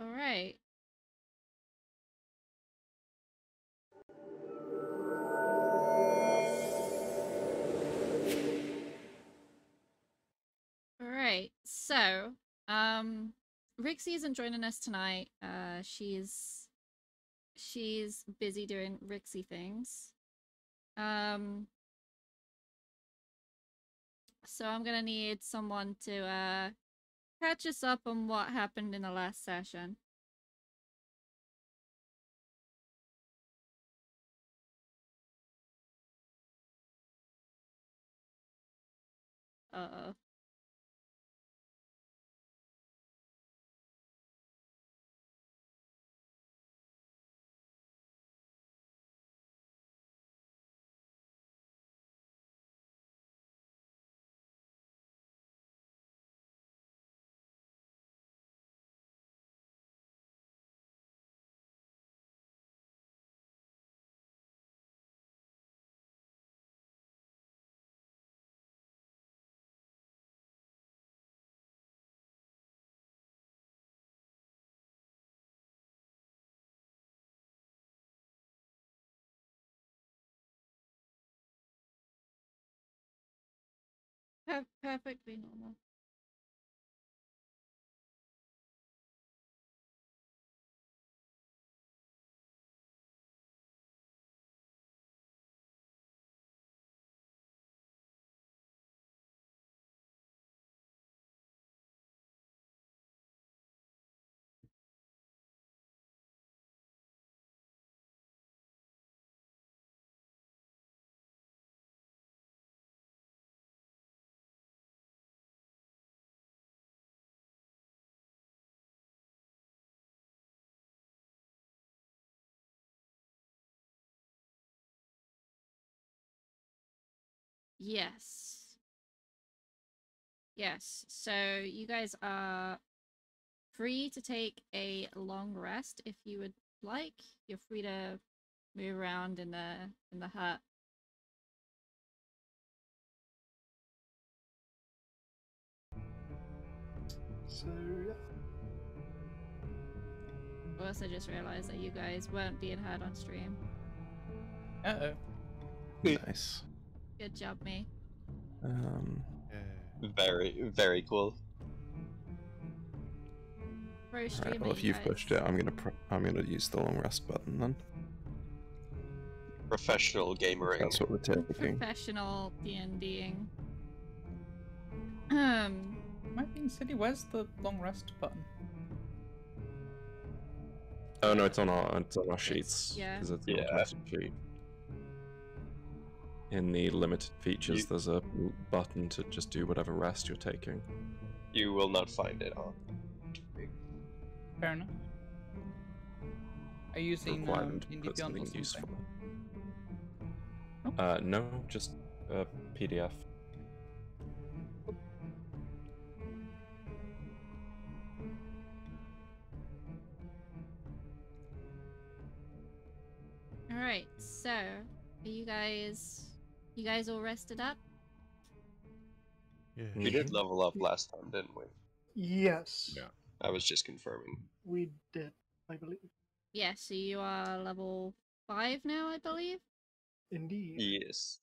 All right. All right. So, um, Rixy isn't joining us tonight. Uh, she's she's busy doing Rixy things. Um, so I'm gonna need someone to uh catch us up on what happened in the last session. Uh-oh. Per- perfectly normal. Yes. Yes. So you guys are free to take a long rest if you would like. You're free to move around in the in the hut. So yeah. Also just realized that you guys weren't being heard on stream. Uh oh. Nice. Good job, me. Um, Very, very cool. Pro right, streamer, well, if you you've guys. pushed it, I'm gonna pr- I'm gonna use the long rest button then. Professional gamering. That's what we're taking. Professional D&Ding. Um, Am I being silly? Where's the long rest button? Oh no, it's on our it's on our sheets. yeah. 'cause it's Yeah. sheet. In the limited features, You- there's a button to just do whatever rest you're taking. You will not find it on. Fair enough. Are you using Require um, them to Indie put Beyond or something something? useful. Uh, no, just a PDF. all right. So, are you guys you guys all rested up? Yeah. We did level up last time, didn't we? Yes. Yeah. I was just confirming. We did, I believe. Yeah, so you are level 5 now, I believe. Indeed. Yes.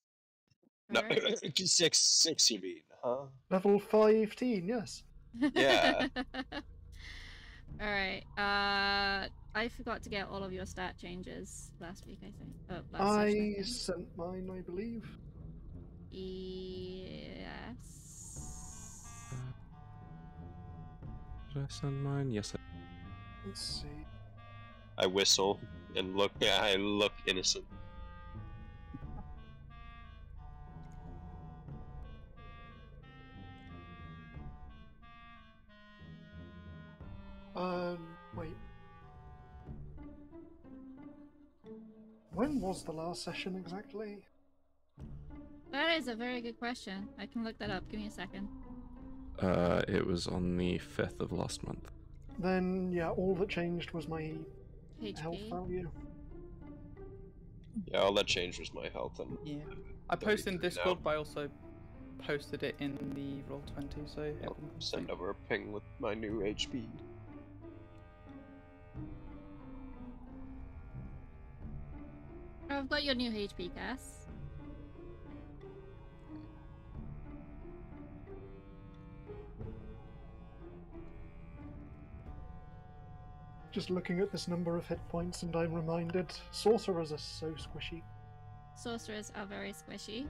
No, Alright. six, six. You mean, huh? Level 15, yes. Yeah. Alright. Uh I forgot to get all of your stat changes last week, I think. Oh, last I session, I sent mine, I believe. Yes. Did I send mine? Yes. I... Let's see. I whistle and look. I look innocent. Um, wait. When was the last session exactly? That is a very good question. I can look that up. Give me a second. Uh, it was on the fifth of last month. Then, yeah, all that changed was my health HP. value. Yeah, all that changed was my health and. Yeah. I posted in 33 Discord, now. but I also posted it in the Roll20, so I'll send over a ping with my new HP. I've got your new HP, Cas. Just looking at this number of hit points, and I'm reminded sorcerers are so squishy. Sorcerers are very squishy.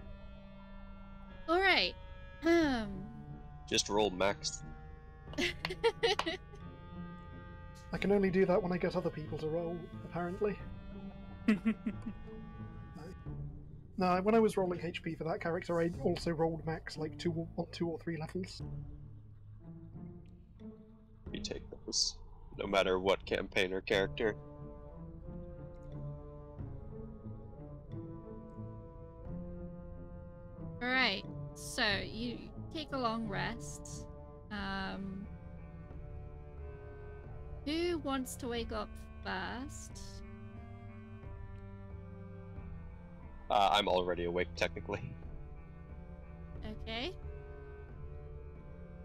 Alright. Um. Just roll max. I can only do that when I get other people to roll, apparently. No, when I was rolling HP for that character, I also rolled max like two, or- on two or three levels. We take those, no matter what campaign or character. Alright. So, you take a long rest. Um. Who wants to wake up first? Uh, I'm already awake, technically. Okay.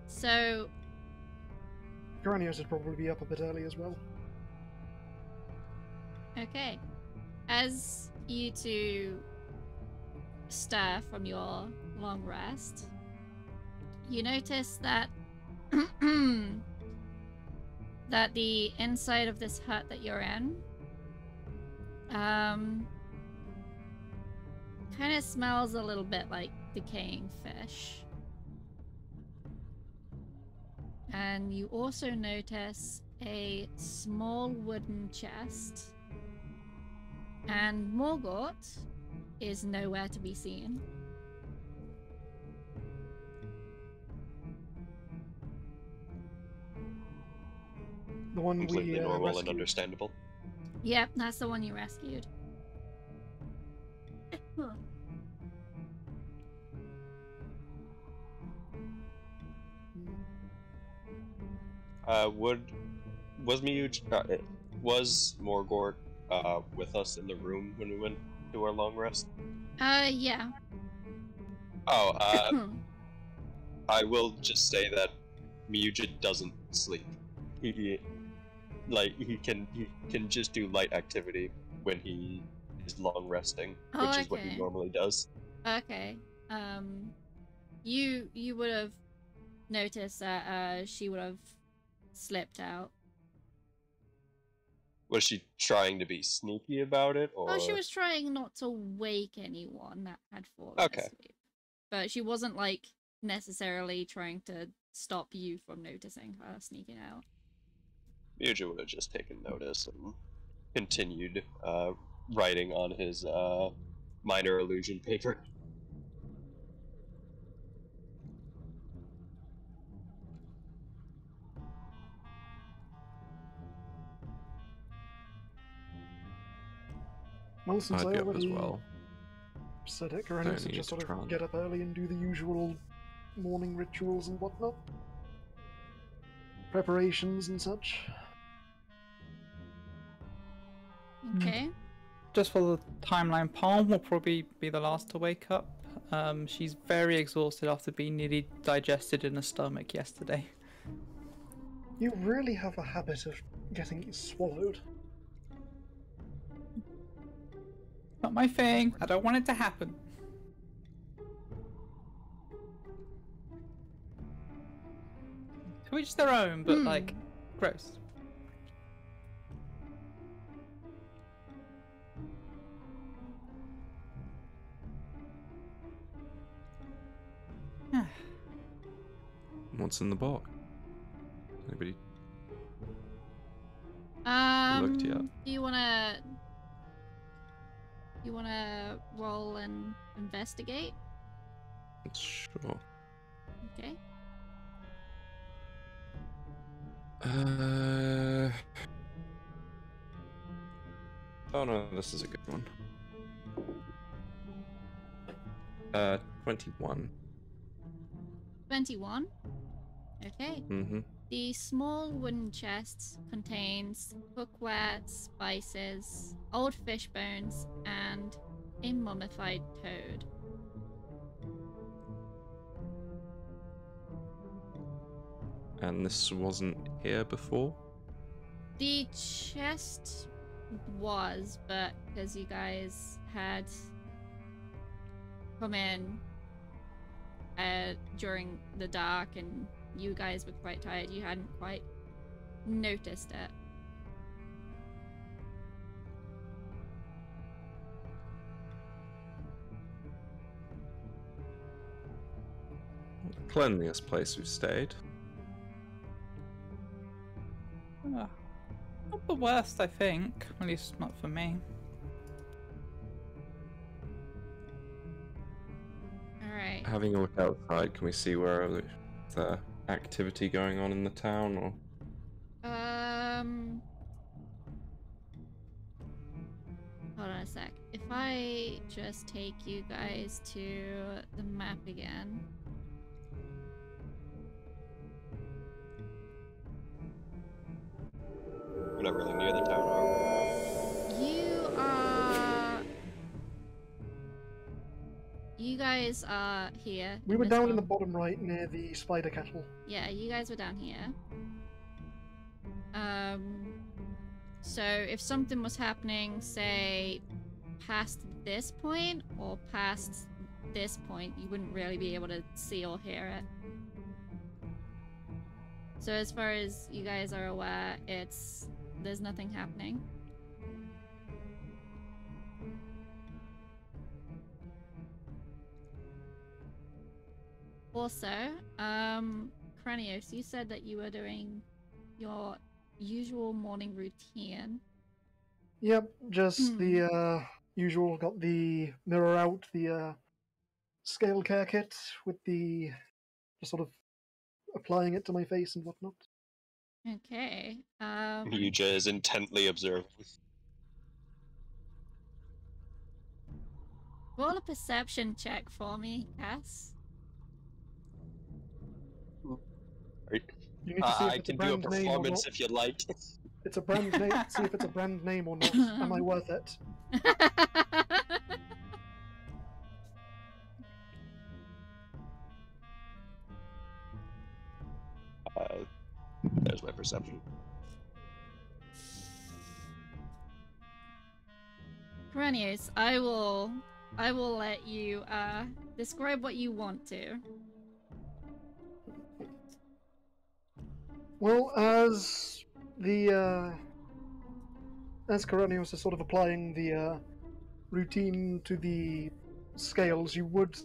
So, Kyranios would probably be up a bit early as well. Okay. As you two stir from your long rest, you notice that that the inside of this hut that you're in um kind of smells a little bit like decaying fish. And you also notice a small wooden chest and Morgort is nowhere to be seen. The one Completely we uh, normal and understandable. Yep, that's the one you rescued. Uh, would was Miuj uh, was Morgort uh with us in the room when we went to our long rest? Uh, yeah. Oh, uh, I will just say that Mi'uja doesn't sleep. He, he like he can he can just do light activity when he is long resting, Oh, which is what he normally does. okay. Um, you you would have noticed that uh she would have slipped out. Was she trying to be sneaky about it, or Oh, she was trying not to wake anyone that had fallen Okay. asleep, but she wasn't like necessarily trying to stop you from noticing her sneaking out. Mi'uja would have just taken notice and continued uh, writing on his uh, minor illusion paper. Well, since I'd I be as well. said it, Kyranios would need just sort of and- get up early and do the usual morning rituals and whatnot. Preparations and such. Okay. Just for the timeline, Palm will probably be the last to wake up. Um, she's very exhausted after being nearly digested in her stomach yesterday. You really have a habit of getting swallowed. Not my thing. I don't want it to happen. To each their own, but Hmm. like, gross. What's in the box? Anybody? Um, Looked yet. do you wanna you wanna roll and investigate? Sure. Okay. Uh. Oh no, this is a good one. Uh, 21. Twenty-one. Okay. Mm-hmm. The small wooden chest contains cookware, spices, old fish bones, and a mummified toad. And this wasn't here before? The chest was, but because you guys had come in uh, during the dark and you guys were quite tired, you hadn't quite noticed it. Cleanliest place we've stayed. Uh, not the worst, I think. At least not for me. Alright. Having a look outside, can we see where the, the activity going on in the town? Or Um. Hold on a sec. If I just take you guys to the map again. We're not really near the town, are You guys are here. We were down in the bottom right near the spider kettle. Yeah, you guys were down here. Um. So if something was happening, say, past this point or past this point, you wouldn't really be able to see or hear it. So as far as you guys are aware, it's there's nothing happening. Also, um, Kyranios, you said that you were doing your usual morning routine. Yep, just Hmm. the uh, usual. Got the mirror out, the uh, scale care kit with the just sort of applying it to my face and whatnot. Okay. Um, Yuja is intently observing. roll a perception check for me, Cass. Uh, if I it's a can do a brand name or performance if you'd like. It's a brand name. see if it's a brand name or not. Am I worth it? Uh, there's my perception. Kyranios, I will I will let you uh describe what you want to. Well, as the uh, as Kyranios is sort of applying the uh, routine to the scales, you would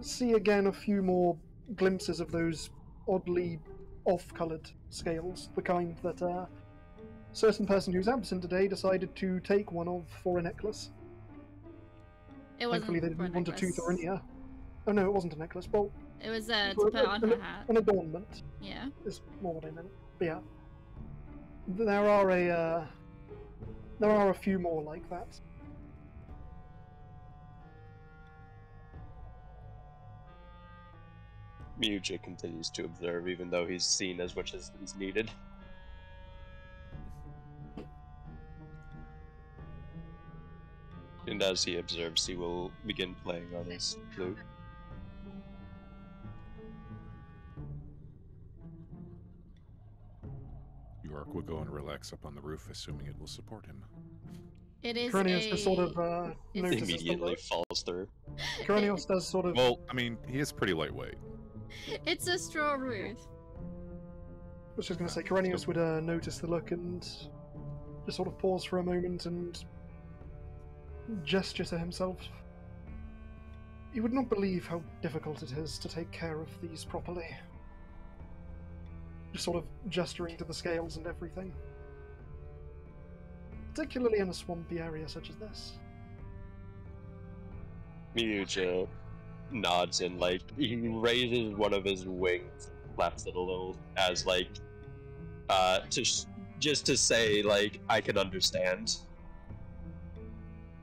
see again a few more glimpses of those oddly off-colored scales, the kind that a certain person who's absent today decided to take one of for a necklace. It wasn't Thankfully, they didn't want a tooth or an ear. Oh no, it wasn't a necklace. Well, It was uh, to put a- on an- her hat. an adornment Yeah. is more what I meant. But yeah, there are a uh, there are a few more like that. Mi'uja continues to observe, even though he's seen as much as is needed. And as he observes, he will begin playing on his flute. York will go and relax up on the roof, assuming it will support him. It is Kyranios a... sort of uh, it's- Immediately falls through. Kyranios does sort of Well, I mean, he is pretty lightweight. It's a straw roof. I was just going to say, Kyranios would uh, notice the look and just sort of pause for a moment and gesture to himself. You would not believe how difficult it is to take care of these properly. Just sort of gesturing to the scales and everything. Particularly in a swampy area such as this. Mi'uja nods and like he raises one of his wings, flaps it a little as like uh to sh- just to say like I can understand.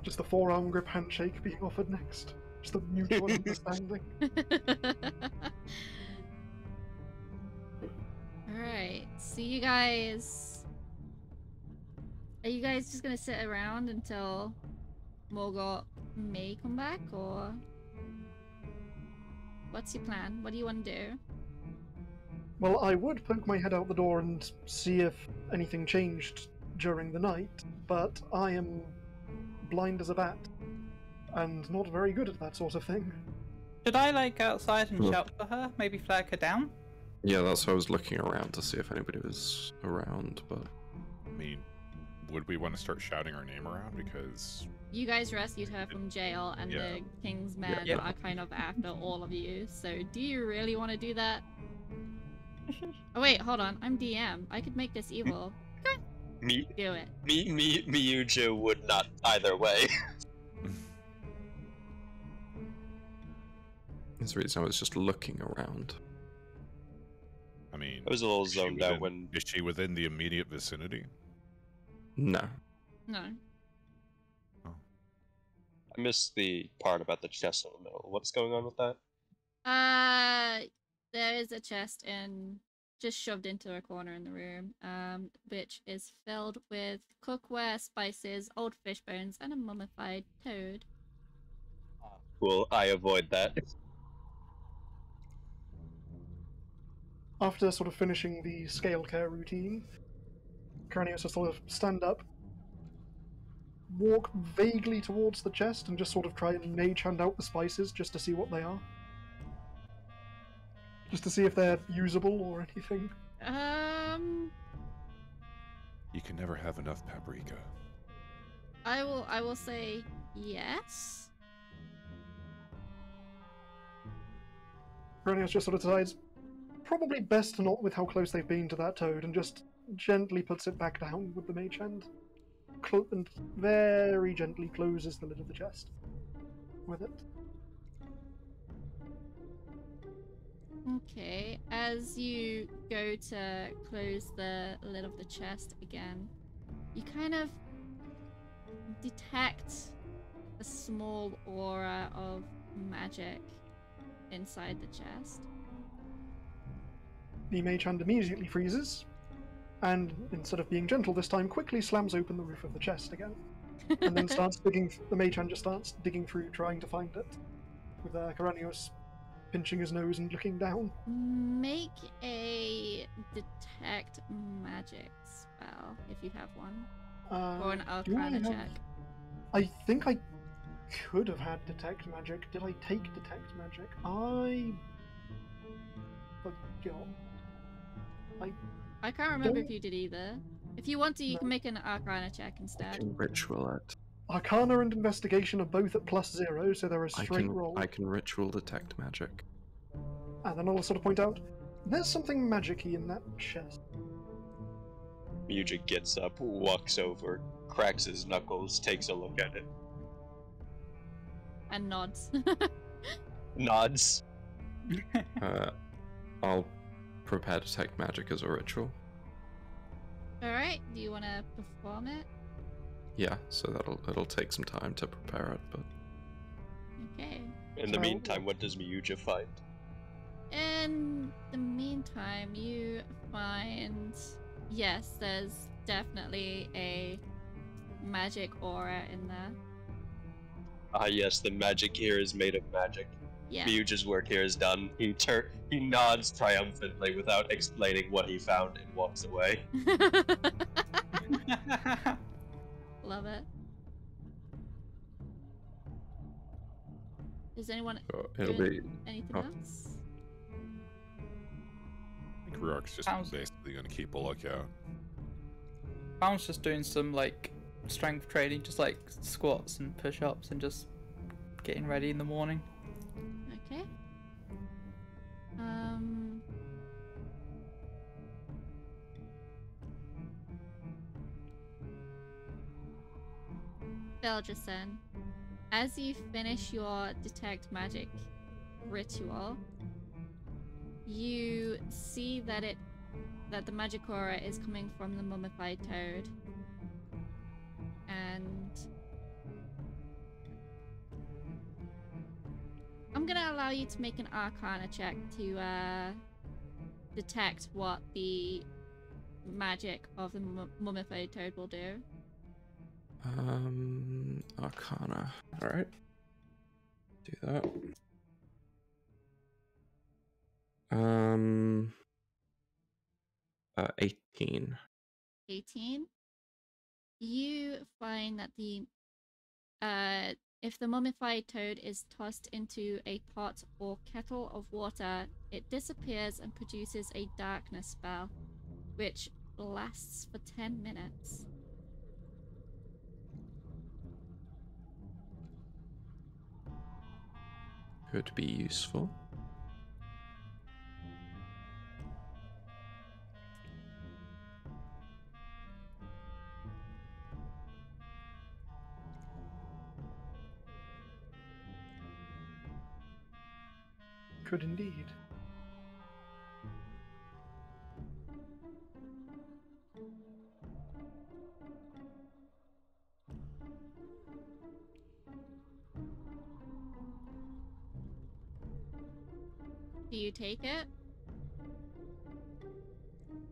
Just the forearm grip handshake being offered next. Just a mutual understanding. Alright, see you guys. Are you guys just gonna sit around until Morgort may come back, or. What's your plan? What do you want to do? Well, I would poke my head out the door and see if anything changed during the night, but I am blind as a bat and not very good at that sort of thing. Should I like go outside and Look. shout for her? Maybe flag her down? Yeah, that's why I was looking around to see if anybody was around, but I mean, would we want to start shouting our name around? Because You guys rescued her from jail, and Yeah. the king's men Yeah. are kind of after all of you. So, do you really want to do that? Oh wait, hold on. I'm DM. I could make this evil. Mi, Do it. Me, Mi, Mi'uja would not either way. that's the reason I was just looking around. I mean, I was a little is zoned out when is she within the immediate vicinity? No. No. I missed the part about the chest in the middle. What's going on with that? Uh, there is a chest in just shoved into a corner in the room, um, which is filled with cookware, spices, old fish bones, and a mummified toad. Will I avoid that? After sort of finishing the scale care routine, Kyranios will sort of stand up, walk vaguely towards the chest, and just sort of try and mage hand out the spices just to see what they are. Just to see if they're usable or anything. Um, You can never have enough paprika. I will. I will say yes. Kyranios just sort of decides probably best not with how close they've been to that toad and just gently puts it back down with the mage hand. Cl- and very gently closes the lid of the chest with it. Okay, as you go to close the lid of the chest again, you kind of detect a small aura of magic inside the chest. The mage hand immediately freezes, and instead of being gentle this time, quickly slams open the roof of the chest again, and then starts digging. The mage hand just starts digging through, trying to find it, with uh, pinching his nose and looking down. Make a detect magic spell if you have one, Uh, or an I have- check. I think I could have had detect magic. Did I take detect magic? I forgot. I can't remember if Don't- you did either. If you want to, you No. can make an arcana check I instead. can ritual it. Arcana and investigation are both at plus zero, so they're a I straight can roll. I can ritual detect magic. And then I'll sort of point out there's something magic-y in that chest. Mi'uja gets up, walks over, cracks his knuckles, takes a look at it, And nods. nods. Uh, I'll prepare detect magic as a ritual. Alright, do you want to perform it? Yeah, so that'll it'll take some time to prepare it, but Okay. In the meantime, what does Mi'uja find? In the meantime, you find yes, there's definitely a magic aura in there. Ah, yes, the magic here is made of magic. Yeah. Mi'uja's work here is done. He tur- he nods triumphantly without explaining what he found and walks away. Love it. Is anyone uh, it'll doing be anything oh. else? I think Rhu'arc's just Sounds- basically going to keep a lookout. Bounce just doing some like strength training, just like squats and push ups and just getting ready in the morning. Okay. Um. As you finish your detect magic ritual, you see that it that the magic aura is coming from the mummified toad. And I'm gonna allow you to make an arcana check to uh, detect what the magic of the mum- mummified toad will do. um Arcana. Alright. Do that. Um uh eighteen. 18. you find that the uh if the mummified toad is tossed into a pot or kettle of water, it disappears and produces a darkness spell, which lasts for 10 minutes. Could be useful. Could indeed. Do you take it?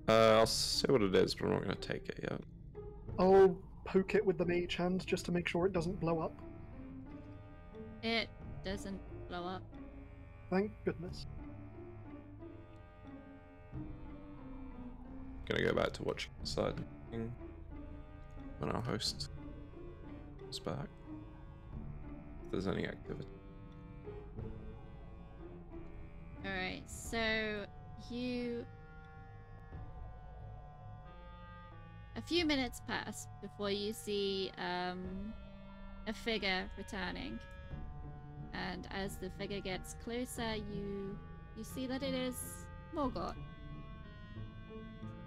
Uh, I'll see what it is, but I'm not going to take it yet. I'll poke it with the mage hand just to make sure it doesn't blow up. It doesn't blow up. Thank goodness. Gonna go back to watching the side when our host is back. If there's any activity. Alright, so you. A few minutes pass before you see um, a figure returning. And as the figure gets closer, you you see that it is Morgort.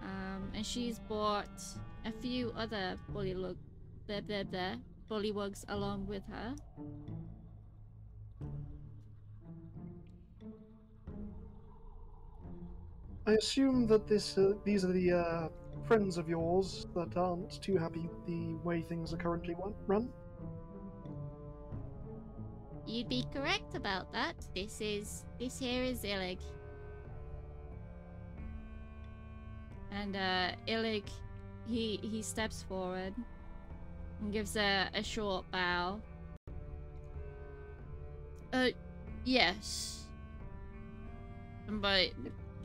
Um, and she's brought a few other bullywug, blah, blah, blah, bullywugs along with her. I assume that this uh, these are the uh, friends of yours that aren't too happy with the way things are currently run. You'd be correct about that. This is this here is Illig. And uh Illig he he steps forward and gives a, a short bow. Uh yes. And by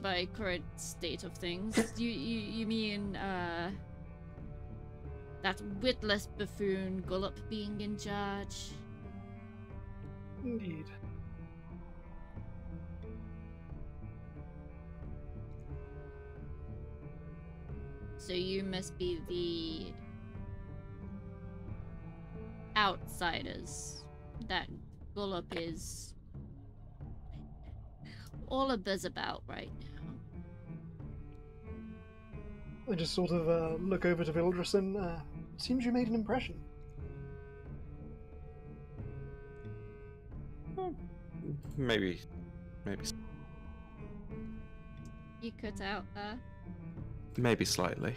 by current state of things, you you you mean uh that witless buffoon Gullop being in charge? Indeed. So you must be the outsiders that Gullop is all a buzz about right now. I just sort of uh, look over to Valdresin. Uh, seems you made an impression. Maybe, maybe, You cut out there. maybe slightly.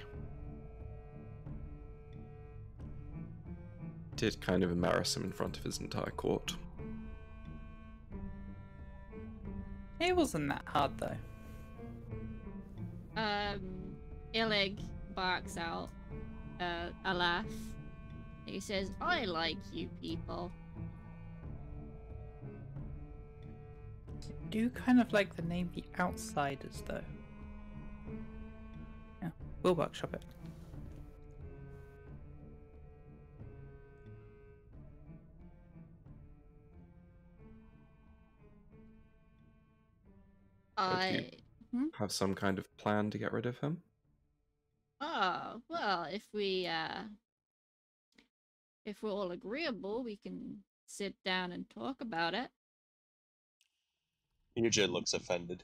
Did kind of embarrass him in front of his entire court. It wasn't that hard though. Um, Illig barks out uh, a laugh. He says, I like you people. Do kind of like the name The Outsiders though. Yeah, we'll workshop it. I. Have some kind of plan to get rid of him. Oh, well, if we, uh. If we're all agreeable, we can sit down and talk about it. Mi'uja looks offended.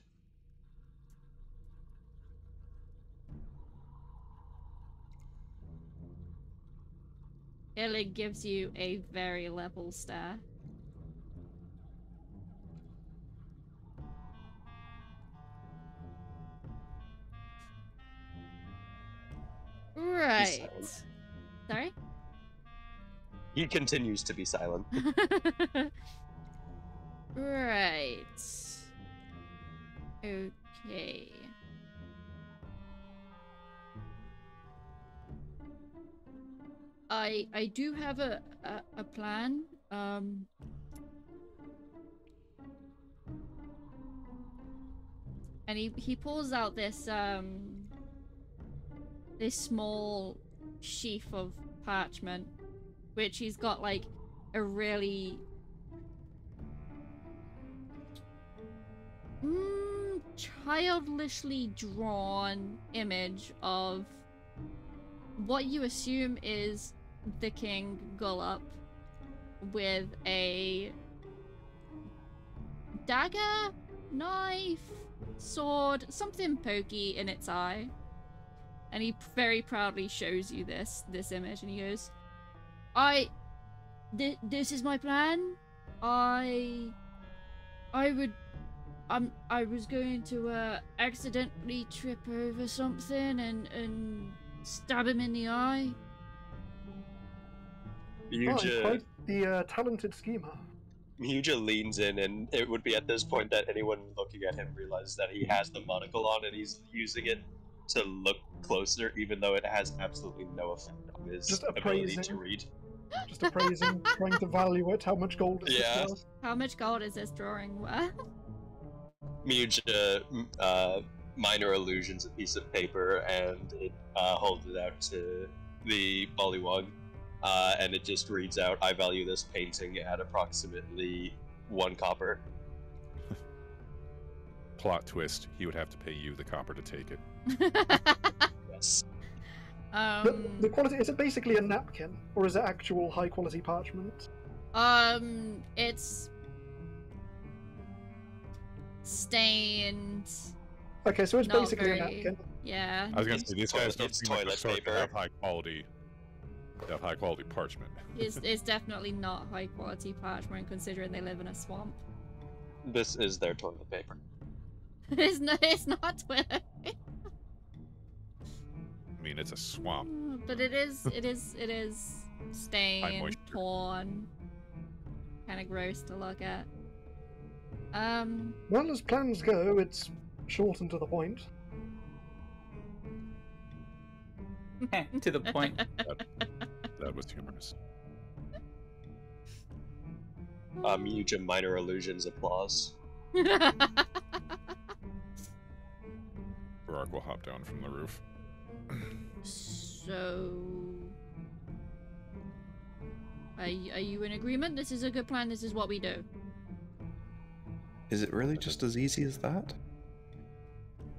Illig gives you a very level stare. Right. Sorry? He continues to be silent. right. Okay. I I do have a a, a plan. Um and he he pulls out this um this small sheaf of parchment, which he's got like a really mm, childishly drawn image of what you assume is the king Gullop with a dagger, knife, sword, something pokey in its eye. And he very proudly shows you this this image and he goes, "I th- this is my plan. I I would um I was going to uh accidentally trip over something and and stab him in the eye. Oh, quite the uh, talented schemer. Mi'uja leans in, and it would be at this point that anyone looking at him realizes that he has the monocle on, and he's using it to look closer, even though it has absolutely no effect on his Just ability to read. Just appraising, trying to value it. How much gold is Yeah. this worth? How much gold is this drawing worth? Mi'uja uh, minor illusions a piece of paper, and it uh, holds it out to the Bullywug, uh, and it just reads out, "I value this painting at approximately one copper." Plot twist: He would have to pay you the copper to take it. Yes. The, um, the quality is it basically a napkin, or is it actual high quality parchment? um, it's stained. Okay, so it's Not basically very- a napkin. Yeah. I was gonna say these guys don't it's seem like the toilet sort paper. that have high quality, that have high quality parchment. It's, it's definitely not high quality parchment considering they live in a swamp. This is their toilet paper. it's not. It's not Twitter. I mean, it's a swamp. Mm, but it is. It is. It is stained, torn, kind of gross to look at. Um. Well, as plans go, it's short and to the point. to the point. That was humorous. Uh, Mi'uja minor illusions applause. Barak will hop down from the roof. so. Are, are you in agreement? This is a good plan. This is what we do. Is it really just as easy as that?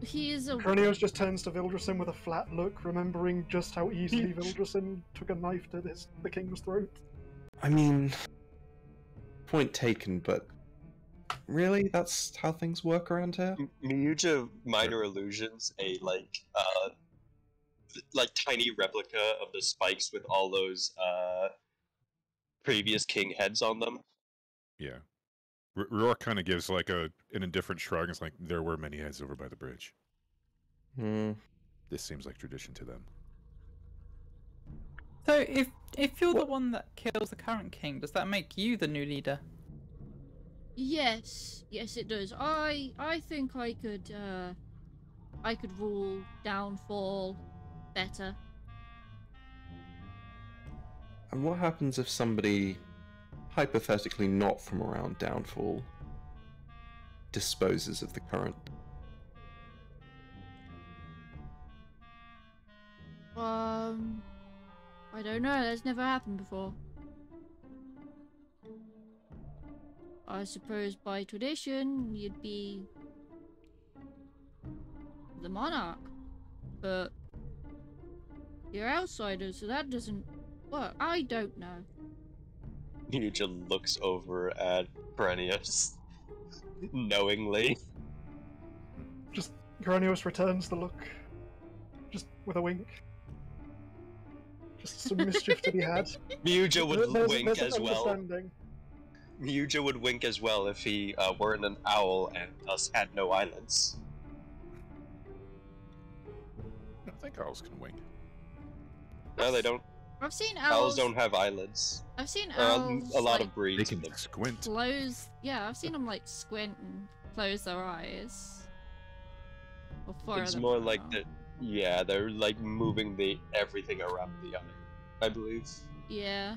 He is a. Kyranios just turns to Valdresin with a flat look, remembering just how easily Valdresin took a knife to this, the king's throat. I mean, point taken, but really, that's how things work around here. M- Mi'uja minor illusions a like uh like tiny replica of the spikes with all those uh previous king heads on them. Yeah. R- Rhu'arc kind of gives like a an indifferent shrug. It's like there were many heads over by the bridge. Hmm. This seems like tradition to them. So if if you're the one that kills the current king, does that make you the new leader? Yes, yes, it does. I I think I could uh I could rule downfall better. And what happens if somebody, hypothetically not from around Downfall, disposes of the current? Um I don't know, that's never happened before. I suppose by tradition you'd be the monarch. But you're outsiders, so that doesn't well, I don't know. Mi'uja looks over at Perennius knowingly. Just Kyranios returns the look, just with a wink. Just some mischief to be had. Mi'uja would there's- wink there's as well. Mi'uja would wink as well if he uh, weren't an owl and thus had no eyelids. I think owls can wink. No, they don't. I've seen Owls owls. don't have eyelids. I've seen Uh, owls. a lot like, of breeds. They can them. squint. close. Yeah, I've seen them like squint and close their eyes. Or four It's more like out. that. Yeah, they're like moving the everything around the eye. I believe. Yeah.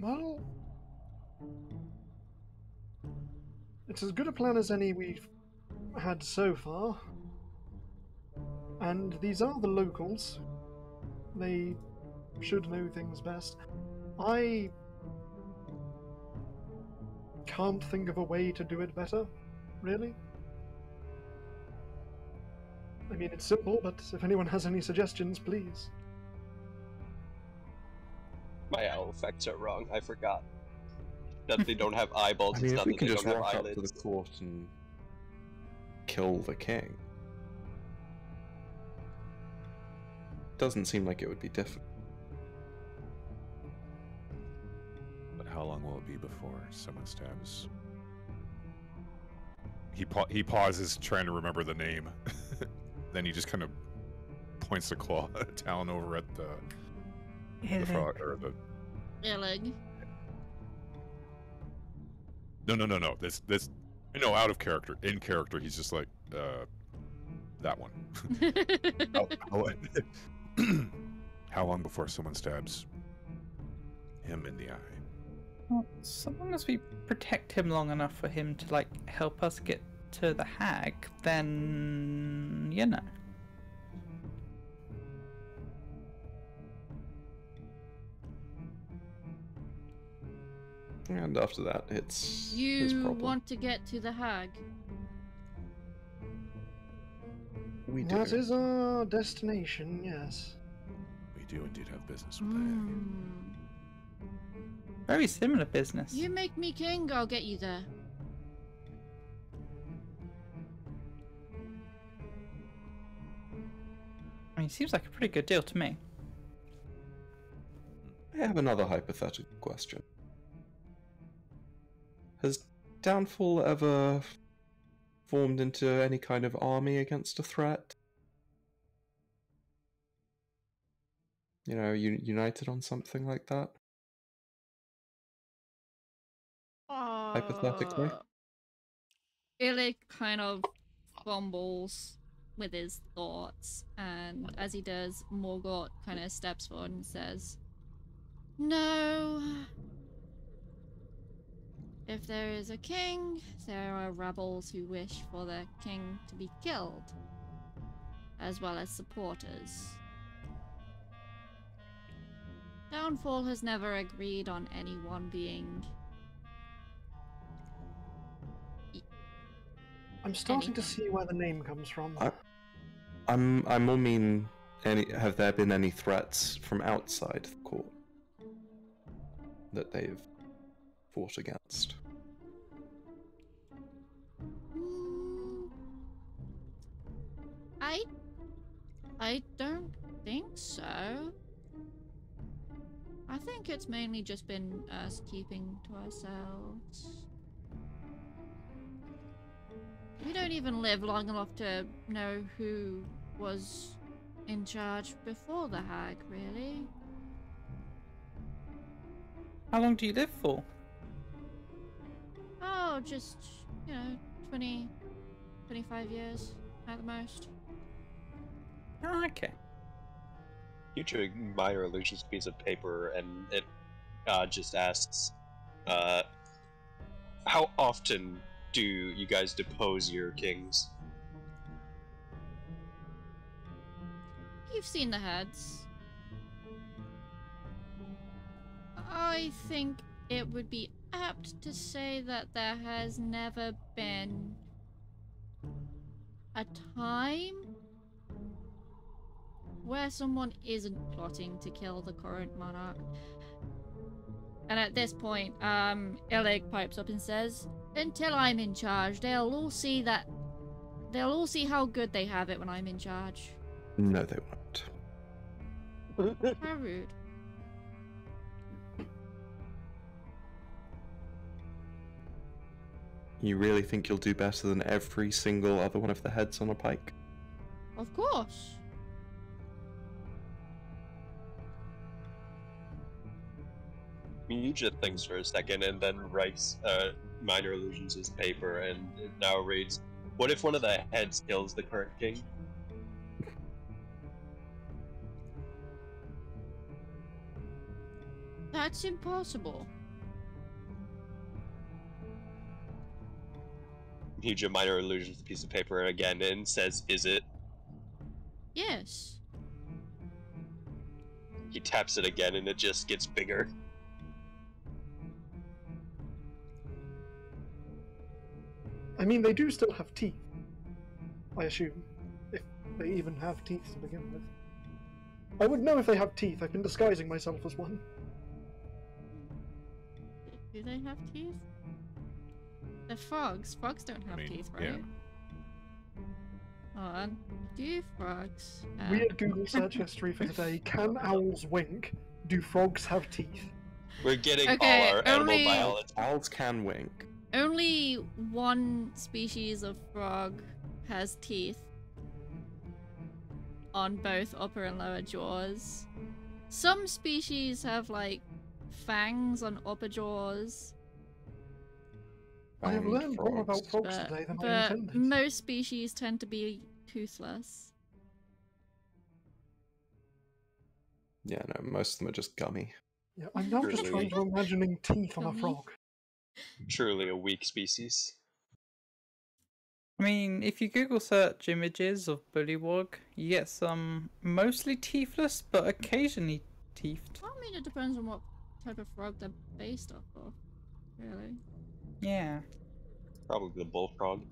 Well, it's as good a plan as any we've had so far. And these are the locals. They should know things best. I can't think of a way to do it better, really. I mean, it's simple, but if anyone has any suggestions, please. My owl effects are wrong. I forgot that they don't have eyeballs. I mean, if not we that can they just don't have rock up to the court and kill the king. Doesn't seem like it would be difficult. But how long will it be before someone stabs? He pa- he pauses, trying to remember the name. then he just kind of points the claw talon over at the the frog or the Illig. no no no no this this no out of character in character he's just like uh that one. how, how, how long before someone stabs him in the eye? Well, so long as we protect him long enough for him to like help us get to the hag, then you know. And after that, it's his you problem. want to get to the hag? We do. That is our destination, yes. We do indeed have business with the Hmm. Very similar business. You make me king, I'll get you there. I mean, it seems like a pretty good deal to me. I have another hypothetical question. Has Downfall ever formed into any kind of army against a threat? You know, un- united on something like that? Hypothetically? Uh, Illig kind of fumbles with his thoughts, and as he does, Morgort kind of steps forward and says, No. If there is a king, there are rebels who wish for their king to be killed, as well as supporters. Downfall has never agreed on anyone being I'm starting to see where the name comes from. I- I'm I more mean any have there been any threats from outside the court that they've fought against? I I don't think so. I think it's mainly just been us keeping to ourselves. We don't even live long enough to know who was in charge before the hag, really. How long do you live for? Oh, just, you know, 20, 25 years at the most. Oh, okay. Future minor illusions piece of paper, and it uh, just asks, uh, "How often do you guys depose your kings?" You've seen the heads. I think it would be apt to say that there has never been a time where someone isn't plotting to kill the current monarch. And at this point, um, Illig pipes up and says, Until I'm in charge, they'll all see that. They'll all see how good they have it when I'm in charge. No, they won't. How rude. You really think you'll do better than every single other one of the heads on a pike? Of course. Mi'uja thinks for a second and then writes uh, minor illusions as paper, and it now reads, "What if one of the heads kills the current king?" That's impossible. Mi'uja minor illusions the piece of paper again and says, "Is it?" Yes. He taps it again and it just gets bigger. I mean, they do still have teeth. I assume. If they even have teeth to begin with. I would know if they have teeth. I've been disguising myself as one. Do they have teeth? They're frogs. Frogs don't have mean, teeth, yeah. right? Hold on. Do frogs have... Weird Google search history for today. Can owls wink? Do frogs have teeth? We're getting Okay, all our animal only- biology. Owls can wink. Only one species of frog has teeth on both upper and lower jaws. Some species have like fangs on upper jaws, I have Fanged learned more about frogs. frogs but, today than I but intended. most species tend to be toothless. Yeah, no, most of them are just gummy. Yeah, I'm now just trying to imagining teeth on a frog. Truly a weak species. I mean, if you Google search images of bullywug, you get some mostly teethless, but occasionally teethed. I mean, it depends on what type of frog they're based off of, really. Yeah. Probably the bullfrog.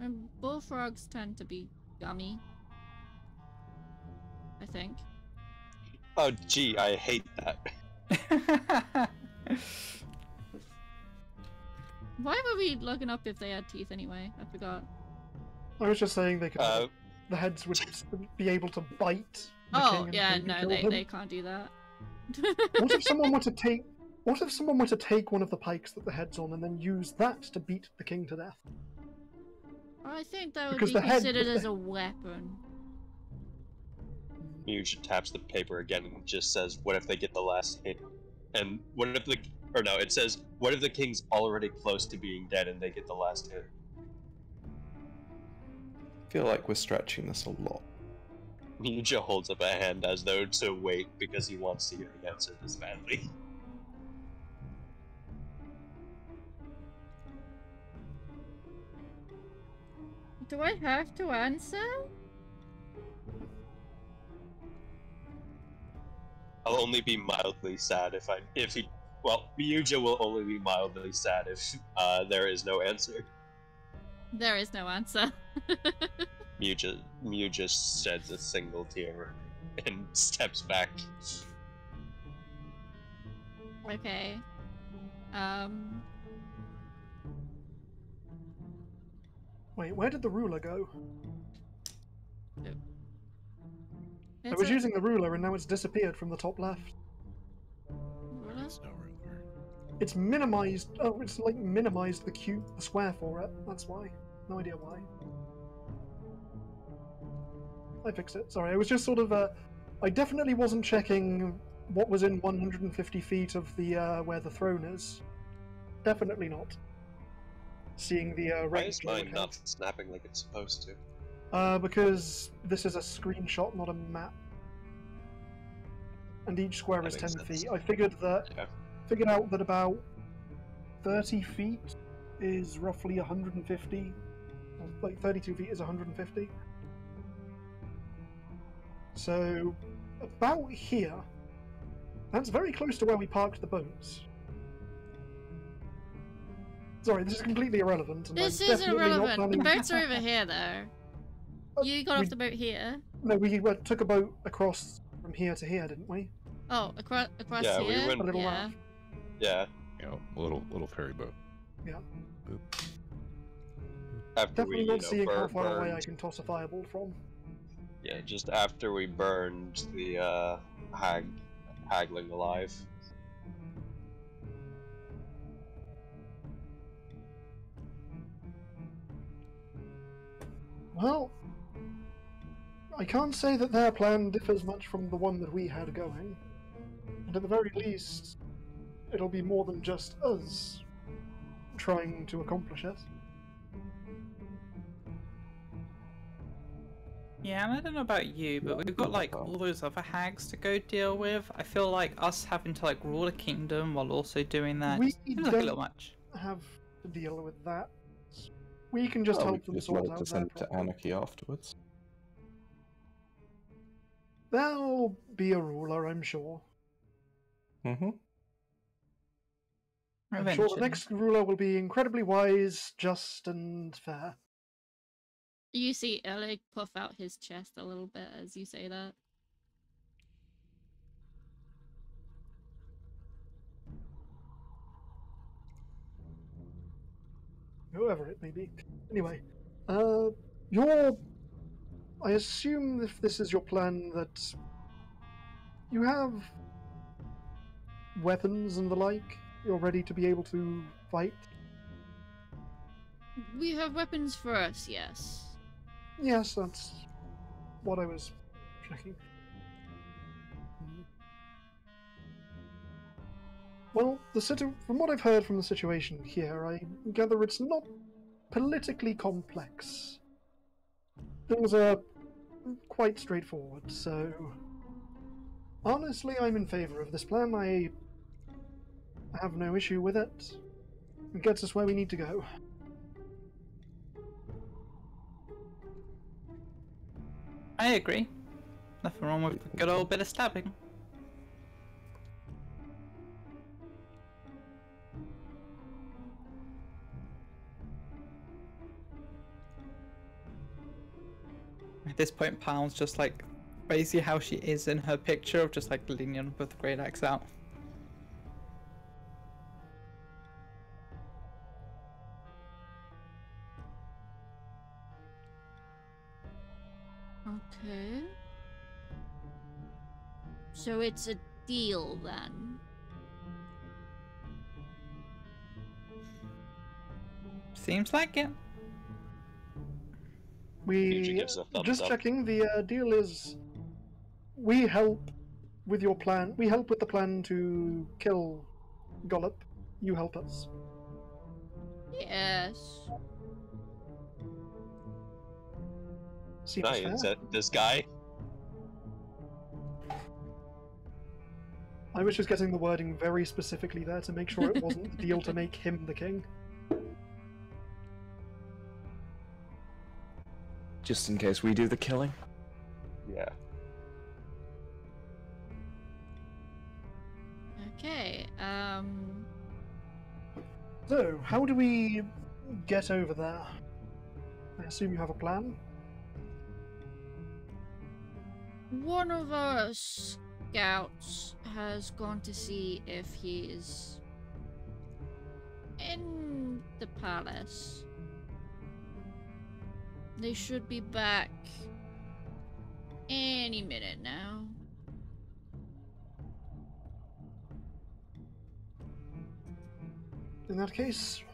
And bullfrogs tend to be gummy. I think. Oh, gee, I hate that. Why were we looking up if they had teeth anyway? I forgot. I was just saying they could. Uh, the heads would be able to bite. The Oh, king yeah, no, they, him. they can't do that. What if someone were to take? What if someone were to take one of the pikes that the head's on and then use that to beat the king to death? I think that would Because be the head- considered as a weapon. Mi'uja taps the paper again and just says, "What if they get the last hit?" And what if the or no? It says, "What if the king's already close to being dead and they get the last hit?" I feel like we're stretching this a lot. Mi'uja holds up a hand as though to wait because he wants to hear the answer this badly. Do I have to answer? I'll only be mildly sad if I if he. Well, Mi'uja will only be mildly sad if uh, there is no answer. There is no answer. Mi'uja Mi'uja sheds a single tear and steps back. okay. Um. Wait, where did the ruler go? I it's was a- using the ruler and now it's disappeared from the top left. Ruler? There's no ruler. It's minimized. Oh, it's like minimized the cube, the square for it. That's why. No idea why. I fixed it. Sorry, I was just sort of. Uh, I definitely wasn't checking what was in 150 feet of the uh, where the throne is. Definitely not. Seeing the uh, Why is mine not snapping like it's supposed to? Uh, because this is a screenshot, not a map. And each square That is 10 sense. feet. I figured that Yeah. figured out that about 30 feet is roughly 150. or, Like 32 feet is 150. So about here. That's very close to where we parked the boats. Sorry, this is completely irrelevant. and This I'm isn't irrelevant. The boats are over here, though. Uh, You got we- off the boat here. No, we took a boat across from here to here, didn't we? Oh, across across Yeah, we went- A little yeah. raft. Yeah. You know, a little little ferry boat. After we Definitely you not know, seeing how bur- far away I can toss a fireball from. Yeah, just after we burned the uh, hag, hagling alive. Well, I can't say that their plan differs much from the one that we had going. And at the very least, it'll be more than just us trying to accomplish it. Yeah, and I don't know about you, but we've got like all those other hags to go deal with. I feel like us having to like rule a kingdom while also doing that We seems like a little much. Have to deal with that. We can just Well, we help could them just sort let it out their descend to anarchy afterwards. There'll be a ruler, I'm sure. Mm-hmm. I'm sure the next ruler will be incredibly wise, just, and fair. You see Illig puff out his chest a little bit as you say that. Whoever it may be. Anyway, uh, your. I assume if this is your plan that you have weapons and the like, you're ready to be able to fight. We have weapons for us, yes. Yes, that's what I was checking. Well, from what I've heard from the situation here, I gather it's not politically complex. Things are quite straightforward, so honestly, I'm in favor of this plan. I have no issue with it. It gets us where we need to go. I agree. Nothing wrong with a good old bit of stabbing. At this point, Palm's just like basically how she is in her picture of just like leaning with the great axe out. Okay. So it's a deal then. Seems like it. Future We gives a thumbs just up. checking. The uh, deal is we help with your plan. We help with the plan to kill Gullop. You help us. Yes. Seems Nice. fair. Is that this guy? I was just getting the wording very specifically there to make sure it wasn't the deal to make him the king. Just in case we do the killing. Yeah. Okay. Um. So, how do we get over there? I assume you have a plan. One of our scouts has gone to see if he's in the palace. They should be back any minute now. In that case,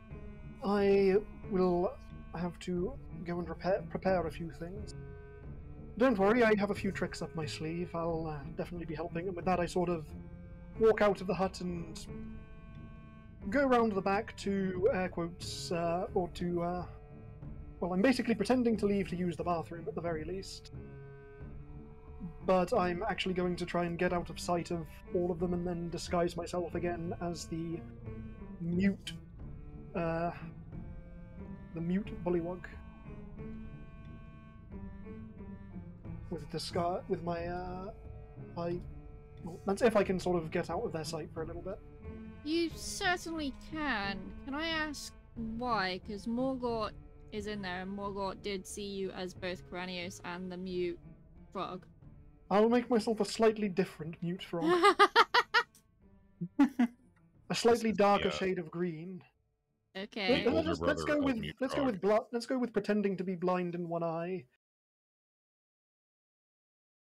I will have to go and prepare, prepare a few things. Don't worry, I have a few tricks up my sleeve. I'll uh, definitely be helping. And with that, I sort of walk out of the hut and go round the back to air quotes, uh, or to. Uh, well, I'm basically pretending to leave to use the bathroom at the very least. But I'm actually going to try and get out of sight of all of them and then disguise myself again as the mute uh the mute bullywug with scar with my uh my well, that's if I can sort of get out of their sight for a little bit. You certainly can. Can I ask why? Because Morgort is in there, and Morgort did see you as both Kyranios and the mute frog. I'll make myself a slightly different mute frog, a slightly darker Yeah. shade of green. okay. Let- older let's, let's go with let's go with bl- let's go with pretending to be blind in one eye.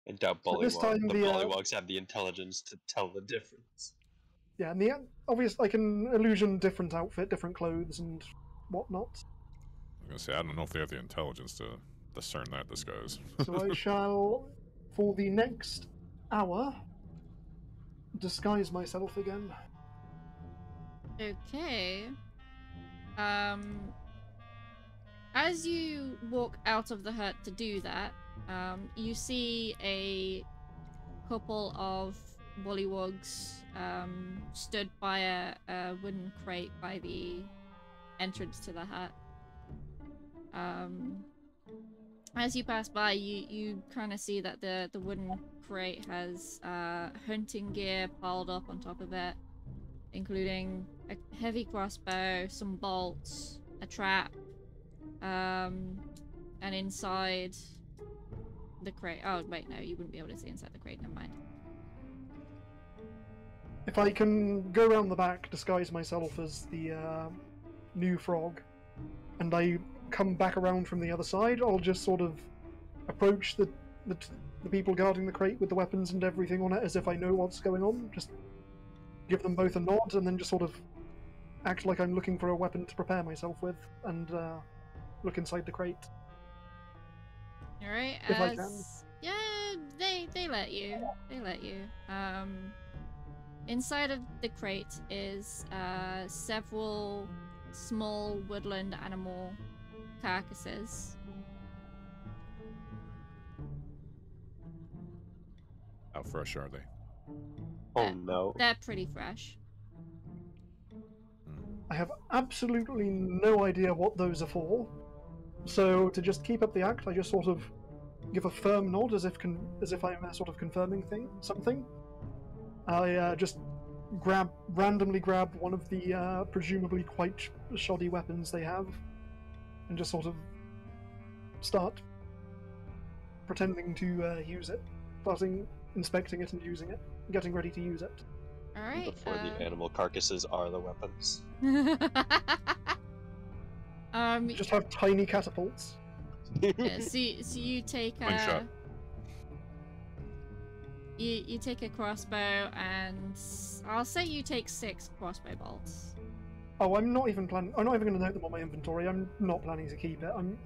I doubt So this time the the, uh, have the intelligence to tell the difference. Yeah, and the obvious I can illusion different outfit, different clothes, and whatnot. I gonna say I don't know if they have the intelligence to discern that disguise. So I shall, for the next hour, disguise myself again. Okay. Um. As you walk out of the hut to do that, um, you see a couple of bullywugs um, stood by a, a wooden crate by the entrance to the hut. Um, as you pass by, you you kind of see that the the wooden crate has uh, hunting gear piled up on top of it, including a heavy crossbow, some bolts, a trap, um, and inside the crate. Oh wait, no, you wouldn't be able to see inside the crate. Never mind. If I can go around the back, disguise myself as the uh, new frog, and I come back around from the other side, I'll just sort of approach the, the the people guarding the crate with the weapons and everything on it as if I know what's going on. Just give them both a nod, and then just sort of act like I'm looking for a weapon to prepare myself with, and uh, look inside the crate. All right. If I can. Yeah, they they let you. They let you. Um, inside of the crate is uh several small woodland animal carcasses. How fresh are they? Oh Uh, no. They're pretty fresh. I have absolutely no idea what those are for. So to just keep up the act, I just sort of give a firm nod as if con- as if I'm uh, sort of confirming thing something. I uh, just grab randomly grab one of the uh, presumably quite sh- shoddy weapons they have, and just sort of start pretending to uh, use it, starting inspecting it and using it, getting ready to use it. All right. Before the uh, animal carcasses are the weapons. um. Just have tiny catapults. yeah, so, you- so you take a. Slingshot. You, you take a crossbow and I'll say you take six crossbow bolts. Oh, I'm not even planning. I'm not even going to note them on my inventory. I'm not planning to keep it. I'm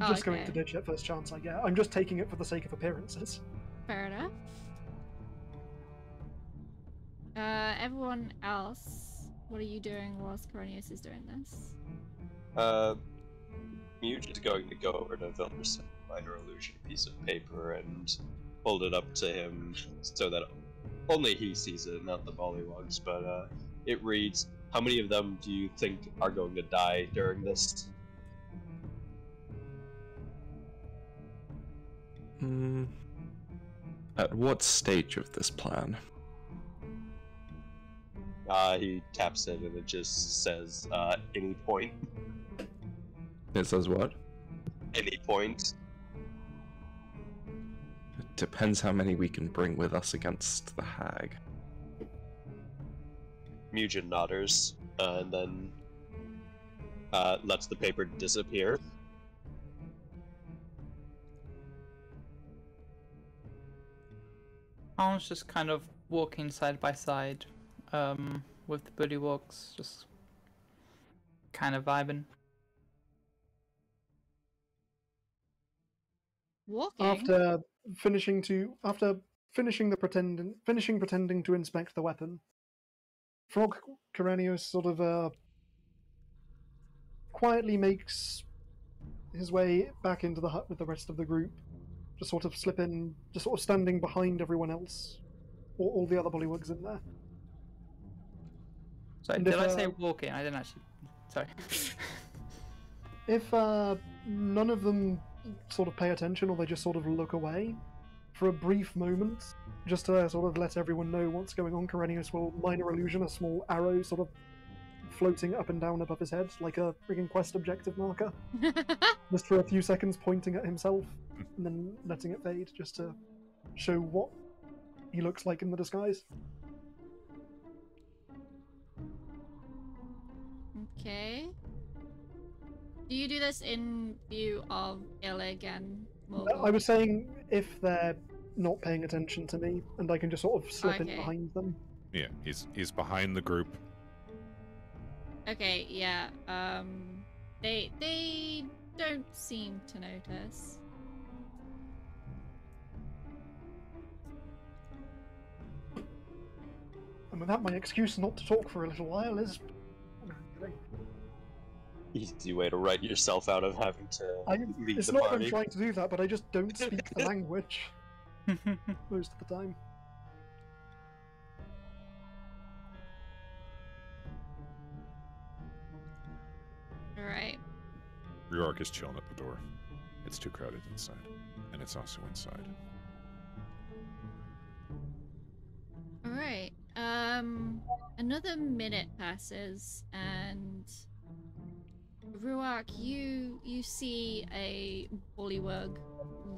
Oh, just going to ditch it first chance I get. I'm just taking it for the sake of appearances. Fair enough. Uh, everyone else, what are you doing whilst Kyranios is doing this? Uh, Mi'uja is going to go over to Vilder's minor illusion piece of paper and hold it up to him so that only he sees it, not the bullywugs. But uh, it reads, "How many of them do you think are going to die during this?" Hmm. At what stage of this plan? Uh, he taps it and it just says, uh, "Any point, It says what? any point." It depends how many we can bring with us against the hag. Mugen nodders uh, and then uh, lets the paper disappear. Alan's just kind of walking side by side um, with the bullywugs, just kind of vibing. Walking. After finishing to after finishing the pretending finishing pretending to inspect the weapon, Frog Kyranios sort of uh, quietly makes his way back into the hut with the rest of the group, just sort of slip in, just sort of standing behind everyone else, all, all the other bullywugs in there. Sorry, And did if, I say uh, walking? I didn't actually. Sorry. If uh, none of them sort of pay attention or they just sort of look away, for a brief moment, just to sort of let everyone know what's going on, Kyranios will minor illusion a small arrow sort of floating up and down above his head like a friggin' quest objective marker, just for a few seconds pointing at himself and then letting it fade just to show what he looks like in the disguise. okay. Do you do this in view of Illig and Uh? I was saying if they're not paying attention to me and I can just sort of slip in behind them. Yeah, he's he's behind the group. Okay, yeah. Um, they they don't seem to notice. And with that, my excuse not to talk for a little while is. Easy way to write yourself out of having to I, leave it's the not that. I'm trying to do that, but I just don't speak the language most of the time. All right. Rhu'arc is chilling at the door. It's too crowded inside, and it's also inside. All right. Um, another minute passes, and Rhu'arc, you you see a bullywug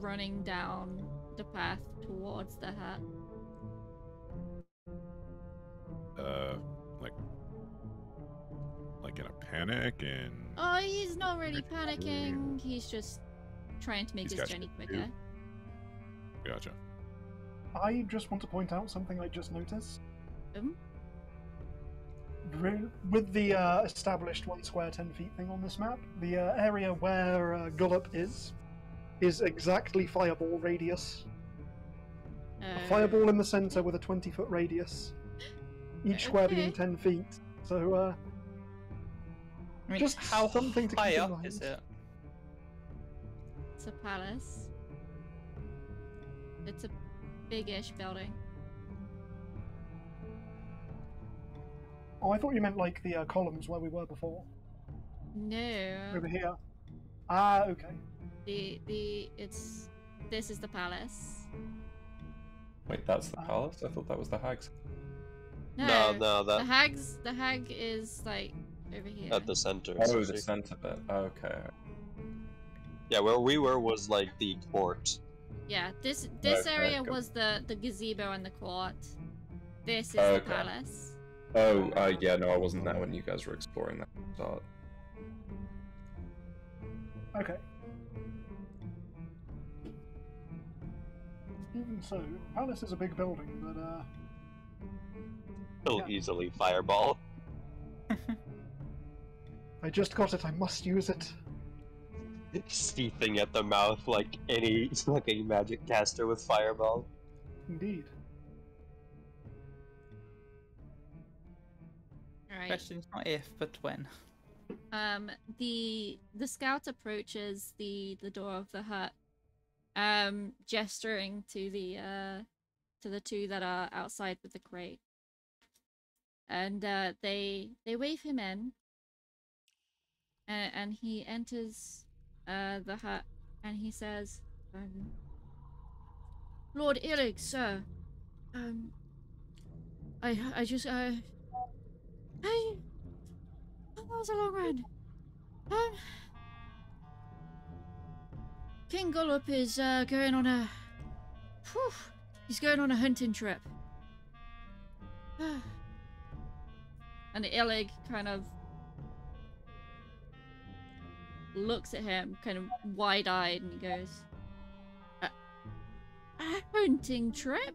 running down the path towards the hut. Uh, like, like in a panic, and Oh, he's not really panicking. He's just trying to make He's his got journey quicker. gotcha. I just want to point out something I just noticed. Um, Re- With the uh, established one square 10 feet thing on this map, the uh, area where uh, Gullop is, is exactly fireball radius. A uh, fireball in the center with a 20 foot radius. Each square being 10 feet. So, uh, I mean, Just how something to high keep in up is mind. it? It's a palace. It's a big-ish building. Oh, I thought you meant like the uh, columns where we were before. No, Over here. Ah, okay. the the it's this is the palace. Wait, that's the Uh, palace? I thought that was the hags. No, No, no, the hags the hag is like over here. at the center. Oh, the see- center bit. Okay. Yeah, where we were was like the court. Yeah, this this Okay, area go- was the the gazebo and the court. This is the palace. Oh, uh, yeah, no, I wasn't there when you guys were exploring that start. Okay. Even so, palace is a big building, but uh, He'll Yeah. easily fireball. I just got it. I must use it. Seething at the mouth like any fucking magic caster with fireball. Indeed. Right. Question's not if, but when. Um, the the scout approaches the the door of the hut, um, gesturing to the uh to the two that are outside with the crate, and uh, they they wave him in, and, and he enters uh the hut, and he says, um, "Lord Illig, sir, um, I I just uh, I." That was a long run. Um, King Gullop is uh, going on a. Whew, he's going on a hunting trip. and Illig kind of looks at him, kind of wide eyed, and he goes, a hunting trip?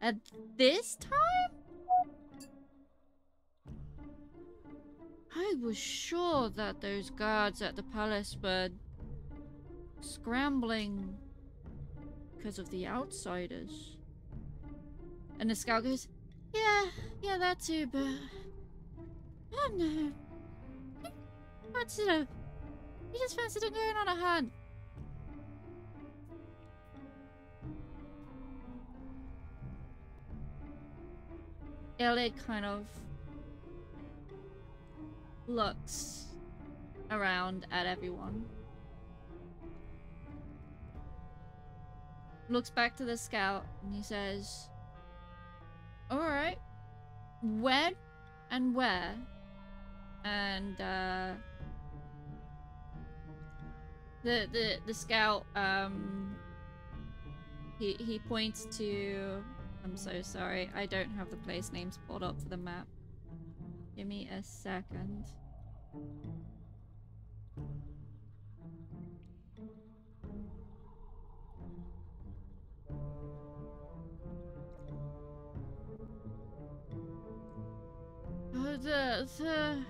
At this time? I was sure that those guards at the palace were scrambling because of the outsiders. And the scout goes, Yeah, yeah, that too, but. Oh, Don't know. What's it? He just fancied on going on a hunt. Illig kind of looks around at everyone. Looks back to the scout and he says, Alright, when and where? And uh the the the scout um he he points to I'm so sorry, I don't have the place names pulled up for the map. Give me a second. Uh, the, the...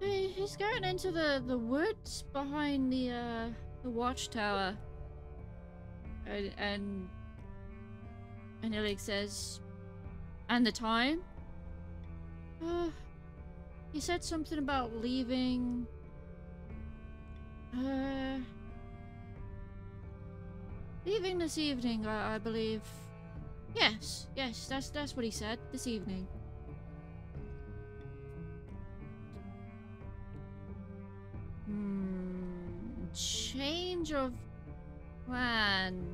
He's going into the the woods behind the uh the watchtower. And and and Illig says, and the time? Uh, he said something about leaving. Uh, leaving this evening, I, I believe. Yes, yes, that's that's what he said. This evening. Hmm. change of plan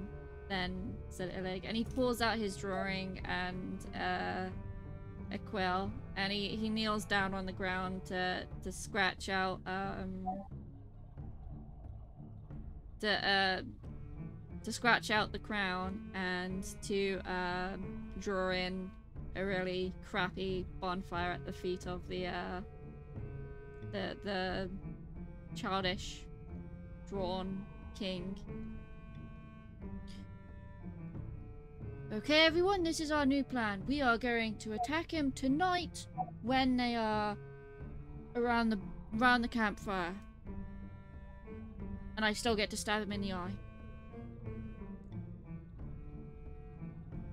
then, said Illig, and he pulls out his drawing and uh, a quill, and he, he kneels down on the ground to to scratch out um to uh to scratch out the crown and to um draw in a really crappy bonfire at the feet of the uh the the childish drawn king. Okay, everyone, this is our new plan. We are going to attack him tonight when they are around the around the campfire. And I still get to stab him in the eye.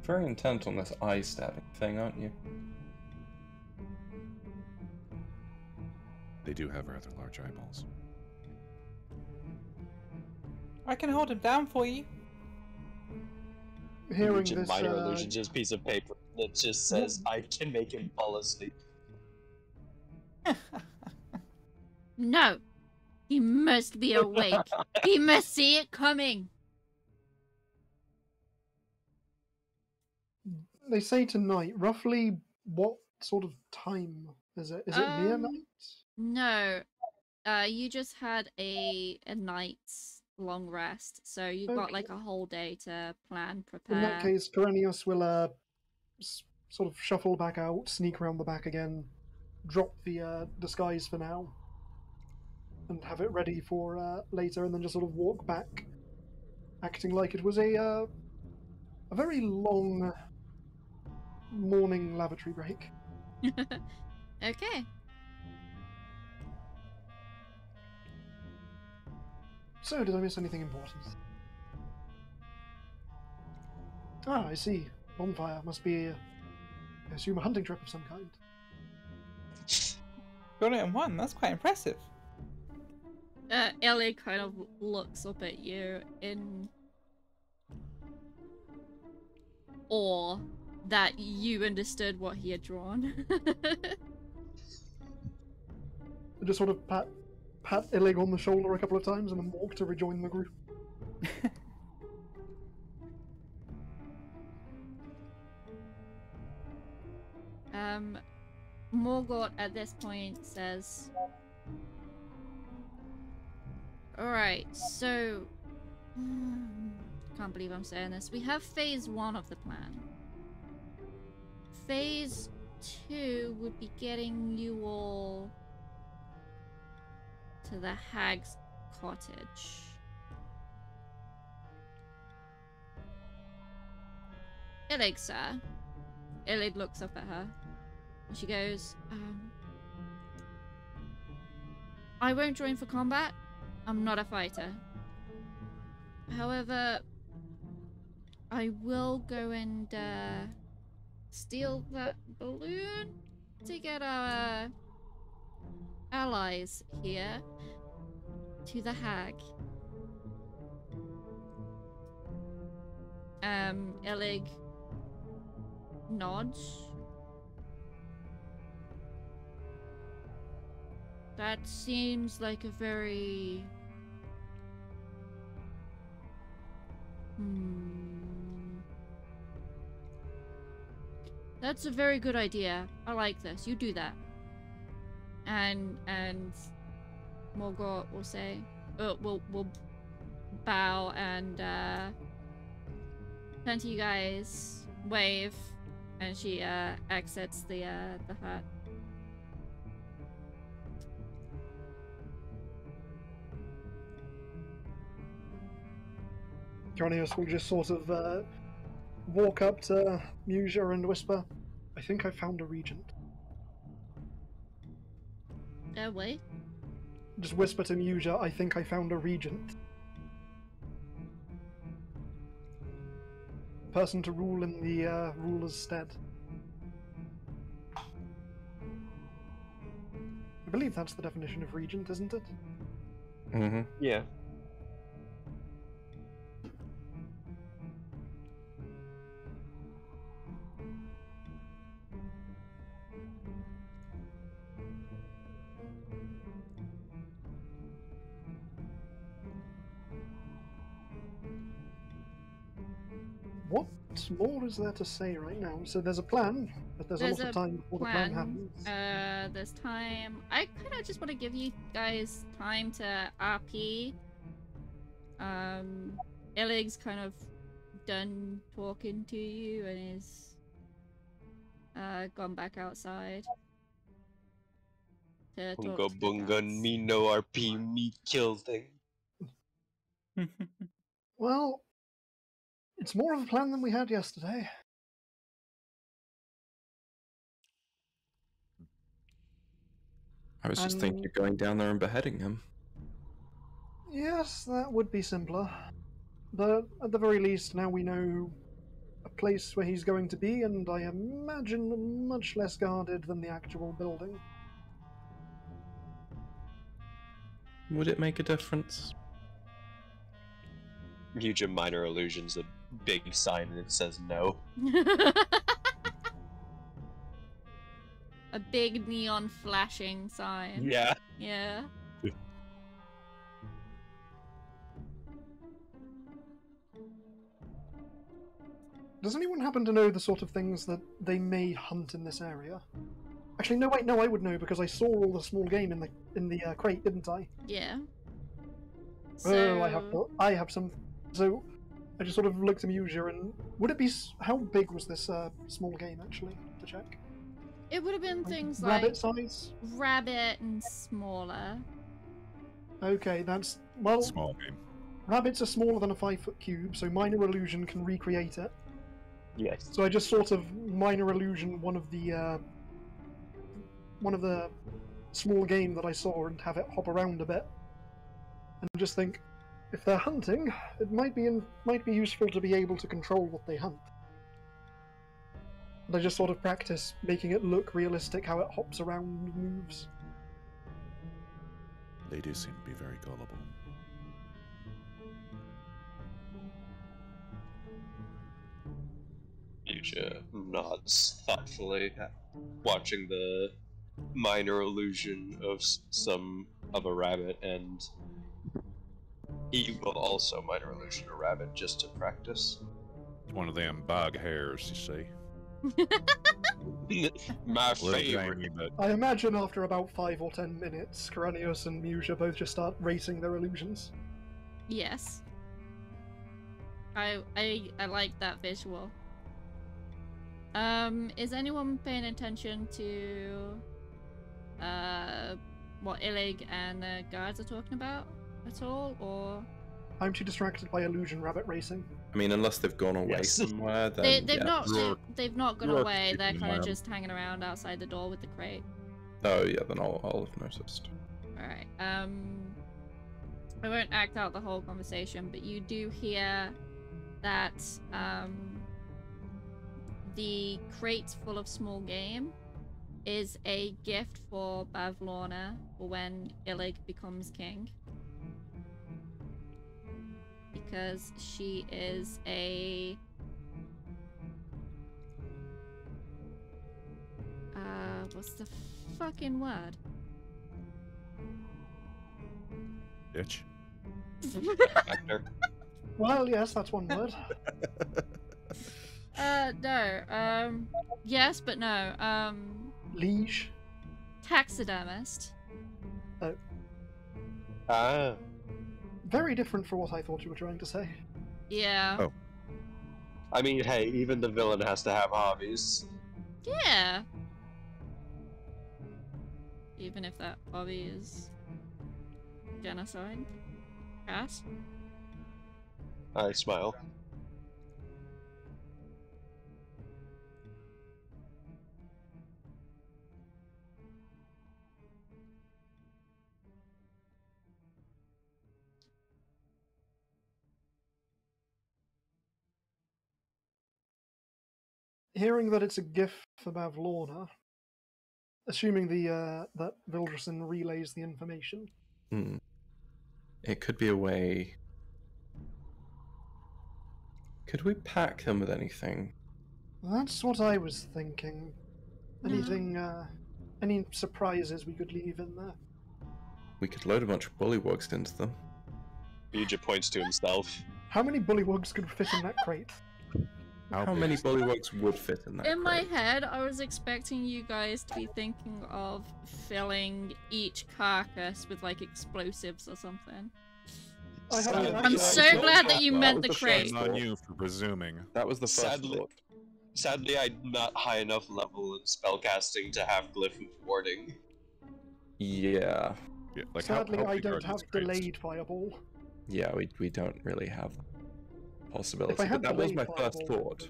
Very intent on this eye stabbing thing, aren't you? They do have rather large eyeballs. I can hold him down for you. Hearing illusion, this, minor uh, illusion, just piece of paper that just says, "I can make him fall asleep." No! He must be awake. he must see it coming. they say tonight. Roughly, what sort of time is it? Is it near Um, night? No. Uh you just had a a night's long rest, so you've got like a whole day to plan, prepare. In that case, Perenius will uh, s- sort of shuffle back out, sneak around the back again, drop the uh, disguise for now, and have it ready for uh, later, and then just sort of walk back, acting like it was a uh, a very long morning lavatory break. okay. So, did I miss anything important? Ah, I see. Bonfire must be, uh, I assume, a hunting trip of some kind. Got it in one. That's quite impressive. Uh, Ellie kind of looks up at you in awe that you understood what he had drawn. I just sort of pat pat Illig on the shoulder a couple of times and then walk to rejoin the group. um, Morgort at this point says, "Alright, so can't believe I'm saying this. We have phase one of the plan. Phase two would be getting you all to the hag's cottage. Illig, sir. Illig looks up at her. And she goes, um, I won't join for combat. I'm not a fighter. However, I will go and uh, steal that balloon to get our allies here to the hag. Um, Illig nods. That seems like a very. Hmm. That's a very good idea. I like this. You do that. And and Morgort will say, uh, will will bow and uh, turn to you guys, wave, and she uh, exits the uh, the hut. Kyranios will just sort of uh, walk up to Mi'uja and whisper, I think I found a regent. Uh, wait. Just whisper to Mi'uja, I think I found a regent. Person to rule in the uh, ruler's stead. I believe that's the definition of regent, isn't it? Mm-hmm. Yeah. More is there to say right now? So there's a plan, but there's, There's a lot a of time before the plan, plan happens. Uh, this time, I kind of just want to give you guys time to RP. Um, Illig's kind of done talking to you and is uh gone back outside. To talk Bunga to bunga me no RP me kill thing. Well, it's more of a plan than we had yesterday. I was just thinking Um, of going down there and beheading him. Yes, that would be simpler. But at the very least, now we know a place where he's going to be, and I imagine much less guarded than the actual building. Would it make a difference? Huge and minor illusions, a big sign that says no. A big neon flashing sign. Yeah. Yeah. Does anyone happen to know the sort of things that they may hunt in this area? Actually, no. Wait, no. I would know because I saw all the small game in the in the uh, crate, didn't I? Yeah. Oh, I have. I have some. So, I just sort of looked at Mi'uja, and would it be how big was this uh, small game actually to check? It would have been things rabbit like size. rabbit and smaller. Okay, that's well. Small game. Rabbits are smaller than a five foot cube, so minor illusion can recreate it. Yes. So I just sort of minor illusion one of the uh, one of the small game that I saw and have it hop around a bit, and just think if they're hunting, it might be in, might be useful to be able to control what they hunt. And I just sort of practice making it look realistic how it hops around and moves. do seem to be very gullible. Future nods thoughtfully, watching the minor illusion of some of a rabbit, and he will also minor illusion a rabbit just to practice. It's one of them bug hairs, you see. My favorite. tiny, but I imagine after about five or ten minutes, Kyranios and Mi'uja both just start racing their illusions. Yes. I I I like that visual. Um, is anyone paying attention to uh what Illig and the guards are talking about at all, or I'm too distracted by illusion rabbit racing. I mean, unless they've gone away Yes. somewhere, then they they've yeah. not Roar- they, they've not gone roar away? They're kind of just hanging around outside the door with the crate. Oh yeah, then I'll, I'll have noticed. All right. Um, I won't act out the whole conversation, but you do hear that um, the crate full of small game is a gift for Bavlorna for when Illig becomes king. Because she is a uh what's the fucking word? bitch. Actor. Well, yes, that's one word. Uh, no. Um, yes, but no. Um, Liege. taxidermist. Oh. Ah. Very different from what I thought you were trying to say. Yeah. Oh. I mean, hey, even the villain has to have hobbies. Yeah. Even if that hobby is genocide. Pass. I smile. Hearing that it's a gift for Bavlorna, assuming the uh, that Valdresin relays the information, Hmm. It could be a way. Could we pack them with anything? that's what I was thinking. No. Anything, uh, any surprises we could leave in there? We could load a bunch of bullywugs into them. Yuja points to himself. How many bullywugs could fit in that crate? How How many is the- bullywugs would fit in that? In my head, I was expecting you guys to be thinking of filling each carcass with like explosives or something. I have Sadly, no I'm so glad that you That meant was the the first crate. Shame on you for presuming. That was the first Sadly- thought. Sadly, I'm not high enough level in spellcasting to have glyph of warding. Yeah, Yeah, like Sadly, how I don't have crates? delayed fireball. yeah, we we don't really have possibility. But that was my first thought.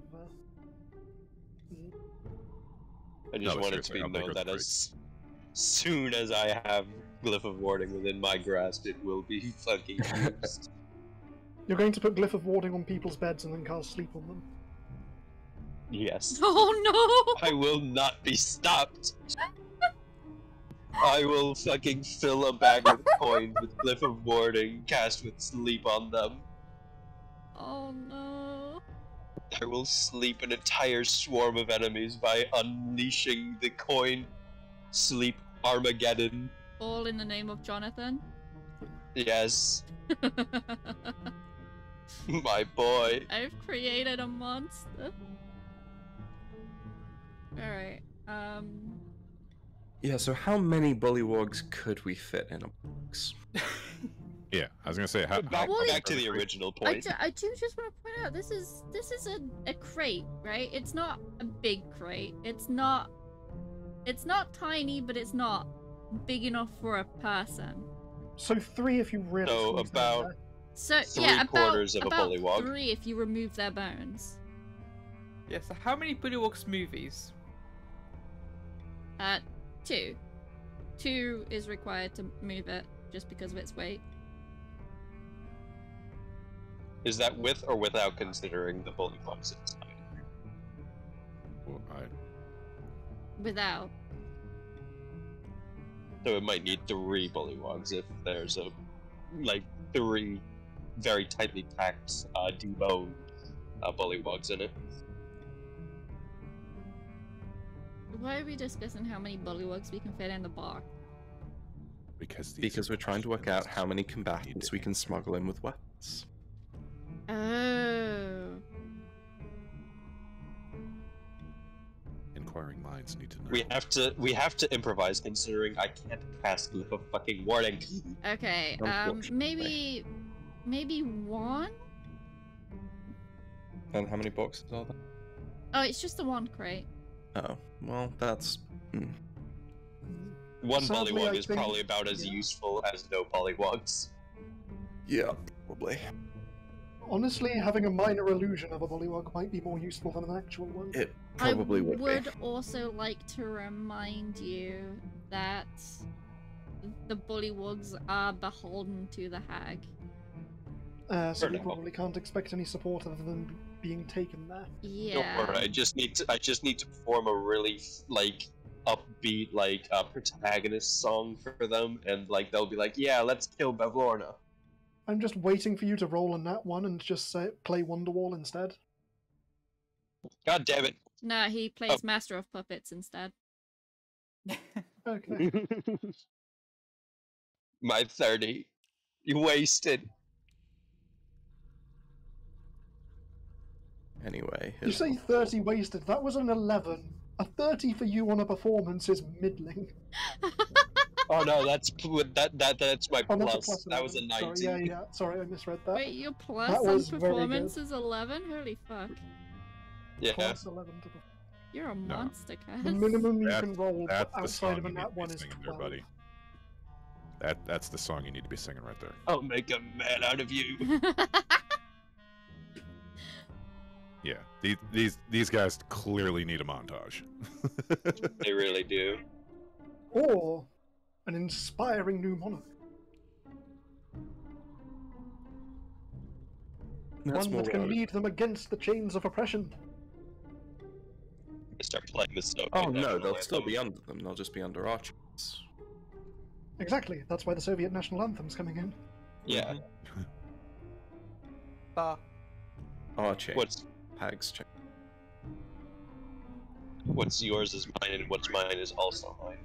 would've, I just but wanted to seriously, be how known that as soon as I have glyph of warding within my grasp, it will be fucking used. You're going to put glyph of warding on people's beds and then cast sleep on them. yes. Oh no! I will not be stopped. I will fucking fill a bag of coins with glyph of warding, cast with sleep on them. No! Oh no! I will sleep an entire swarm of enemies by unleashing the coin sleep Armageddon. All in the name of Jonathan. Yes, my boy. I've created a monster. Alright, um. Yeah, so how many bullywugs could we fit in a box? Yeah, I was gonna say how. Back, how back to the crates? original I point. do, I do just want to point out this is this is a, a crate, right? It's not a big crate. It's not it's not tiny, but it's not big enough for a person. So three if you really So about- So Three yeah, about, quarters of a about bullywug. three if you remove their bones. Yeah, so how many Bullywugs movies? Uh, two. Two is required to move it just because of its weight. Is that with or without considering the bullywugs inside? Well, I, Without. So it might need three bullywugs if there's a like three very tightly packed uh, deboned uh, bullywugs in it. Why are we discussing how many bullywugs we can fit in the bar? because Because we're trying to work out how many combatants we can smuggle in with weapons. Oh. inquiring minds need to know. We have to we have to improvise considering I can't cast Glyph a fucking Warding. Okay, um, maybe, maybe one? And how many boxes are there? Oh, it's just the one crate. Oh, well, that's. hmm. One Sadly, bullywug I is think- probably about as yeah. useful as no bullywugs. Yeah, probably. Honestly, having a minor illusion of a bullywug might be more useful than an actual one. It probably I would, would be. also like to remind you that the bullywugs are beholden to the hag. Uh, so Fair we probably can't expect any support other than being taken there. Yeah. Don't worry, I just need to I just need to perform a really like upbeat like uh, protagonist song for them, and like they'll be like, yeah, let's kill Bavlorna. I'm just waiting for you to roll a nat one and just say, play Wonderwall instead. God damn it. No, he Oh. plays Master of Puppets instead. Okay. My thirty, you wasted. Anyway, you say 30 wasted. That was an 11. A 30 for you on a performance is middling. Oh no, that's pl- that that that's my Oh, that's plus. plus That was a 11. ninety. Sorry, yeah, yeah. Sorry, I misread that. Wait, your plus that on was very good. performance is 11? Holy fuck. Yeah. Plus 11 to perform. You're a No. monster, Cas. The minimum you That's- can roll That's the outside song of a you need nat 1 is singing there, 12. buddy. That that's the song you need to be singing right there. I'll make a man out of you. Yeah, these these these guys clearly need a montage. they really do. Or an inspiring new monarch. that's one that can what I lead them against the chains of oppression. I start playing this Soviet Oh no, they'll still anthem. be under them. They'll just be under our chains. Exactly. That's why the Soviet national anthem's coming in. Yeah. Mm-hmm. Bah. Our chain. What's Hag's chain. what's yours is mine, and what's mine is also mine.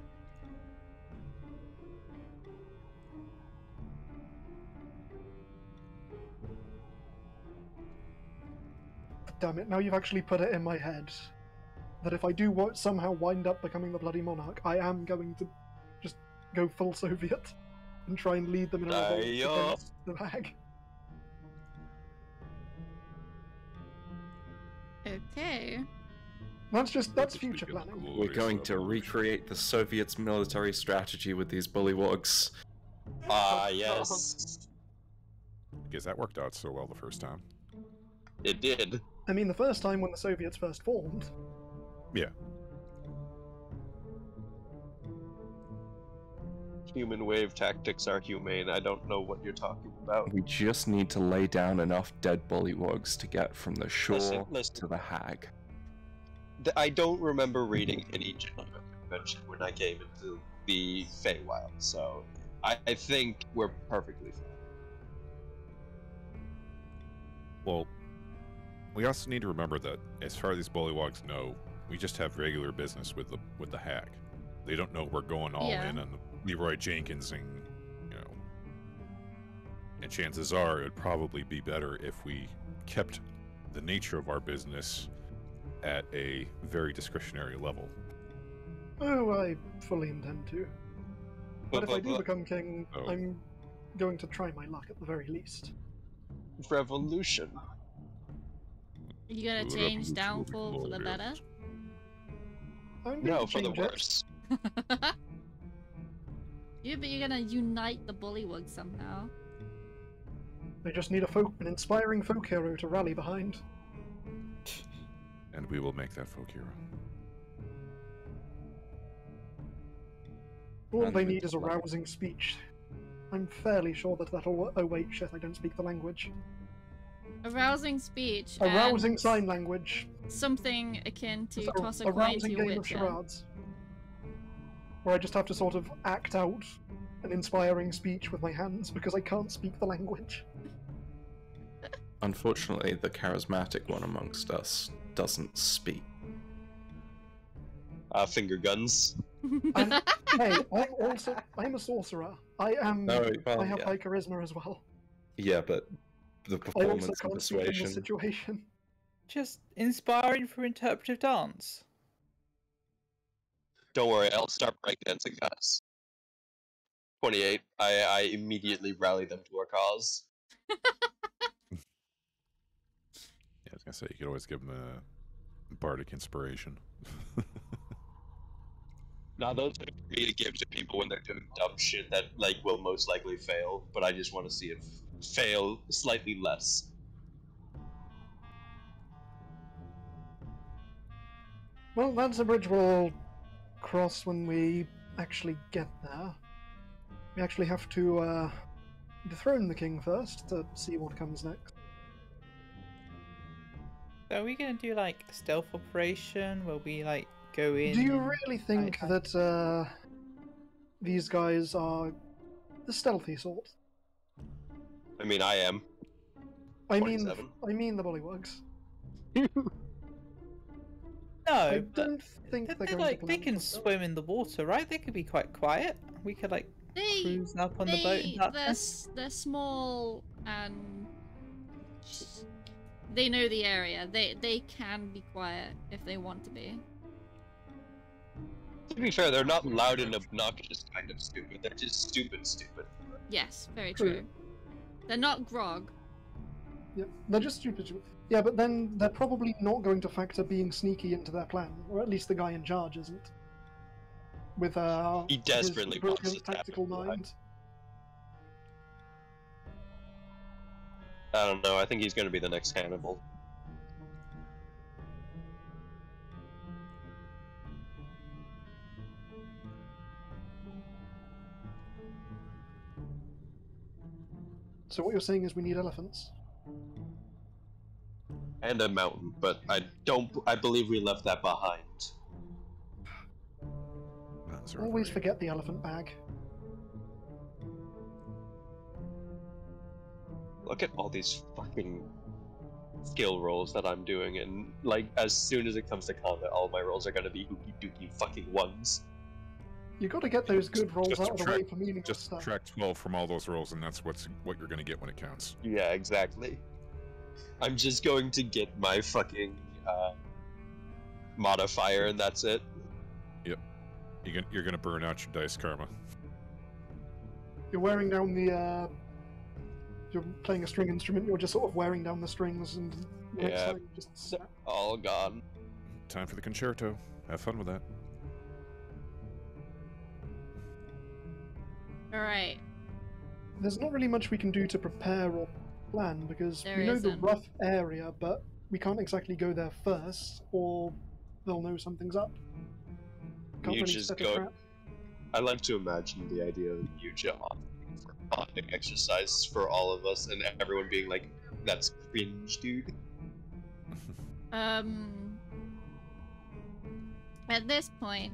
Damn it! Now you've actually put it in my head that if I do wa- somehow wind up becoming the bloody monarch, I am going to just go full Soviet and try and lead them in a revolt Ayo. against the bag. Okay. That's just that's future planning. We're going to recreate the Soviets' military strategy with these bullywugs. Ah, yes. Because that worked out so well the first time. It did. I mean, the first time when the Soviets first formed, Yeah. Human wave tactics are humane. I don't know what you're talking about. We just need to lay down enough dead bullywugs to get from the shore Listen, listen. to the hag. Th- I don't remember reading any Geneva Convention when I came into the Feywild, so I, I think we're perfectly fine. Well, we also need to remember that as far as these bullywugs know, we just have regular business with the with the hag. They don't know we're going all Yeah. in on Leroy Jenkins and you know. And chances are it'd probably be better if we kept the nature of our business at a very discretionary level. oh, I fully intend to. But if I do But- become king, Oh. I'm going to try my luck at the very least. Revolution. You gonna change revolution will be downfall for the better? glorious. I'm going No, for the change it. worse. yeah, but you're gonna unite the bullywug somehow. They just need a folk, an inspiring folk hero to rally behind. And we will make that folk hero. All And they need is a rousing speech. I'm fairly sure that that'll. Oh wait, shit! I don't speak the language. A rousing speech. A rousing and sign language. Something akin to It's toss a, a coin to your game of witcher. charades. Where I just have to sort of act out an inspiring speech with my hands because I can't speak the language. Unfortunately, the charismatic one amongst us doesn't speak. Uh, finger guns. And hey, I'm also I'm a sorcerer. I am. No, well, I have yeah. high charisma as well. Yeah, but the I also performance and can't speak in persuasion. situation. Just inspiring for interpretive dance. Don't worry, I'll start breakdancing, guys. 28. I, I immediately rally them to our cause. Yeah, I was gonna say you could always give them a bardic inspiration. Now, those are for me to give to people when they're doing dumb shit that like will most likely fail, but I just want to see it f- fail slightly less. Well, that's a bridge we'll cross when we actually get there. We actually have to uh, dethrone the king first to see what comes next. So are we gonna do like a stealth operation where we like go in? Do you really think I- that uh, these guys are the stealthy sort? I mean, I am. I mean, 27. I mean the bullywugs. No, I but don't think they, they're they going like to they plan can for swim in the water, right? They could be quite quiet. We could like They, cruise up on the boat they, and touch they're, them. s- they're small and they know the area. They they can be quiet if they want to be. To be fair, they're not loud and obnoxious kind of stupid. They're just stupid stupid. Yes, very True. true. They're not grog. Yeah, they're just stupid. Yeah, but then they're probably not going to factor being sneaky into their plan, or at least the guy in charge isn't. With uh, He desperately his wants brilliant to tactical into mind. I don't know. I think he's going to be the next Hannibal. So what you're saying is we need elephants. And a mountain, but I don't. I believe we left that behind. Mountains are Always forget the elephant bag. Look at all these fucking skill rolls that I'm doing, and like as soon as it comes to combat, all my rolls are gonna be hooky dooky fucking ones. You got to get those good rolls Just out of the way subtract- for meaningless Just stuff. subtract 12 from all those rolls, and that's what's what you're going to get when it counts. Yeah, exactly. I'm just going to get my fucking uh, modifier, and that's it. You're gonna, you're gonna burn out your dice karma. You're wearing down the. Uh, you're playing a string instrument. You're just sort of wearing down the strings, and Yeah. just. All gone. Time for the concerto. Have fun with that. All right. There's not really much we can do to prepare or plan because There we know the isn't. rough area, but we can't exactly go there first, or they'll know something's up. Can't You really just go- I like to imagine the idea of Yuja opting for bonding exercise for all of us, and everyone being like, "That's cringe, dude." Um. At this point,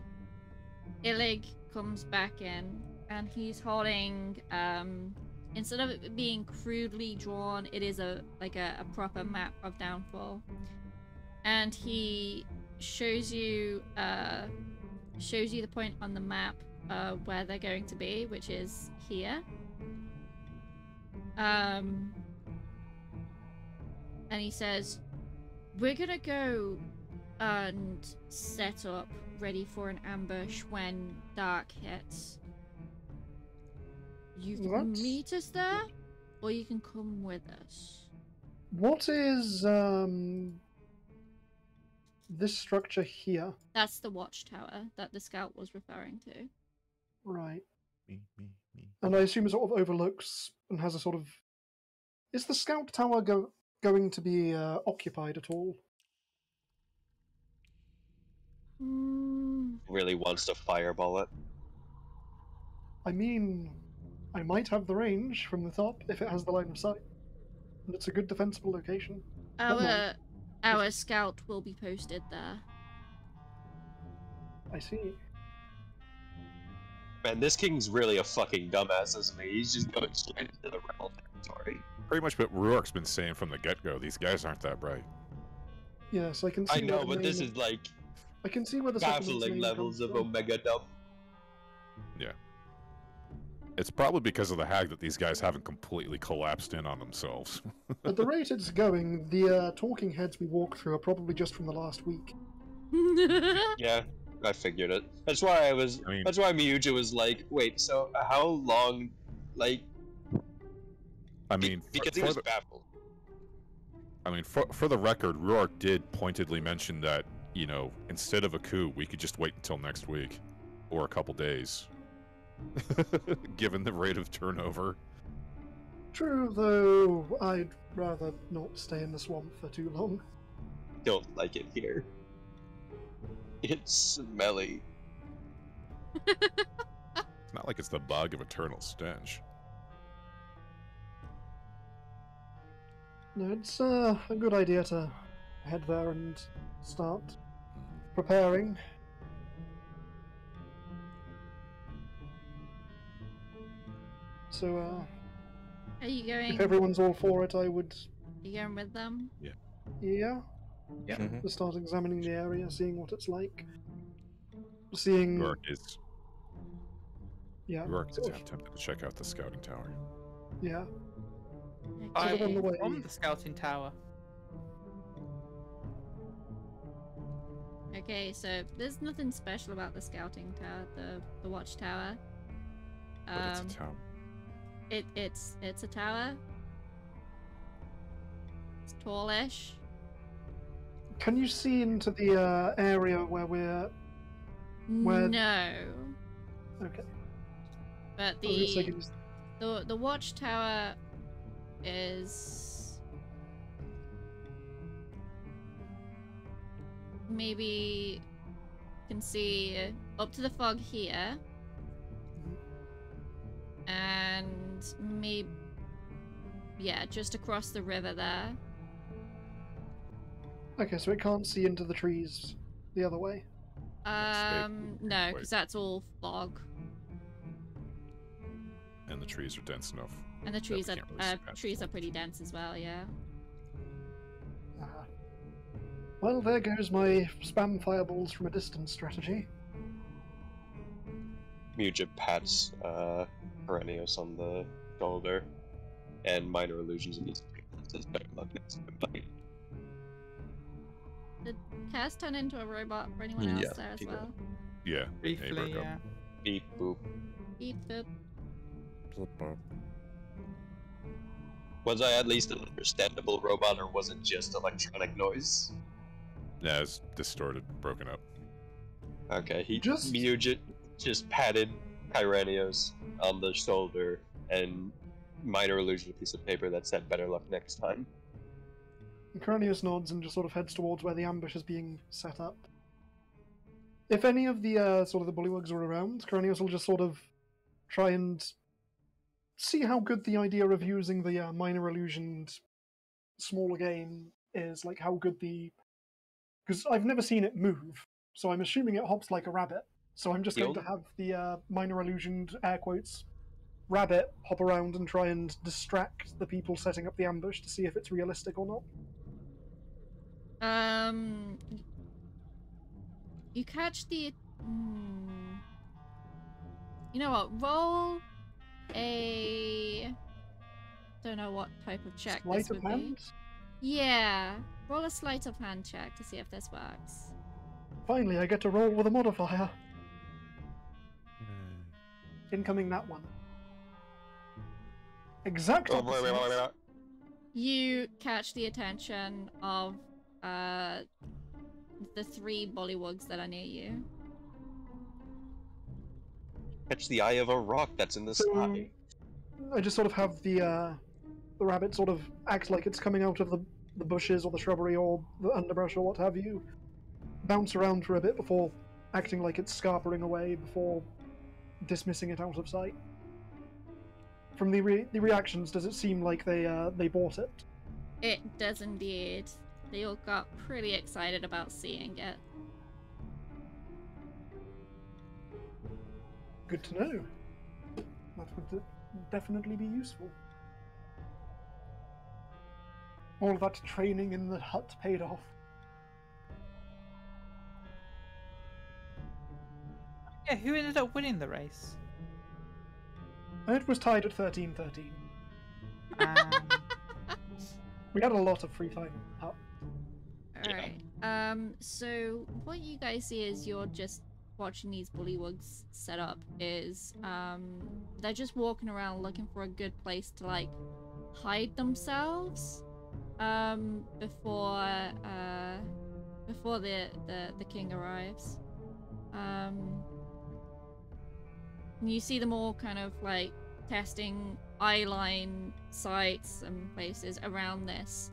Illig comes back in, and he's holding. Um, instead of it being crudely drawn, it is a like a, a proper map of Downfall, and he shows you uh shows you the point on the map uh where they're going to be, which is here. Um. And he says, we're gonna go and set up ready for an ambush when dark hits. You can What? meet us there, or you can come with us. What is um this structure here? That's the watchtower that the scout was referring to. Right. Me, me, me. And I assume it sort of overlooks and has a sort of. Is the scout tower go- going to be uh, occupied at all? Mm, Really wants to fireball it. I mean, I might have the range from the top if it has the line of sight. And it's a good defensible location. Our uh, our scout will be posted there. I see. Man, this king's really a fucking dumbass, isn't he? He's just going straight into the rebel territory. Pretty much what Rhu'arc's been saying from the get-go. These guys aren't that bright. Yes, I can see. I know, the but this is like I can see where the baffling levels of from. Omega dumb. It's probably because of the hag that these guys haven't completely collapsed in on themselves. At the rate it's going, the uh, talking heads we walk through are probably just from the last week. Yeah, I figured it. That's why I was. I mean- that's why Mi'uja was like, "Wait, so how long?" Like, I be- mean, for, because he for was the, baffled. I mean, for, for the record, Rhu'arc did pointedly mention that you know instead of a coup, we could just wait until next week or a couple days, given the rate of turnover. True, though I'd rather not stay in the swamp for too long. Don't like it here. It's smelly. It's not like it's the Bog of eternal stench. No, it's uh, a good idea to head there and start preparing. So, uh, Are you going? if everyone's all for it, I would, you going with them? yeah, Mhm. to start examining the area, seeing what it's like. Seeing, Rhu'arc is yeah, Rhu'arc is sort of- tempted to check out the scouting tower. yeah. Okay. Sort of on the I'm way. from the scouting tower. Okay, so there's nothing special about the scouting tower, the the watchtower. But Um, it's a town. It it's it's a tower. It's tallish. Can you see into the uh, area where we're Where- No, okay? but I was gonna say, the the the watchtower is maybe you can see up to the fog here and maybe yeah just across the river there Okay, so it can't see into the trees the other way. um no because that's all fog and the trees are dense enough. and the trees are really uh, trees are pretty dense as well yeah Uh-huh. Well, there goes my spam fireballs from a distance strategy. Mi'uja pats uh, Perennius on the shoulder, and minor illusions and he's says better luck next time. Like, Did Cas turn into a robot for anyone else Yeah, there as he did. well? Yeah. Briefly, broke up. yeah. beep boop. Beep boop. Was I at least an understandable robot, or was it just electronic noise? Yeah, it's distorted, broken up. Okay, he Just- Mew ju- just patted Kyranios on the shoulder and minor illusion a piece of paper that said better luck next time. Kyranios nods and just sort of heads towards where the ambush is being set up. If any of the uh, sort of the bullywugs are around, Kyranios will just sort of try and see how good the idea of using the uh, minor illusioned smaller game is. Like how good the because I've never seen it move, so I'm assuming it hops like a rabbit. So I'm just The going to have the uh, minor illusioned air quotes rabbit hop around and try and distract the people setting up the ambush to see if it's realistic or not. Um, you catch the. Hmm. You know what? Roll a. Don't know what type of check Sleight this of would be. hand? Yeah, roll a sleight of hand check to see if this works. Finally, I get to roll with a modifier. Incoming that one. Exact Oh, wait, wait, wait, wait, wait. You catch the attention of uh the three bullywugs that are near you. Catch the eye of a rock that's in the So- sky. I just sort of have the uh, the rabbit sort of act like it's coming out of the, the bushes or the shrubbery or the underbrush or what have you. Bounce around for a bit before acting like it's scarpering away before dismissing it out of sight. From the re- the reactions, does it seem like they uh, they bought it? It does indeed. They all got pretty excited about seeing it. Good to know. That would definitely be useful. All that training in the hut paid off. Yeah, who ended up winning the race? It was tied at 13 13. Um, We had a lot of free time. in the hut. Alright. Um, so what you guys see is you're just watching these bullywugs set up is um they're just walking around looking for a good place to like hide themselves um before uh before the the, the king arrives. Um and you see them all kind of like testing eyeline sites and places around this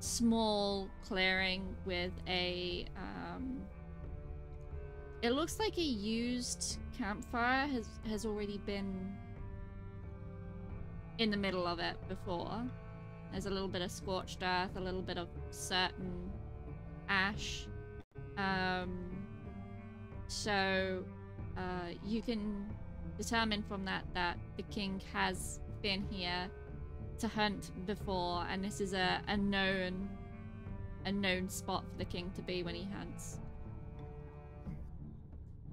small clearing with a um it looks like a used campfire has has already been in the middle of it before. There's a little bit of scorched earth a little bit of certain ash. Um so uh you can determine from that that the king has been here to hunt before, and this is a, a known a known spot for the king to be when he hunts.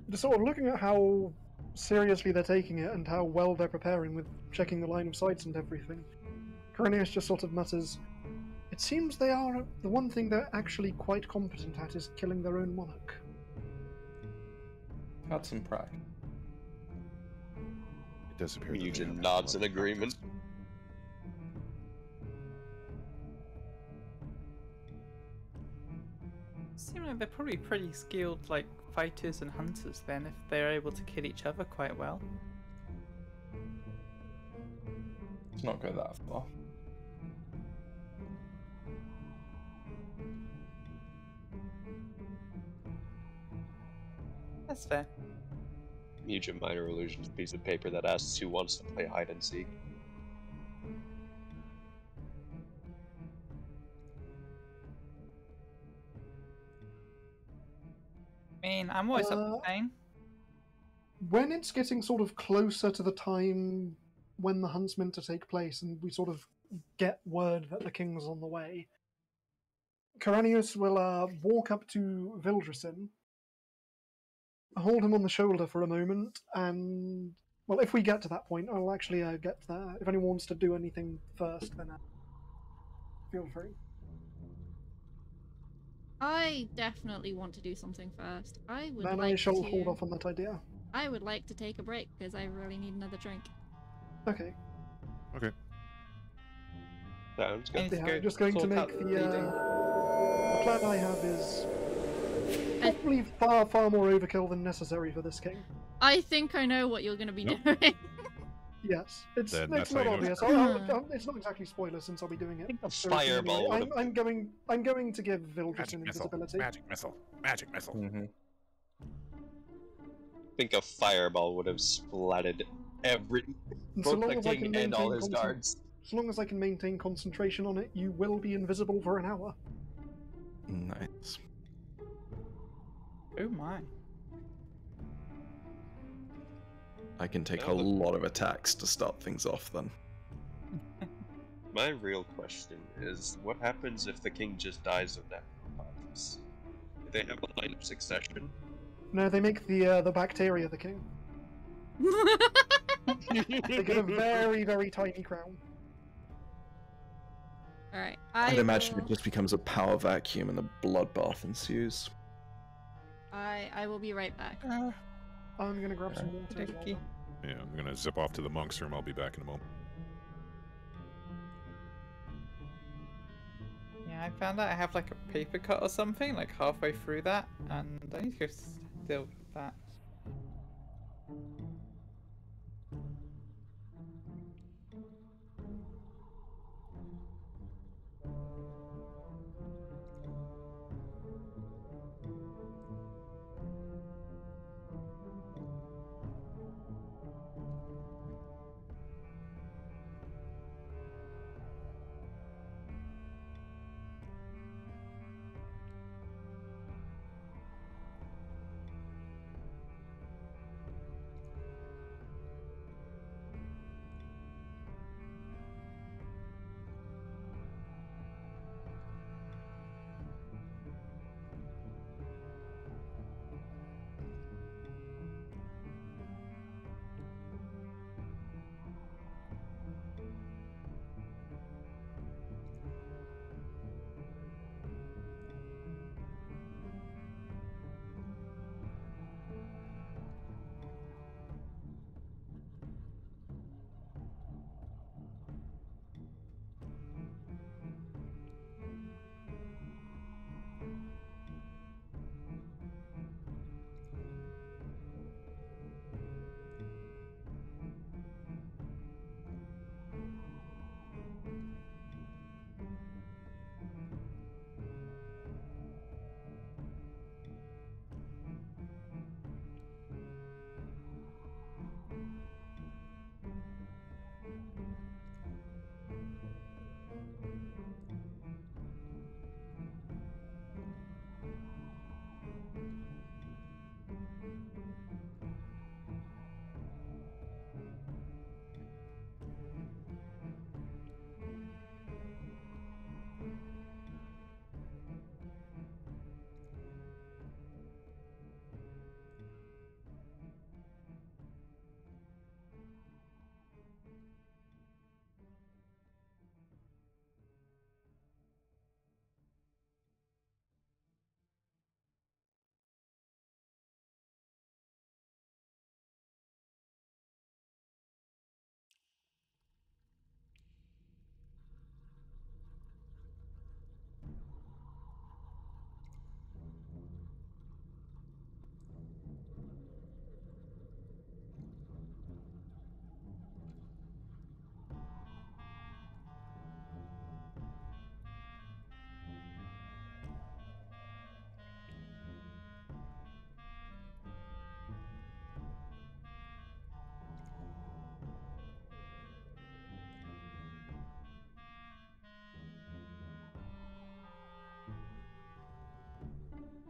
Just sort of looking at how seriously they're taking it and how well they're preparing with checking the line of sights and everything. Cornelius just sort of mutters, It seems they are the one thing they're actually quite competent at is killing their own monarch. Had some pride. It does appear Mugen nods in one of the agreement. competence. seem like they're probably pretty skilled, like fighters and hunters. Then, if they're able to kill each other quite well. Let's not go that far. That's fair. Mugen minor illusions piece of paper that asks who wants to play hide and seek. I mean, I'm always up Uh, for playing. When it's getting sort of closer to the time when the hunt's meant to take place, and we sort of get word that the king's on the way, Kyranios will uh, walk up to Valdresin, hold him on the shoulder for a moment, and well, if we get to that point, I'll actually uh, get there. If anyone wants to do anything first, then uh, feel free. I definitely want to do something first. I would Then like I shall to. hold off on that idea. I would like to take a break because I really need another drink. Okay. Sounds good. Yeah, I'm just going to make the the, uh, the plan I have is I- probably far, far more overkill than necessary for this king. I think I know what you're going to be Nope. doing. Yes, it's Then it's that's not how you know obvious. it's I'll. I'll, I'll- it's not exactly spoiler since I'll be doing it. think a very soon fireball I'm, I'm going. I'm going to give Vildred Magic an missile. invisibility. Magic missile. Magic missile. Mm-hmm. think a fireball would have splatted every And so both long the king and all his guards. As long as I can maintain concentration on it, you will be invisible for an hour. Nice. Oh my. I can take a look. lot of attacks to start things off then. My real question is, what happens if the king just dies of necropods? Do they have a line of succession? No, they make the uh, the bacteria the king. They get a very, very tiny crown. All right. I I'd imagine will, it just becomes a power vacuum and a bloodbath ensues. I I will be right back. Uh, I'm gonna grab some water as well. Yeah, I'm gonna zip off to the monk's room. I'll be back in a moment. yeah, I found out I have like a paper cut or something, like halfway through that, and I need to go s- deal with that.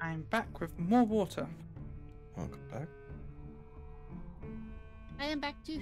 I'm back with more water. Welcome back. I am back too.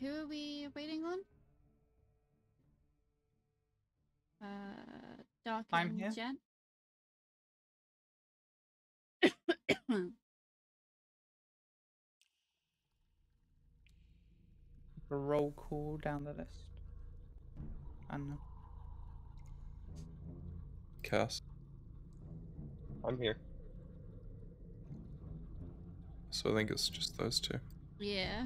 Who are we waiting on? Uh, Dark I'm and here. Jen? Roll call down the list. And Cas. I'm here. So I think it's just those two. yeah.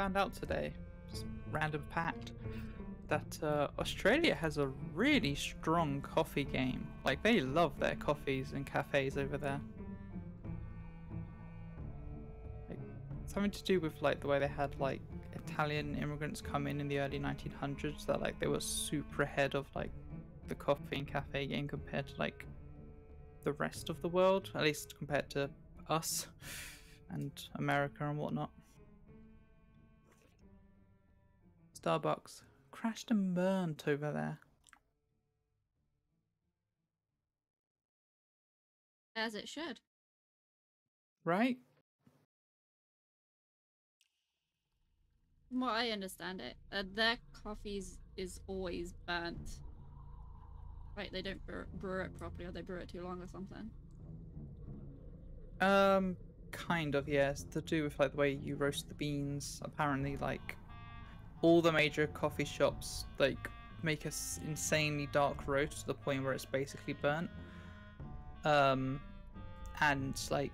Found out today, just random fact, that uh, Australia has a really strong coffee game. Like they love their coffees and cafes over there. Like, something to do with like the way they had like Italian immigrants come in in the early 1900s. That like they were super ahead of like the coffee and cafe game compared to like the rest of the world, at least compared to us and America and whatnot. Starbucks crashed and burnt over there. As it should. Right? From what I understand it, uh, their coffees is always burnt. Right, they don't brew, brew it properly, or they brew it too long or something. Um, kind of, yes. To do with like the way you roast the beans. Apparently, like all the major coffee shops like make a s- insanely dark roast to the point where it's basically burnt. Um, and like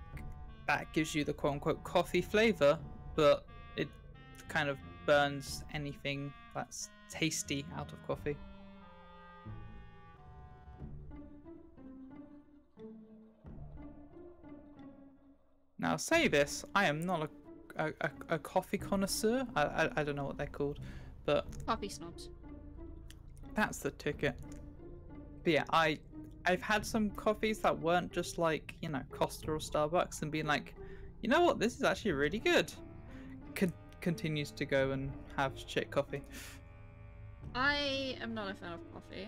that gives you the quote unquote coffee flavor, but it kind of burns anything that's tasty out of coffee. Now, say this, I am not a, a, a, a coffee connoisseur. I, I, I don't know what they're called, but Coffee snobs. that's the ticket. But yeah, I I've had some coffees that weren't just like you know Costa or Starbucks and being like, you know what, this is actually really good. Con- continues to go and have shit coffee. I am not a fan of coffee.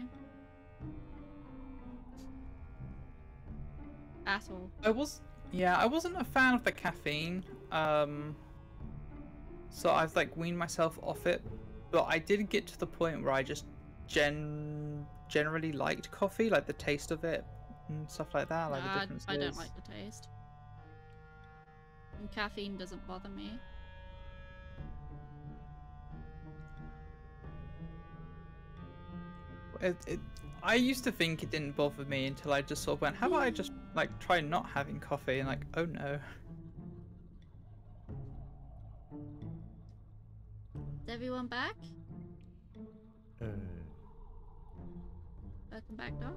At all. I was yeah, I wasn't a fan of the caffeine. Um, so I've like weaned myself off it, but I did get to the point where I just gen generally liked coffee, like the taste of it and stuff like that, like Nah, the differences. I don't like the taste. And caffeine doesn't bother me. It, it, I used to think it didn't bother me until I just sort of went, how about I just like try not having coffee? And like, oh no. Everyone back? Uh, Welcome back, Doc.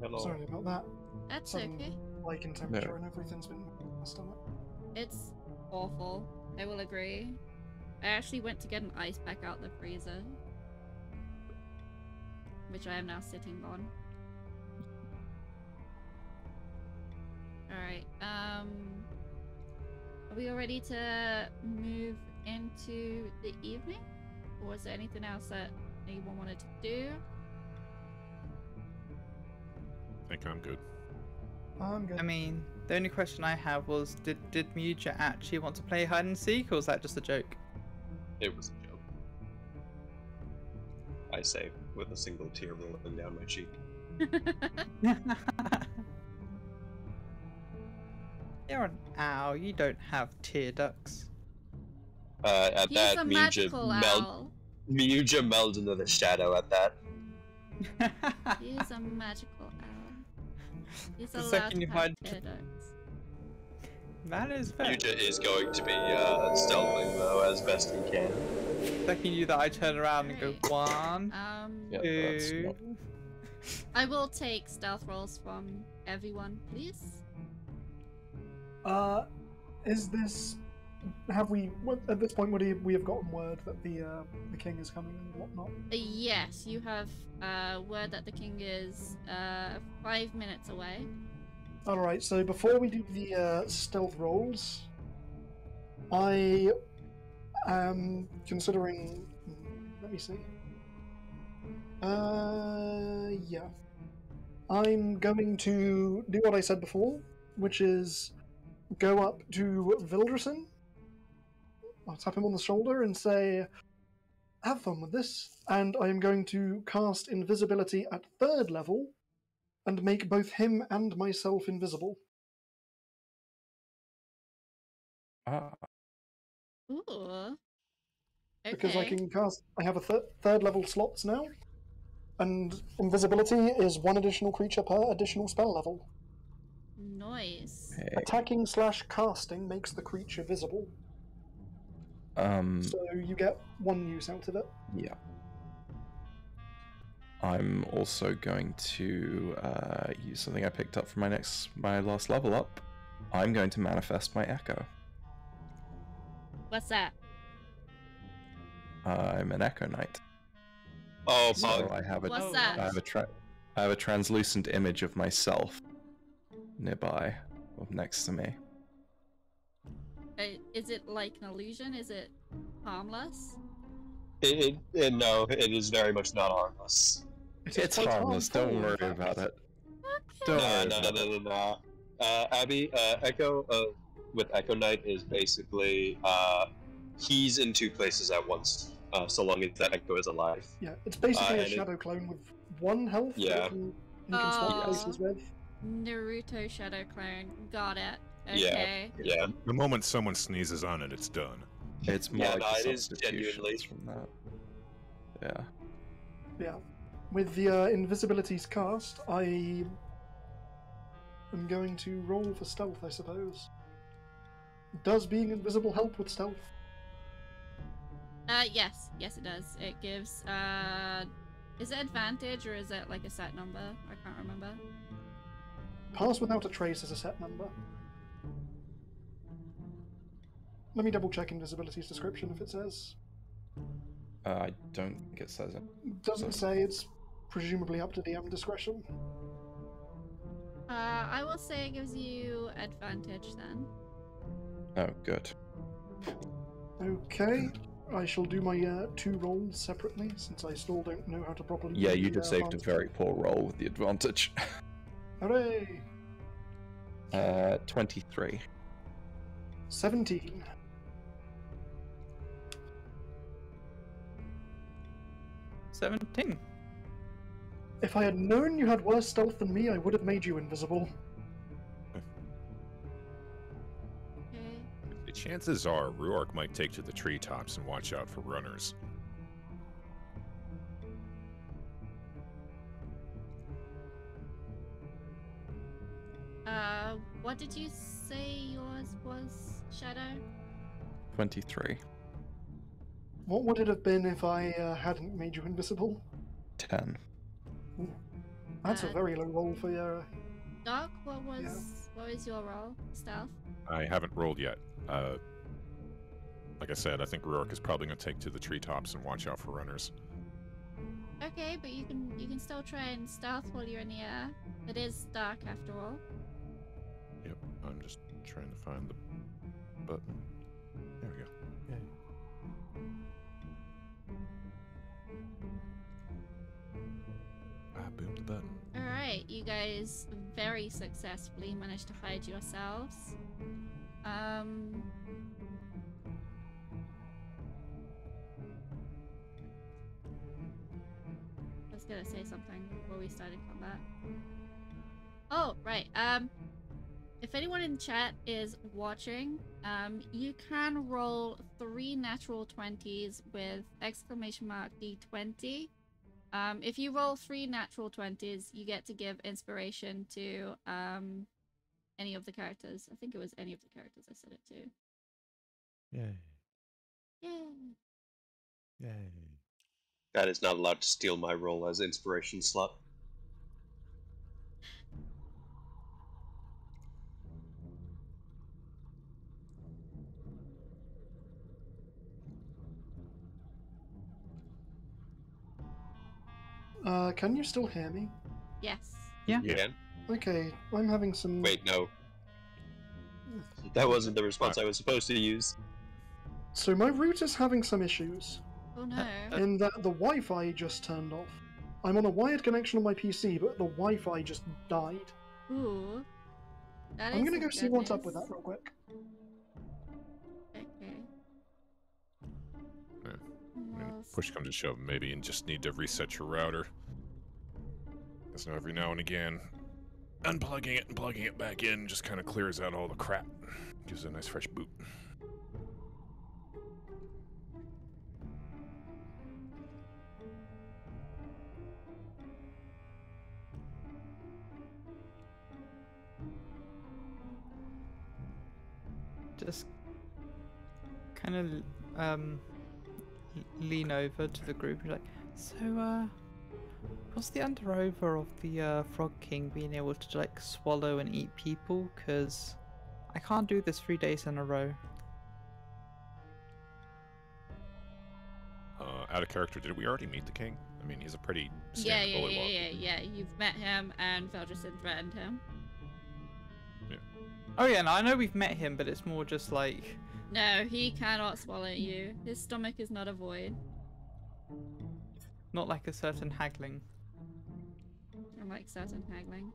Hello. Sorry about that. That's Some- okay. Like in temperature and everything's been messed up. It's awful. I will agree. I actually went to get an ice pack out the freezer. Which I am now sitting on. Alright, um. Are we all ready to move into the evening? Or is there anything else that anyone wanted to do? I think I'm good. I'm good. I mean, the only question I have was, did did Mi'uja actually want to play hide and seek, or was that just a joke? It was a joke. I say with a single tear rolling down my cheek. You're an owl. You don't have tear ducts. Uh, at He's that, a magical meld, owl. Mi'uja meld into the shadow at that. He's a magical owl. He's The allowed second to you have hide- tear ducts. that is fair. Mi'uja is going to be uh, stealthing though as best he can. The Second you that I turn around and go one, Um, Yep, that's two. not- I will take stealth rolls from everyone, please. Uh, is this? Have we? At this point, would he- we have gotten word that the uh, the king is coming and whatnot? Uh, yes, you have uh, word that the king is uh, five minutes away. All right. So before we do the uh, stealth rolls, I am considering. hmm, Let me see. Uh, yeah. I'm going to do what I said before, which is go up to Valdresin. I'll tap him on the shoulder and say, "Have fun with this." And I am going to cast invisibility at third level and make both him and myself invisible. Ah, Ooh. Okay. because I can cast. I have a thir- third level slots now, and invisibility is one additional creature per additional spell level. Noise. okay. Attacking slash casting makes the creature visible, Um, so you get one use out of it. yeah. I'm also going to uh, use something I picked up from my next, my last level up. I'm going to manifest my echo. What's that? I'm an echo knight, Oh, so. I have a What's Oh, that? I have a tra- I have a translucent image of myself nearby, or next to me. Uh, is it like an illusion? Is it harmless? It, it, it- no, it is very much not harmless. It is It's quite harmless. Don't worry fact. about it. Okay. Don't No, worry no, no, about no, it. no, no. Uh, Abby, uh, Echo uh, with Echo Knight is basically uh, he's in two places at once. uh, so long as that echo is alive. Yeah, it's basically Uh, a and it- shadow clone with one health. that Yeah. you can, you can swap Oh. places with. Naruto Shadow Clone. Got it. Yeah. Okay. Yeah. Yeah. The moment someone sneezes on it, it's done. It's more Yeah, like no, it is genuinely- from that. Yeah. Yeah. With the uh, invisibilities cast, I am going to roll for stealth, I suppose. Does being invisible help with stealth? Uh, yes, yes, it does. It gives. Uh, is it advantage or is it like a set number? I can't remember. Pass without a trace is a set number. Let me double check invisibility's description if it says. Uh, I don't think it says it. Doesn't say it's presumably up to DM discretion. Uh, I will say it gives you advantage then. Oh, good. Okay. I shall do my uh, two rolls separately since I still don't know how to properly. Yeah, you just did uh, saved a very poor roll with the advantage. Hooray! Uh, 23. 17. Seventeen. If I had known you had worse stealth than me, I would have made you invisible. Okay. The chances are Rhu'arc might take to the treetops and watch out for runners. Uh, what did you say yours was, Shadow? 23. What would it have been if I uh, hadn't made you invisible? 10. That's a Uh, very low roll for your. Doc, what was what was your roll? Stealth. I haven't rolled yet. Uh, like I said, I think Rhu'arc is probably going to take to the treetops and watch out for runners. Okay, but you can you can still try and stealth while you're in the air. It is dark after all. Yep, I'm just trying to find the button. There we go. Ah, boom the button. All right, you guys very successfully managed to hide yourselves. Um. I was gonna say something before we started combat. Oh, right. Um, if anyone in chat is watching, um, you can roll three natural twenties with exclamation mark d20. Um, if you roll three natural twenties, you get to give inspiration to um any of the characters. I think it was any of the characters I said it to. Yay. Yay! Yay. That is not allowed to steal my role as inspiration slot. Uh, can you still hear me? Yes. Yeah. Yeah. Again? Okay, I'm having some. Wait, no. That wasn't the response I was supposed to use. So my router's having some issues. Oh no. Uh, in that the Wi-Fi just turned off. I'm on a wired connection on my PC, but the Wi-Fi just died. Ooh. That I'm is gonna some go see what's up with that real quick. Push comes to shove, maybe you just need to reset your router. Because now every now and again, unplugging it and plugging it back in just kind of clears out all the crap. Gives it a nice fresh boot. just kind of um lean over to the group and be like, so uh, what's the under over of the uh, Frog King being able to like swallow and eat people? Cause I can't do this three days in a row. Uh, out of character, did we already meet the king? I mean, he's a pretty yeah, standard yeah, bully yeah, wog. yeah, yeah. You've met him, and Valdresin threatened him. Oh yeah, no, I know we've met him, but it's more just like No, he cannot swallow you. His stomach is not a void. not like a certain haggling. Unlike certain haggling.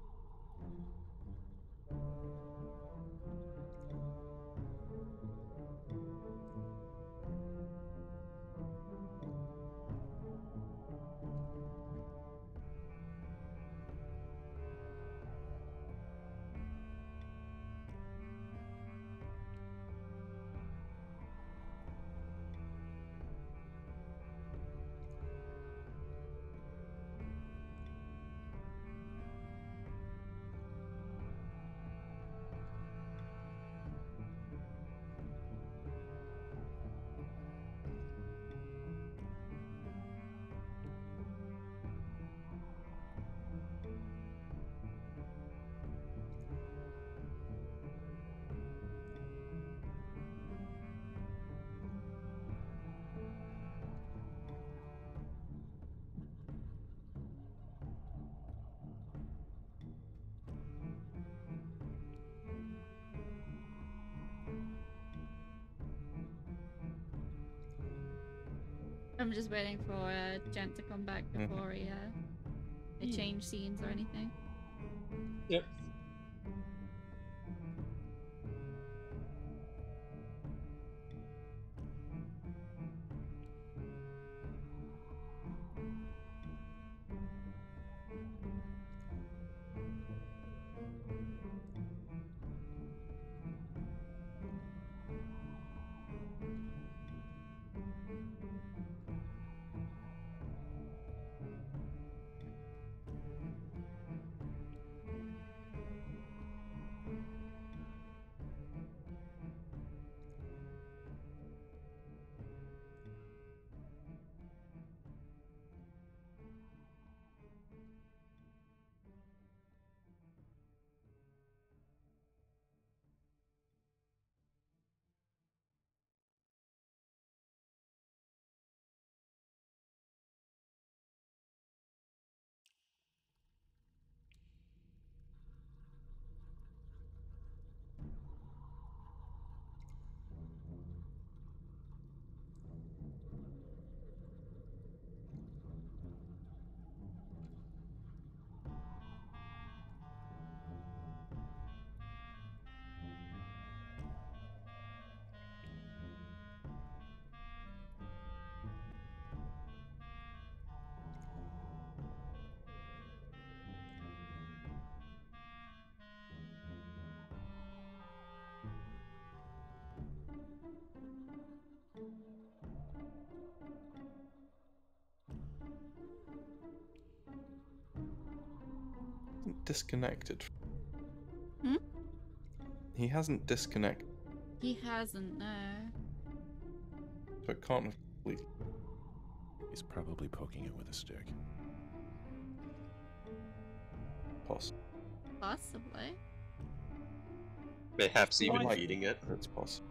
I'm just waiting for uh, Gent to come back Mhm. before he, uh, they change scenes or anything. Disconnected. Hmm? He hasn't disconnected, He hasn't, no. so it can't have. He's probably poking it with a stick. Possible. Possibly. Perhaps even Might- feeding it. That's possible.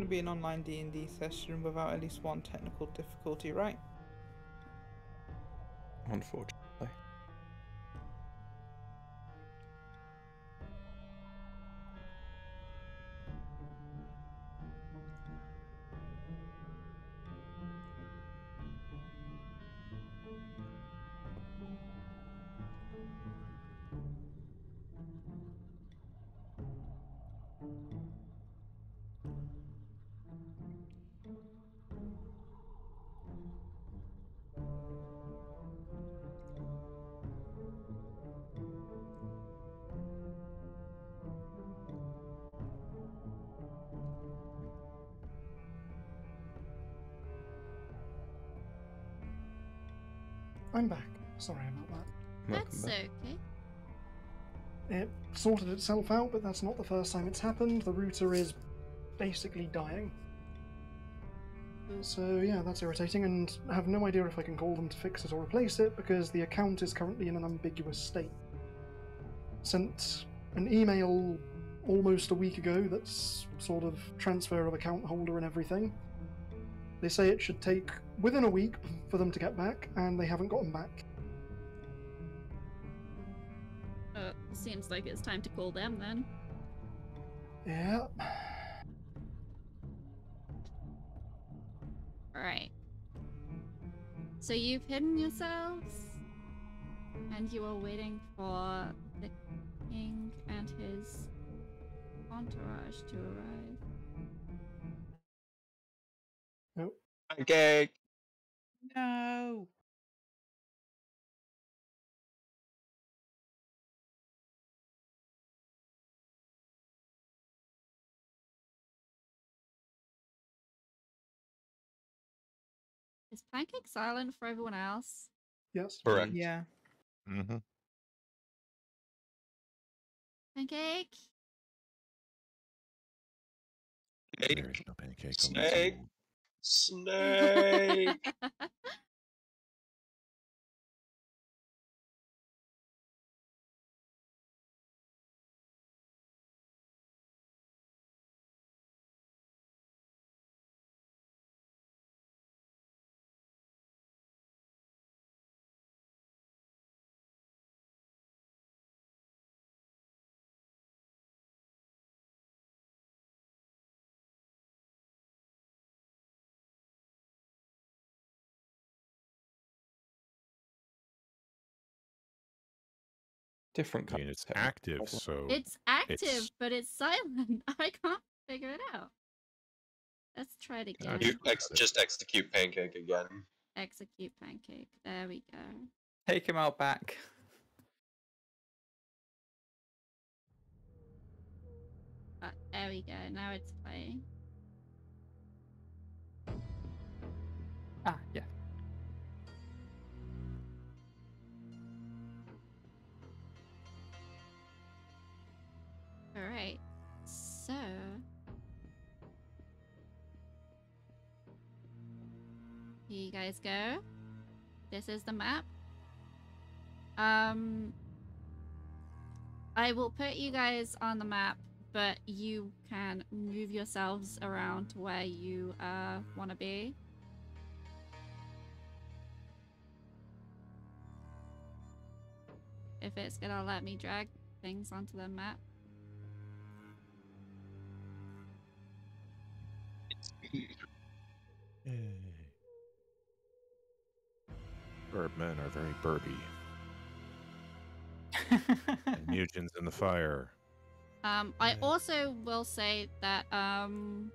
Wouldn't be an online D and D session without at least one technical difficulty, right? Unfortunately. That's back. okay. It sorted itself out, but that's not the first time it's happened. The router is basically dying. So yeah, that's irritating, and I have no idea if I can call them to fix it or replace it because the account is currently in an ambiguous state. Sent an email almost a week ago that's sort of transfer of account holder and everything. They say it should take within a week for them to get back, and they haven't gotten back. Seems like it's time to call them then. Yep. Alright. So you've hidden yourselves, and you are waiting for the king and his entourage to arrive. Nope. Okay. No. Is Pancake silent for everyone else? Yes. Correct. Yeah. Mm-hmm. Pancake? Snake! There is no pancake on the Snake. Snake! Different I kind. mean, it's technical active, problem. so It's active, it's- but it's silent. I can't figure it out. Let's try it Yeah, again. You ex- just execute pancake again. Execute pancake. There we go. Take him out back. Uh, there we go. Now it's playing. Ah, yeah. All right. So. Here you guys go. This is the map. Um. I will put you guys on the map, but you can move yourselves around to where you uh, want to be. If it's gonna let me drag things onto the map. Yay. Birdmen are very birdy. And mutants in the fire. Um, I Yeah. also will say that um,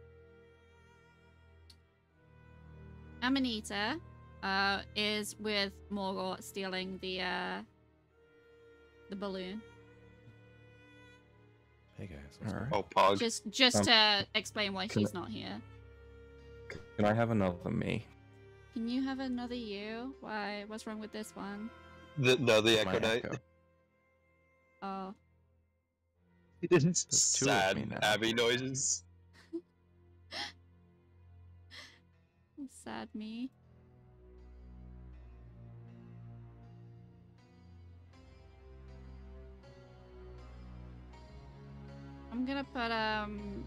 Amanita uh, is with Morgort stealing the uh, the balloon. Hey guys. let's All go. right. Oh, pog. Just just Um, to explain why can she's not here. Can I have another me? Can you have another you? Why? What's wrong with this one? The, no, the My Echo Knight. echo. Oh, There's two Sad. Abby noises. sad me. I'm gonna put um,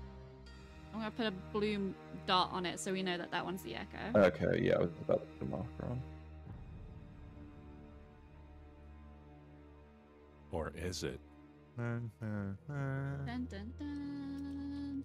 I'm gonna put a blue dot on it so we know that that one's the echo. Okay, yeah, I was about to put a marker on. Or is it? Dun dun dun.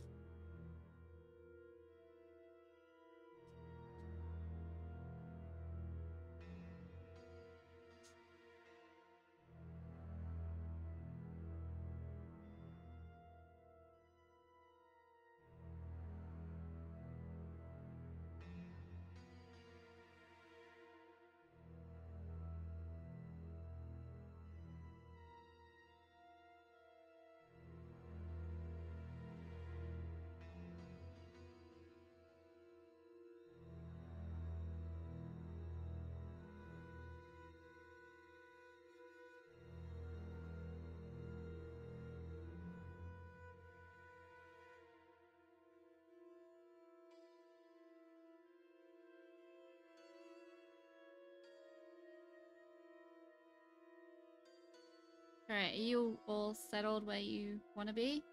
Alright, are you all settled where you want to be?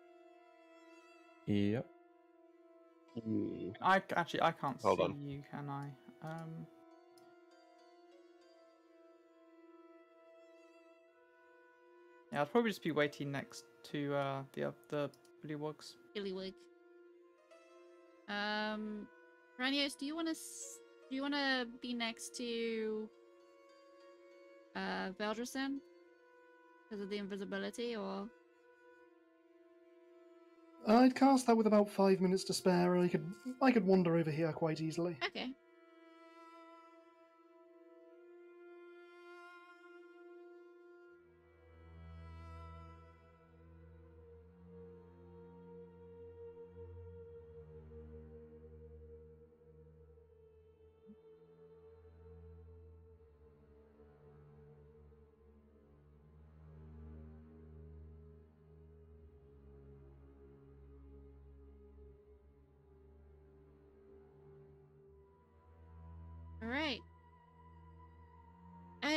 Yep. Hmm. I c- actually I can't Hold see on. you, can I? Um. Yeah, I'd probably just be waiting next to uh, the oth- the bullywugs. Illywig. Um, Ranios, do you want to do you want to be next to uh Valdresin because of the invisibility, or I'd cast that with about five minutes to spare. and I could I could wander over here quite easily. okay?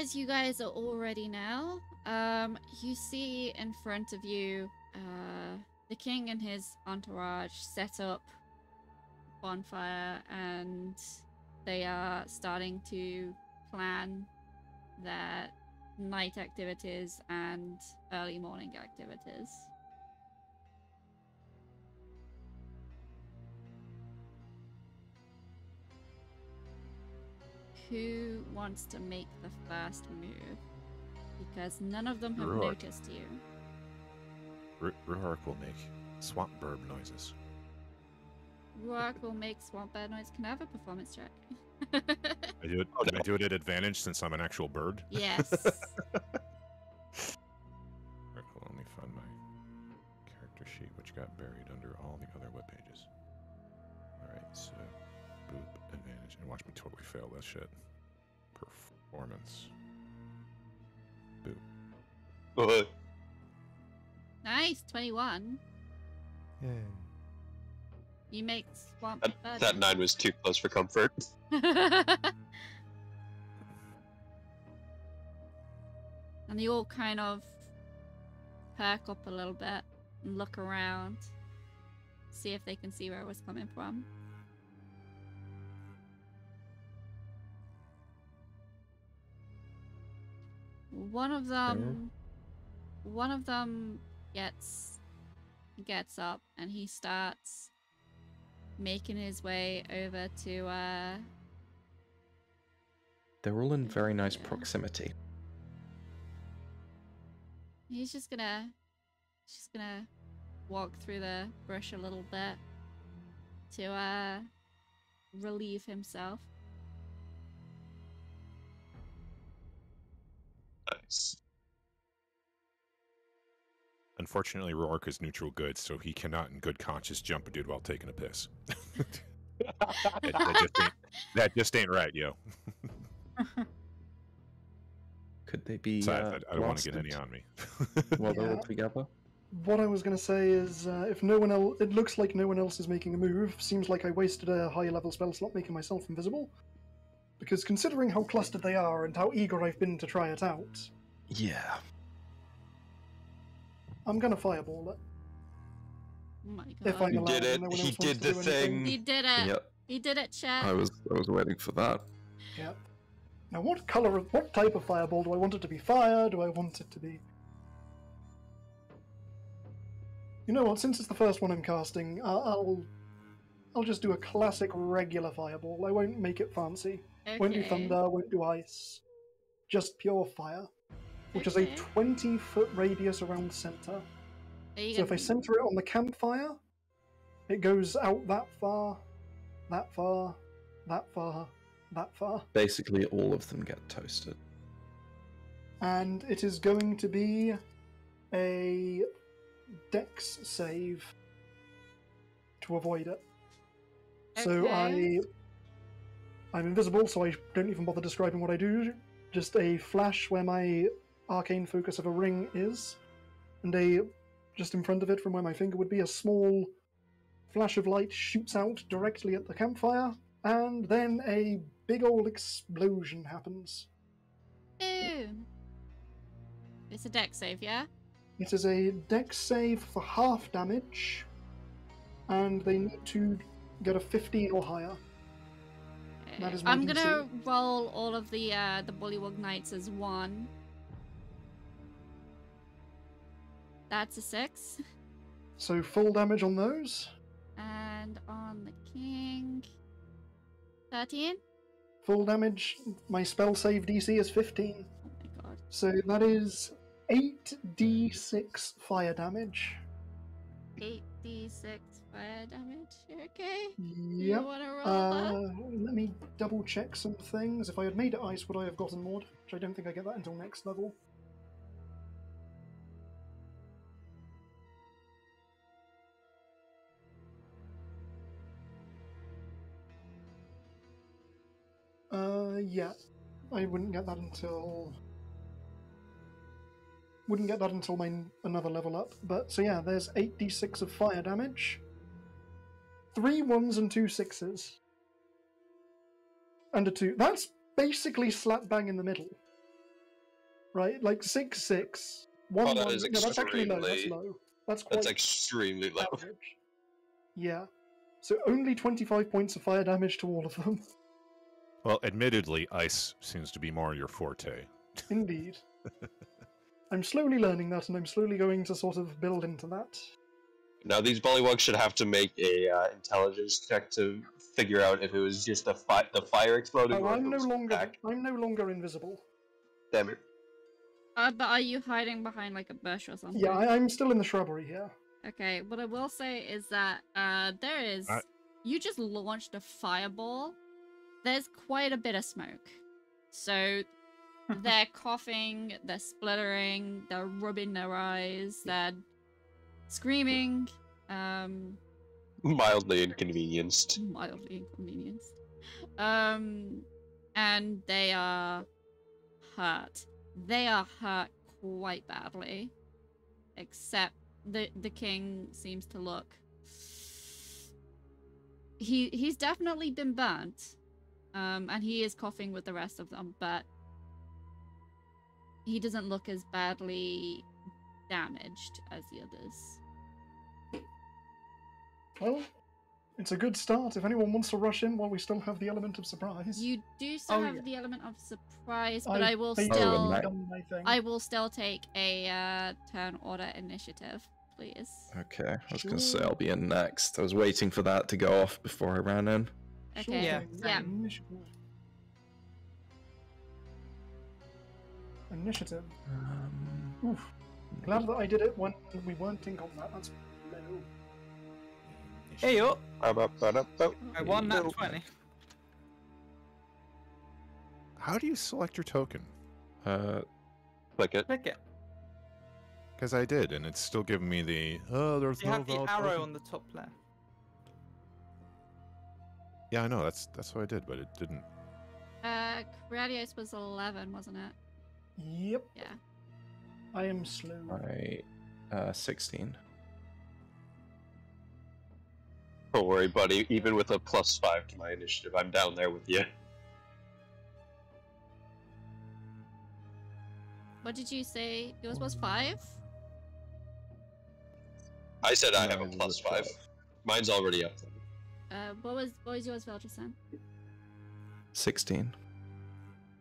As you guys are all ready now, um, you see in front of you, uh, the king and his entourage set up bonfire, and they are starting to plan their night activities and early morning activities. Who wants to make the first move? because none of them have Right. noticed you. R- Rhu'arc will make swamp burb noises. Rhu'arc will make swamp bird noise. Can I have a performance check? I do it. Oh, can I do it at advantage since I'm an actual bird. yes. Alright, hold on, let me find my character sheet, which got buried under all the other web pages. Alright, so boop advantage, and watch me totally fail that shit. Performance. Uh, nice, 21. Yay. You make swamp that, that nine was too close for comfort. and they all kind of perk up a little bit and look around, see if they can see where it was coming from. One of them, one of them gets gets up and he starts making his way over to uh They're all in very nice Yeah. proximity. He's just gonna, just gonna walk through the brush a little bit to uh relieve himself. Nice. Unfortunately, Rhu'arc is neutral good, so he cannot, in good conscience, jump a dude while taking a piss. that, that just ain't, that just ain't right, yo. Could they be? So I, uh, I don't want to get any on me. While they're all Yeah. together. What I was going to say is, uh, if no one else, it looks like no one else is making a move. Seems like I wasted a high level spell slot making myself invisible. Because considering how clustered they are and how eager I've been to try it out, Yeah. I'm gonna fireball it. Oh my If god! I'm He allowed, did it. no He did the do anything. thing. He did it. Yep. He did it, chat. I was I was waiting for that. Yep. Now, what color of what type of fireball do I want it to be? Fire? Do I want it to be? You know what? Since it's the first one I'm casting, I- I'll I'll just do a classic regular fireball. I won't make it fancy. Won't do thunder. Won't do ice. Just pure fire, which is a 20 foot radius around the center. So if I center it on the campfire, it goes out that far, that far, that far, that far. Basically, all of them get toasted. and it is going to be a dex save to avoid it. So I. I'm invisible, so I don't even bother describing what I do. Just a flash where my arcane focus of a ring is, and a just in front of it from where my finger would be, a small flash of light shoots out directly at the campfire, and then a big old explosion happens. Boom. It's a dex save, yeah? It is a dex save for half damage, and they need to get a 15 or higher. That Okay. is my I'm gonna roll all of the uh, the Bullywug Knights as one. That's a six. So full damage on those. And on the king. 13? Full damage. My spell save DC is 15. Oh my god. So that is 8d6 fire damage. 8d6 fire damage. Okay. You wanna roll Uh, let me double check some things. If I had made it ice, would I have gotten more? Which I don't think I get that until next level. Yeah. I wouldn't get that until. Wouldn't get that until my another level up. But so yeah, there's 8d6 of fire damage. Three ones and two sixes. And a two. That's basically slap bang in the middle. Right? Like six six. One Oh, that one. is no, that's actually low. That's extremely- low. That's quite That's extremely low. average. Yeah. So only 25 points of fire damage to all of them. Well, admittedly, ice seems to be more your forte. Indeed. I'm slowly learning that, and I'm slowly going to sort of build into that. Now these bullywugs should have to make a uh, intelligence check to figure out if it was just a fi- the fire exploding Oh, I'm no longer. back. I'm no longer invisible. Damn it. Uh, but are you hiding behind like a bush or something? Yeah, I, I'm still in the shrubbery here. Okay, what I will say is that uh there is I- you just launched a fireball. There's quite a bit of smoke. So they're coughing, they're spluttering, they're rubbing their eyes, they're screaming, um Mildly inconvenienced. mildly inconvenienced. Um and they are hurt. They are hurt quite badly. Except the the king seems to look he he's definitely been burnt. Um and he is coughing with the rest of them, but he doesn't look as badly damaged as the others. Well, it's a good start. If anyone wants to rush in while we still have the element of surprise. You do still Oh, have yeah. the element of surprise, but I I, will still that- done my thing. I will still take a uh, turn order initiative, please. Okay, I was gonna say I'll be in next. I was waiting for that to go off before I ran in. Sure Okay. Yeah, yeah. Initiative. Initiative. Um, Oof. Glad that I did it when we weren't in combat. That's low. Hey yo, I won that No. 20. How do you select your token? uh, Click it. Click it. Because I did, and it's still giving me the oh, there's You no have the arrow token." on the top left. Yeah, I know. That's that's what I did, but it didn't. Uh, Gradius was 11, wasn't it? Yep. Yeah. I am slow. I uh, 16. Don't worry, buddy. Even with a plus five to my initiative, I'm down there with you. What did you say? Yours was 5? I said I have a it was plus a five. Mine's already up. Uh, what was what was yours, Valdresin? 16.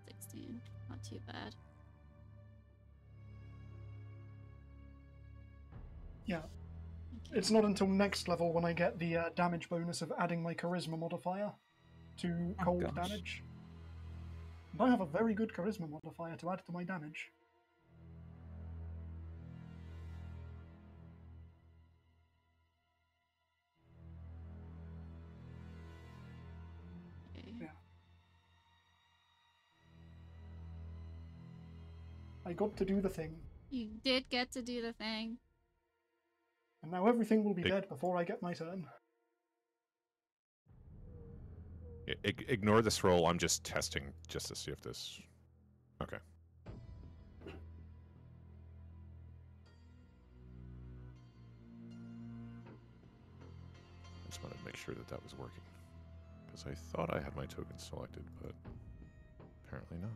16. Not too bad. Yeah. Okay. It's not until next level when I get the uh, damage bonus of adding my charisma modifier to Oh, cold gosh. damage. And I have a very good charisma modifier to add to my damage. I got to do the thing, You did get to do the thing. and now everything will be Ig- dead before I get my turn. I- ig- ignore this roll. I'm just testing just to see if this. Okay. I just wanted to make sure that that was working. Because I thought I had my token selected, but apparently not.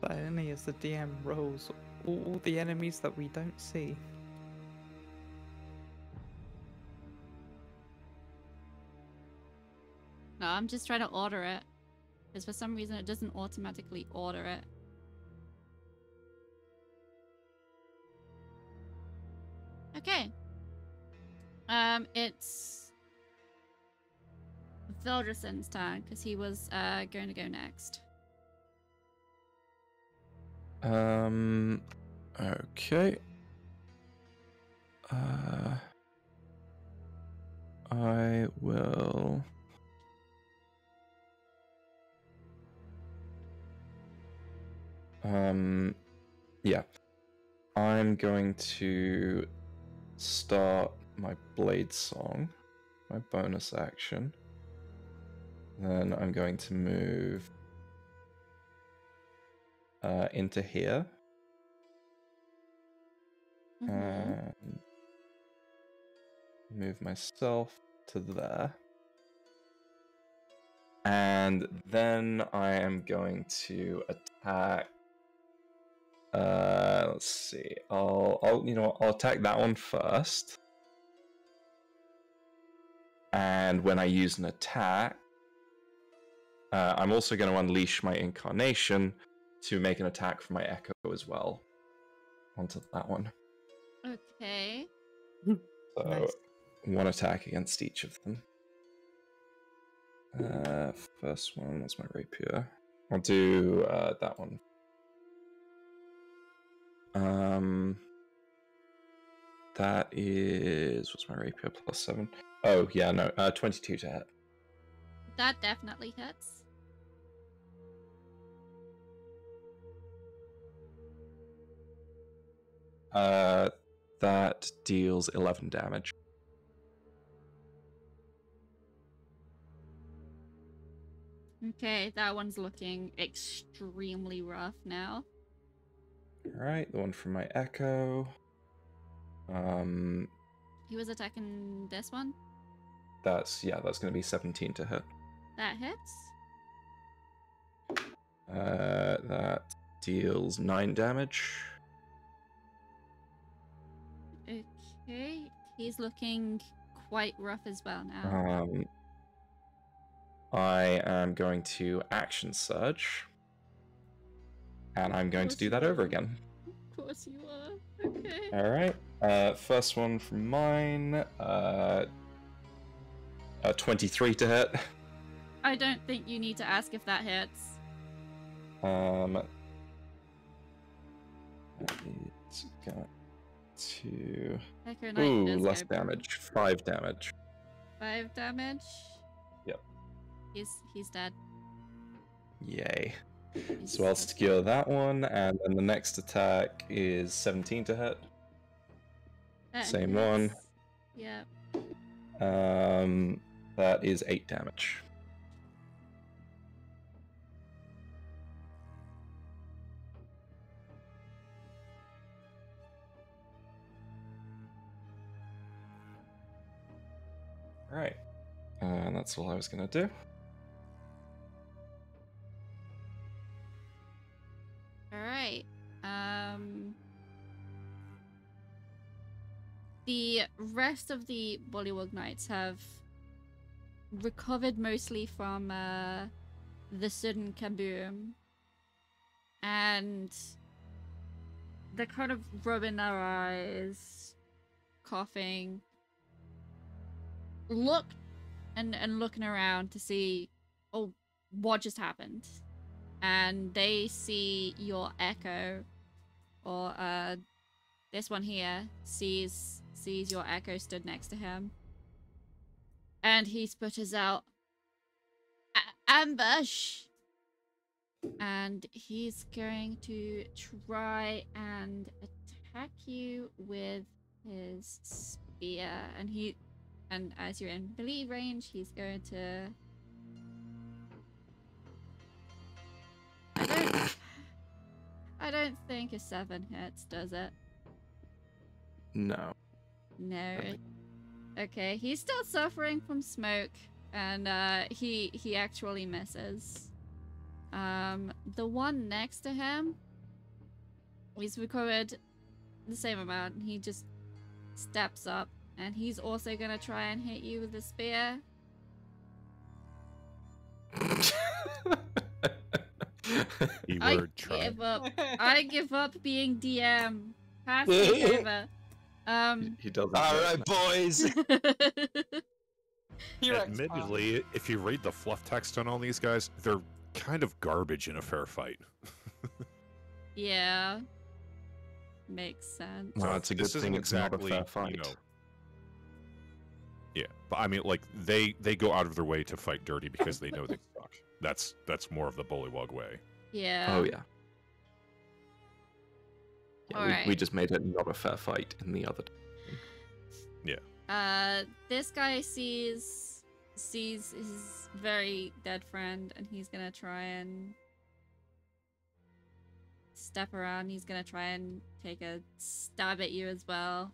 But only as the DM rolls all, the enemies that we don't see. No, I'm just trying to order it. Because for some reason it doesn't automatically order it. Okay. Um, it's Valdresin's turn because he was uh going to go next. Um. Okay. Uh. I will. Um. Yeah. I'm going to start my blade song, my bonus action. Then I'm going to move uh, into here. Mhm. and move myself to there. And then I am going to attack. Uh, let's see. I'll, I'll, you know, I'll attack that one first. And when I use an attack, uh, I'm also going to unleash my incarnation to make an attack for my echo as well. Onto that one. Okay. So Nice. one attack against each of them. Uh, first one was my rapier. I'll do uh, that one. Um, that is what's my rapier plus seven? Oh yeah, no, uh, twenty-two to hit. That definitely hits. Uh, that deals eleven damage. Okay, that one's looking extremely rough now. All right, the one from my echo. Um, He was attacking this one. that's yeah, that's gonna be seventeen to hit. That hits. Uh, that deals nine damage. Okay, he's looking quite rough as well now. Um, I am going to action surge, and I'm going to do that over again. Of course you are. Okay. All right. Uh, first one from mine. Uh, uh, twenty-three to hit. I don't think you need to ask if that hits. Um, it's got Knight Ooh, less damage. Five damage. Five damage. Yep. He's he's dead. Yay. He's So I'll secure that one, and then the next attack is 17 to hit. That same one. hits. Yep. Um, that is 8 damage. Right. And that's all I was going to do. All right. Um. The rest of the Bullywug Knights have recovered mostly from uh, the sudden kaboom, and they're kind of rubbing their eyes, coughing. Look, and and looking around to see, oh, what just happened. And they see your echo or uh this one here sees sees your echo stood next to him. And he sputters out. "A- ambush! And he's going to try and attack you with his spear. And he and as you're in melee range he's going to I don't. I don't think a seven hits, does it? No. No. Okay. he's still suffering from smoke, and uh, he he actually misses. Um, the one next to him, he's recovered the same amount. He just steps up, and he's also gonna try and hit you with a spear. I try. give up. I give up being DM. Pass me over. He, Um. he does. All that, right, boys. Admittedly, if you read the fluff text on all these guys, they're kind of garbage in a fair fight. yeah. Makes sense. No, it's a good This thing it's not a exactly, fair you fight. know- Yeah, but I mean, like they they go out of their way to fight dirty because they know they suck. That's that's more of the bullywug way. Yeah. Oh yeah. Yeah, we, we just made it not a fair fight in the other. Yeah. Uh, this guy sees sees his very dead friend, and he's gonna try and step around. He's gonna try and take a stab at you as well.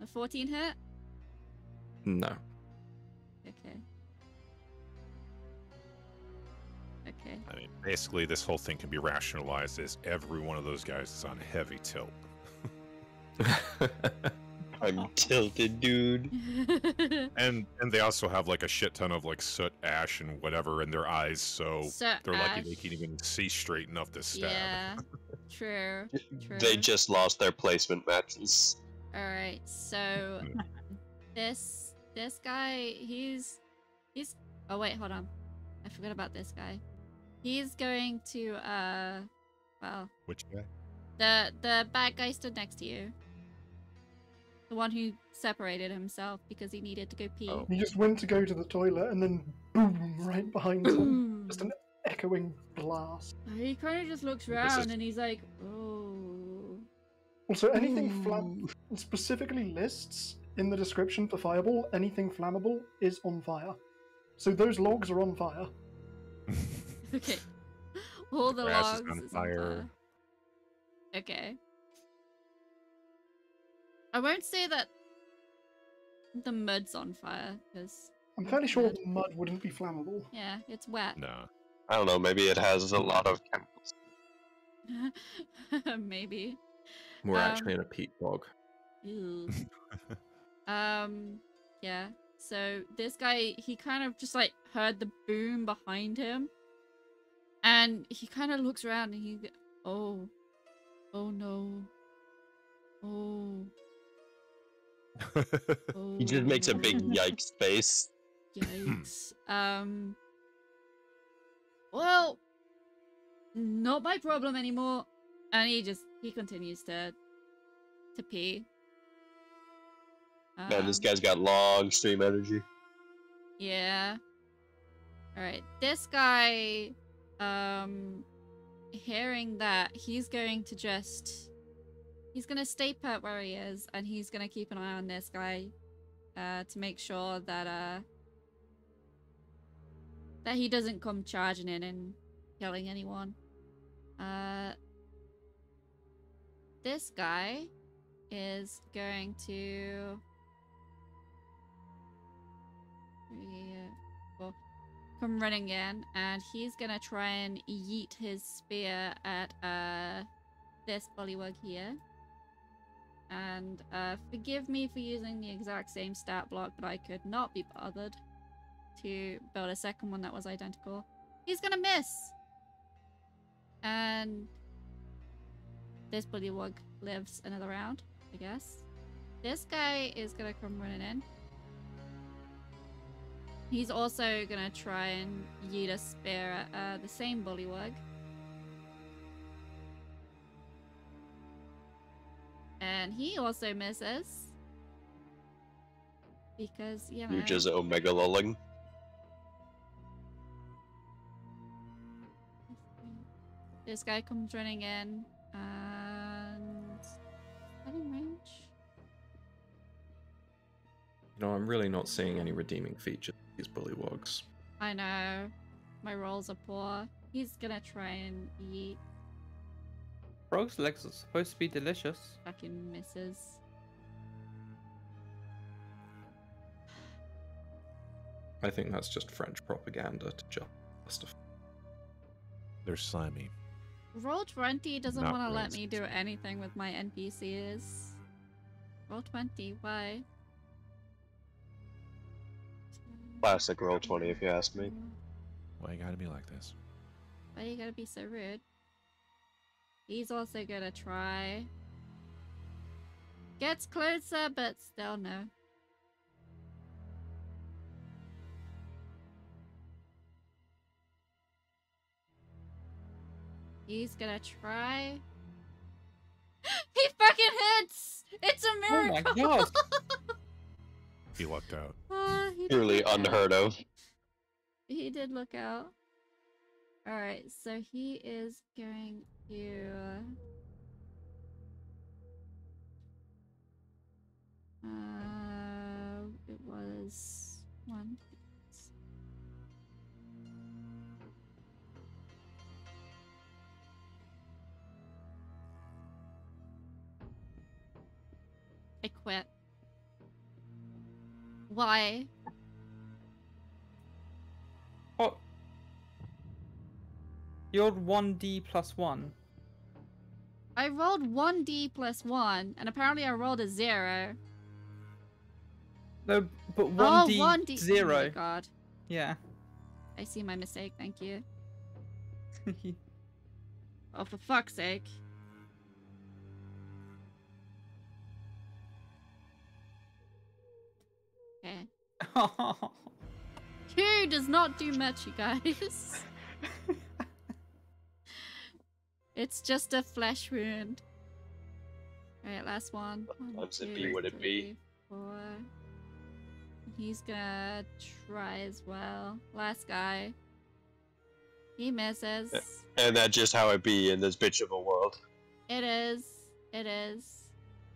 A fourteen hit. No. Okay. Okay. I mean, basically, this whole thing can be rationalized as every one of those guys is on heavy tilt. I'm tilted, dude. And and they also have like a shit ton of like soot, ash, and whatever in their eyes, so so they're lucky they can't even see straight enough to stab. Yeah. True. They just lost their placement matches. All right, so this this guy, he's he's. Oh wait, hold on. I forgot about this guy. He's going to uh, well, Which guy? the the bad guy stood next to you. The one who separated himself because he needed to go pee. Oh. He just went to go to the toilet and then boom, right behind him. Just an echoing blast. He kind of just looks around is- and he's like, "Oh, Also, anything flam specifically lists in the description for Fireball, anything flammable is on fire. So those logs are on fire. okay." All the Grass logs is on is fire. Okay. I won't say that the mud's on fire because I'm fairly sure Mud. the mud wouldn't be flammable. yeah, it's wet. no. I don't know. Maybe it has a lot of chemicals. Maybe. We're Um, actually in a peat bog. Um. Yeah. So this guy, he kind of just like heard the boom behind him, and he kind of looks around and he, g- oh, oh no, oh. oh He just makes a big yikes face. Yikes. um. Well, not my problem anymore. And he just he continues to to pee. Man, this Um, guy's got long stream energy. Yeah. All right. This guy, um, hearing that, he's going to just, he's gonna stay put where he is, and he's gonna keep an eye on this guy, uh, to make sure that uh, that he doesn't come charging in and killing anyone. Uh, this guy is going to. Come running in, and he's gonna try and yeet his spear at uh this bullywug here. And uh, forgive me for using the exact same stat block, but I could not be bothered to build a second one that was identical. He's gonna miss, and this bullywug lives another round, I guess. This guy is gonna come running in. He's also gonna try and yeet a spear at uh, the same bullywug. And he also misses. Because, you know. You're just omega lulling. This guy comes running in really not seeing any redeeming features of these bullywugs. I know. My rolls are poor. He's gonna try and eat. Frog's legs are supposed to be delicious. Fucking misses. I think that's just French propaganda to justify. They're slimy. Roll 20 doesn't want to let me do anything with my NPCs. Roll 20, why? Classic roll 20, if you ask me. Why you gotta be like this? Why you gotta be so rude? He's also gonna try Gets closer, but still no. He's gonna try. he fucking hits! It's a Oh my miracle! God. He lucked out. He did Purely out. unheard of. He did look out. Alright, so he is going to. Uh, it was one. Why? Oh. You rolled 1d plus 1. I rolled 1d plus 1, and apparently I rolled a 0. No, but oh, 1d 1d. Oh 0. my god. Yeah. I see my mistake, thank you. Oh, for fuck's sake. Okay. Q does not do much, you guys. it's just a flesh wound. Alright, last one. One, Times it be what it be. Four. He's gonna try as well. Last guy. He misses. And that's just how it be in this bitch of a world. It is. It is.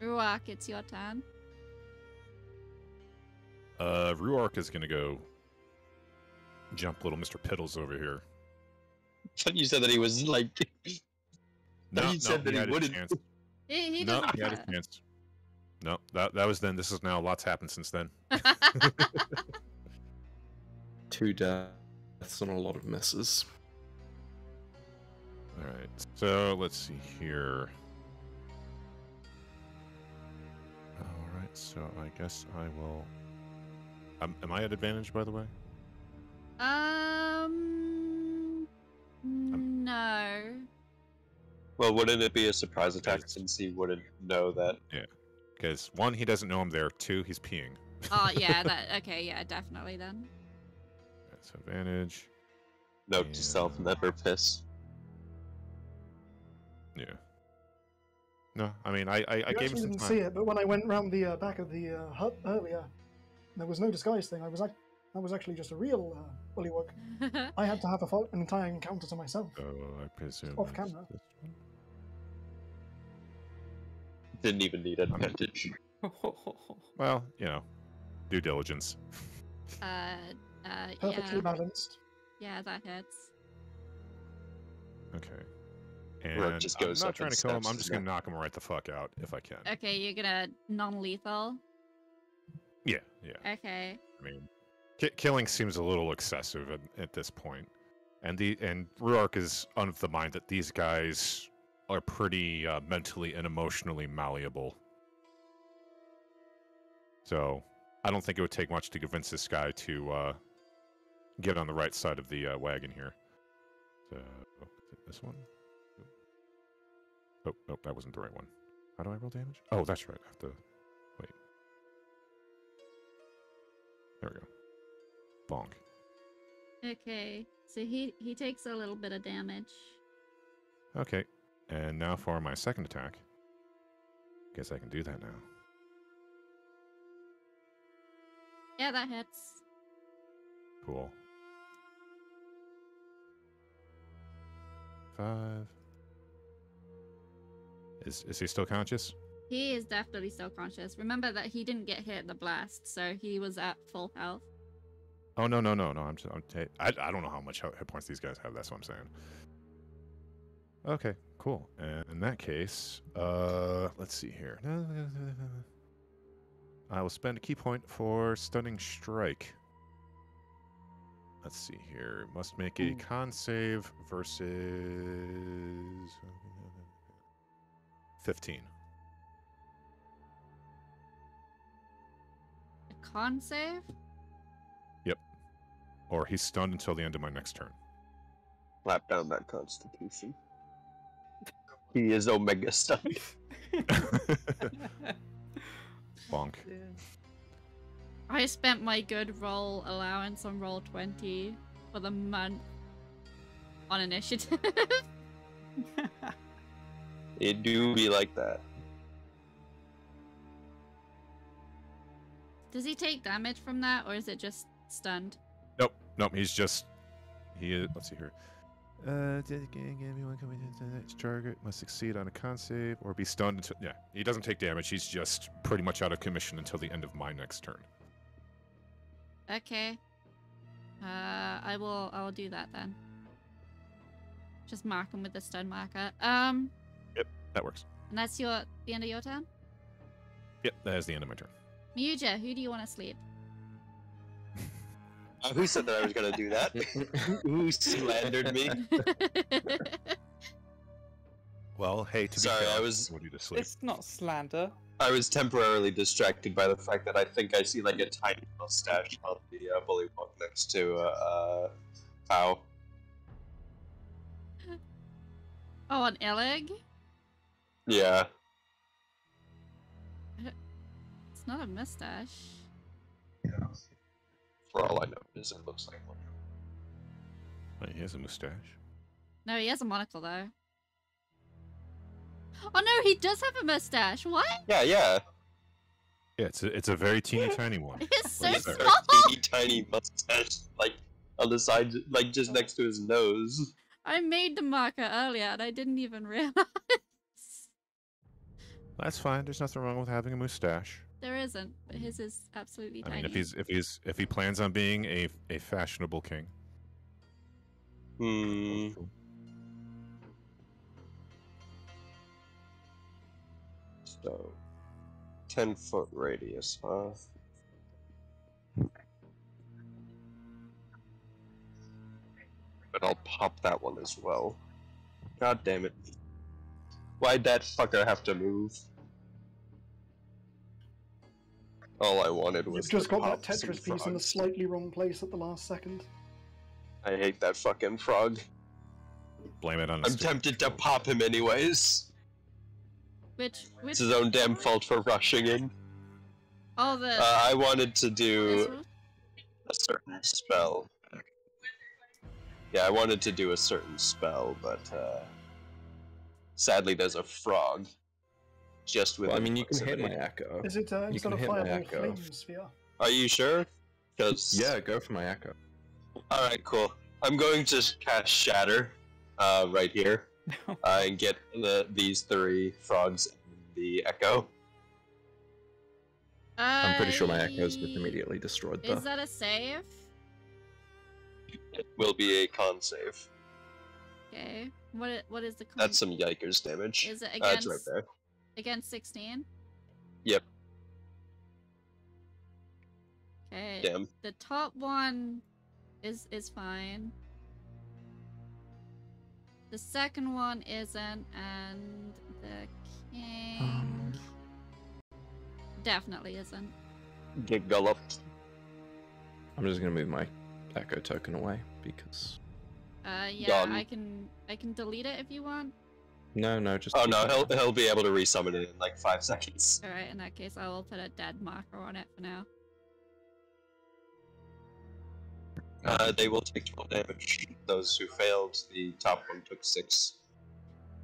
Rhu'arc, it's your turn. Uh, Rhu'arc is gonna go jump little Mr. Piddles over here. But you said that he was like. No, you no, said that he had a wouldn't. chance. He, he No, doesn't he had a chance. No, that that was then. This is now. Lots happened since then. Two deaths and a lot of misses. All right. So let's see here. All right. So I guess I will. Um, am I at advantage, by the way? um. No. Well, wouldn't it be a surprise attack since he wouldn't know that? Yeah. Because one, he doesn't know I'm there. Two, he's peeing. Oh yeah, that okay, yeah, definitely then. That's advantage. Note Yeah. to self: never piss. Yeah. No, I mean, I I, I gave him actually some didn't see it, but when I went round the uh, back of the uh, hut earlier, there was no disguise thing. I was like, that was actually just a real uh, bullywug. I had to have a fo- an entire encounter to myself. So I presume Off it's camera. this. Didn't even need advantage. Well, you know, due diligence. uh, uh, Perfectly yeah, balanced. yeah, that hits. Okay. Rook And just I'm not trying to kill him. I'm just gonna neck. knock him right the fuck out if I can. Okay, you're gonna non-lethal. Yeah, yeah. Okay. I mean, ki- killing seems a little excessive at, at this point. And the and Rhu'arc is of the mind that these guys are pretty uh, mentally and emotionally malleable. So I don't think it would take much to convince this guy to uh, get on the right side of the uh, wagon here. So is this one. Oh, oh, that wasn't the right one. How do I roll damage? Oh, that's right. I have to There we go. Bonk. Okay. So he he takes a little bit of damage. Okay. And now for my second attack. Guess I can do that now. Yeah, that hits. Cool. Five. Is is he still conscious? He is definitely still conscious. Remember that he didn't get hit in the blast, so he was at full health. Oh no no no no! I'm, just, I'm ta- I I don't know how much hit points these guys have. That's what I'm saying. Okay, cool. And in that case, uh, let's see here. I will spend a ki point for stunning strike. Let's see here. Must make a Hmm. con save versus fifteen. Con save? Yep. Or he's stunned until the end of my next turn. Slap down that constitution. He is Omega stunned. Bonk. Yeah. I spent my good roll allowance on roll 20 for the month on initiative. It do be like that. Does he take damage from that or is it just stunned? Nope, nope. He's just he is. Let's see here. Uh, did gang everyone coming into the next target must succeed on a con save or be stunned. Until, yeah, he doesn't take damage. He's just pretty much out of commission until the end of my next turn. Okay. Uh, I will. I will do that then. Just mark him with the stun marker. Um, Yep, That works. and that's your the end of your turn. Yep, that is the end of my turn. Mi'uja, who do you want to sleep? Uh, who said that I was gonna do that? who, who slandered me? Well, hey, to be Sorry, fair, I was- want you to sleep. It's not slander. I was temporarily distracted by the fact that I think I see like a tiny mustache on the uh, bullywug next to uh, uh Pow. oh, on Illig? Yeah. It's not a mustache. Yeah. For all I know, it it looks like one. Wait, he has a mustache. No, he has a monocle though. Oh no, he does have a mustache. What? Yeah, yeah. Yeah, it's a, it's a very teeny tiny one. It's so What is He's that? got small. a teeny tiny mustache, like on the side, like just next to his nose. I made the marker earlier and I didn't even realize. That's fine. There's nothing wrong with having a mustache. There isn't, but his is absolutely I tiny. mean, if he's if he's if he plans on being a a fashionable king, Hmm. So, ten foot radius, huh? But I'll pop that one as well. God damn it! Why'd that fucker have to move? All I wanted was You've just to got that Tetris piece in the slightly wrong place at the last second. I hate that fucking frog. blame it on. I'm his tempted to pop him anyways. which which It's his own damn fault for rushing in. all the Uh, I wanted to do a certain spell. Yeah, I wanted to do a certain spell, but uh, sadly there's a frog just with. Well, I mean, you can hit my echo. Is it uh, instead can of hit my fireball echo. flame sphere? Are you sure? Because Yeah, go for my echo. All right, cool. I'm going to cast Shatter, uh, right here, uh, and get the these three frogs in the echo. I'm pretty sure my echoes just I- immediately destroyed Is that a save? It will be a con save. Okay. What what is the con- That's some yikers damage. Is it Uh, against it's right there. Against 16? Yep. Okay. Damn. The top one is is fine. The second one isn't, and the king Um. definitely isn't. Get gulloped. I'm just gonna move my echo token away because. Uh, yeah, Done. I can I can delete it if you want. No, no, just. Oh no, he'll he'll be able to resummon it in like five seconds. All right, in that case, I will put a dead marker on it for now. Uh, they will take 12 damage. Those who failed, the top one took six.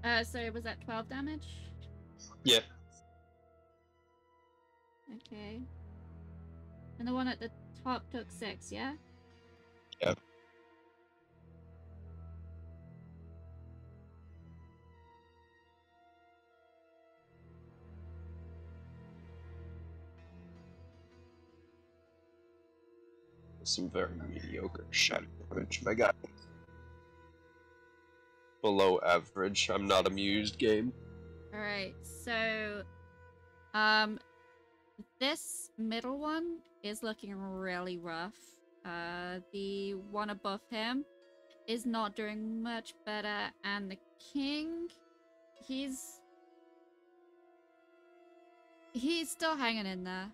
Uh, so was that 12 damage? Yeah. Okay. And the one at the top took six, yeah? Yeah. Some very mediocre shadow damage, my guy. Below average. I'm not amused, game. All right. So, um, this middle one is looking really rough. Uh, the one above him is not doing much better, and the king, he's he's still hanging in there.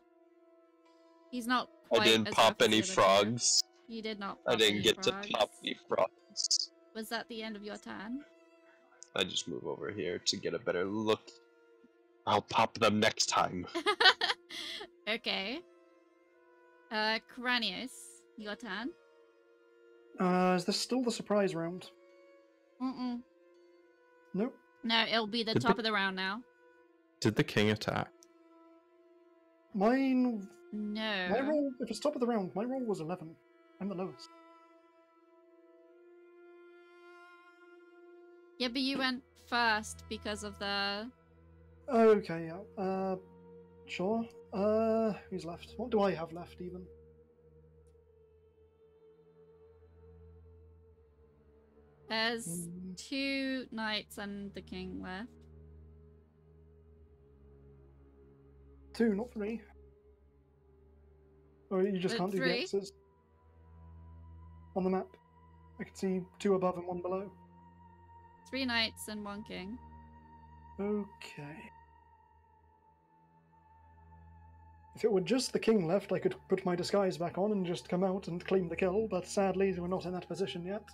He's not. I didn't pop any the other frogs. You did not. I didn't any get to pop any frogs. Was that the end of your turn? I just move over here to get a better look. I'll pop them next time. okay. Uh, Kyranios, your turn. Uh, is this still the surprise round? Mm-mm. Nope. No, it'll be the Did top the- of the round now. Did the king attack? Mine. No. My roll. If it's top of the round, my roll was eleven. I'm the lowest. Yeah, but you went first because of the. Okay. Yeah. Uh, sure. Uh, who's left? What do I have left? Even. There's Mm, two knights and the king left. two, not three. Or you just Uh, can't do the three? X's on the map. I can see two above and one below. Three knights and one king. Okay. If it were just the king left, I could put my disguise back on and just come out and claim the kill, but sadly, we're not in that position yet.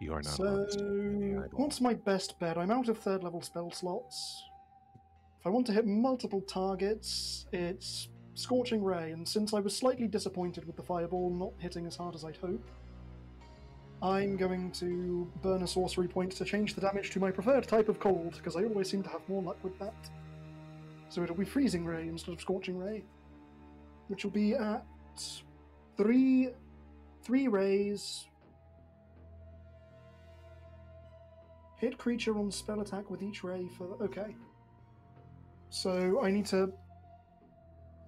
You are not so, honest with any what's my best bet? I'm out of third level spell slots. If I want to hit multiple targets, it's Scorching Ray, and since I was slightly disappointed with the fireball not hitting as hard as I'd hoped, I'm going to burn a sorcery point to change the damage to my preferred type of cold, because I always seem to have more luck with that. So it'll be Freezing Ray instead of Scorching Ray, which will be at three, three rays. Hit creature on spell attack with each ray for okay. So I need to.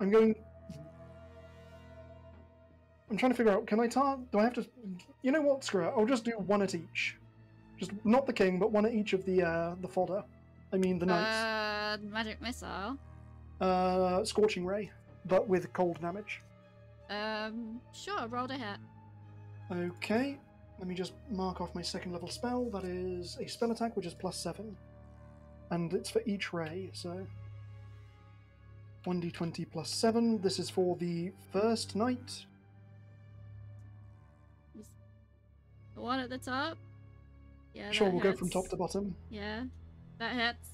I'm going. I'm trying to figure out. Can I tar? Do I have to? You know what? Screw it. I'll just do one at each. Just not the king, but one at each of the uh, the fodder. I mean the knights. Uh, magic missile. Uh, scorching ray, but with cold damage. Um, sure, roll to hit. Okay. Let me just mark off my second level spell. That is a spell attack, which is plus seven, and it's for each ray. So. 1d20 plus 7. This is for the first knight. The one at the top. Yeah. sure, we'll go from top to bottom. Yeah, that hits.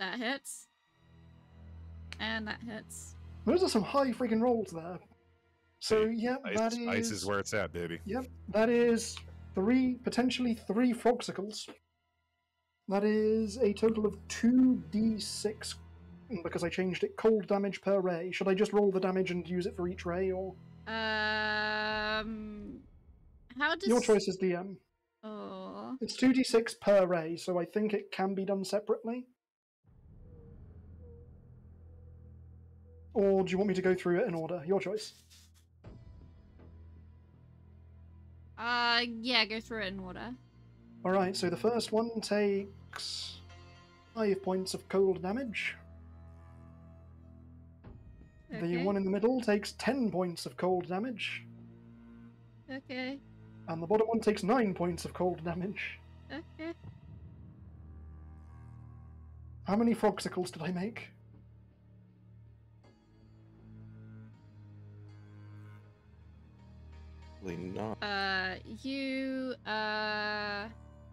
That hits. And that hits. Those are some high freaking rolls there. So, Hey, yeah, Ice, that is. ice is where it's at, baby. Yep, that is three, potentially three frogsicles. That is a total of 2d6 because I changed it cold damage per ray. Should I just roll the damage and use it for each ray, or Um, how does your choice is DM? Oh, It's 2d6 per ray, so I think it can be done separately. Or do you want me to go through it in order? Your choice. uh, yeah, go through it in order. Alright, so the first one takes 5 points of cold damage. The one in the middle takes 10 points of cold damage. Okay. And the bottom one takes 9 points of cold damage. Okay. How many frogsicles did I make? Probably not. Uh, you uh,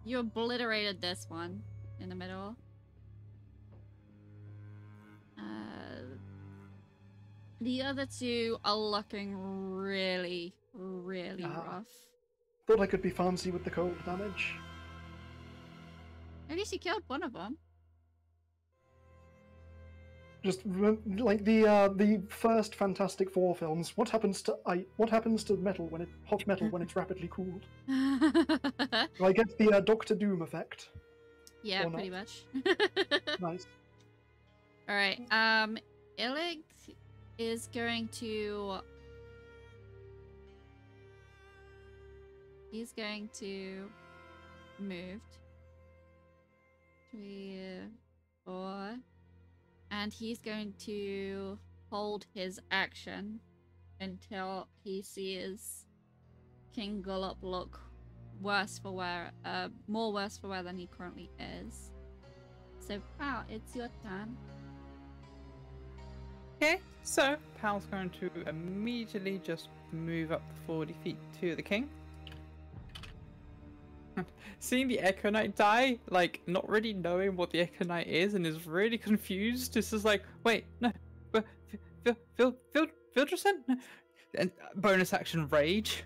you obliterated this one in the middle. Uh, the other two are looking really, really Ah. rough. Thought I could be fancy with the cold damage. At least you killed one of them. Just like the uh, the first Fantastic Four films. What happens to I? What happens to metal when it hot metal when it's rapidly cooled? Do I get the uh, Doctor Doom effect? yeah, pretty much. Nice. All right. Um, Illig is going to. He's going to moved. Three, four, and he's going to hold his action until he sees King Gullop look worse for wear, uh, more worse for wear than he currently is. So, Pao, it's your turn. Okay, so Pao's going to immediately just move up the 40 feet to the king. Seeing the Echo Knight die, like not really knowing what the Echo Knight is, and is really confused. This is like, wait, no, but Phil, Phil, Phil, and uh, bonus action rage.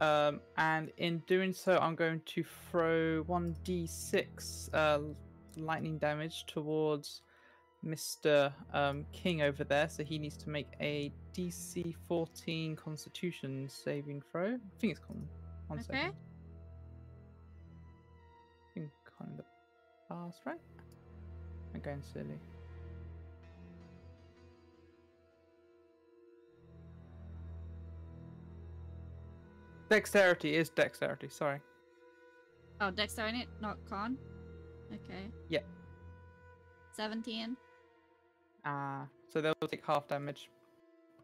Um, and in doing so, I'm going to throw one d6 uh, lightning damage towards Mr. Um, King over there. So he needs to make a DC 14 Constitution saving throw. I think it's con. One Okay. second. I think kind of pass, right? I'm going silly. Dexterity is dexterity, sorry. Oh, dexterity, not con. Okay. Yeah. 17. Ah, so they'll take half damage.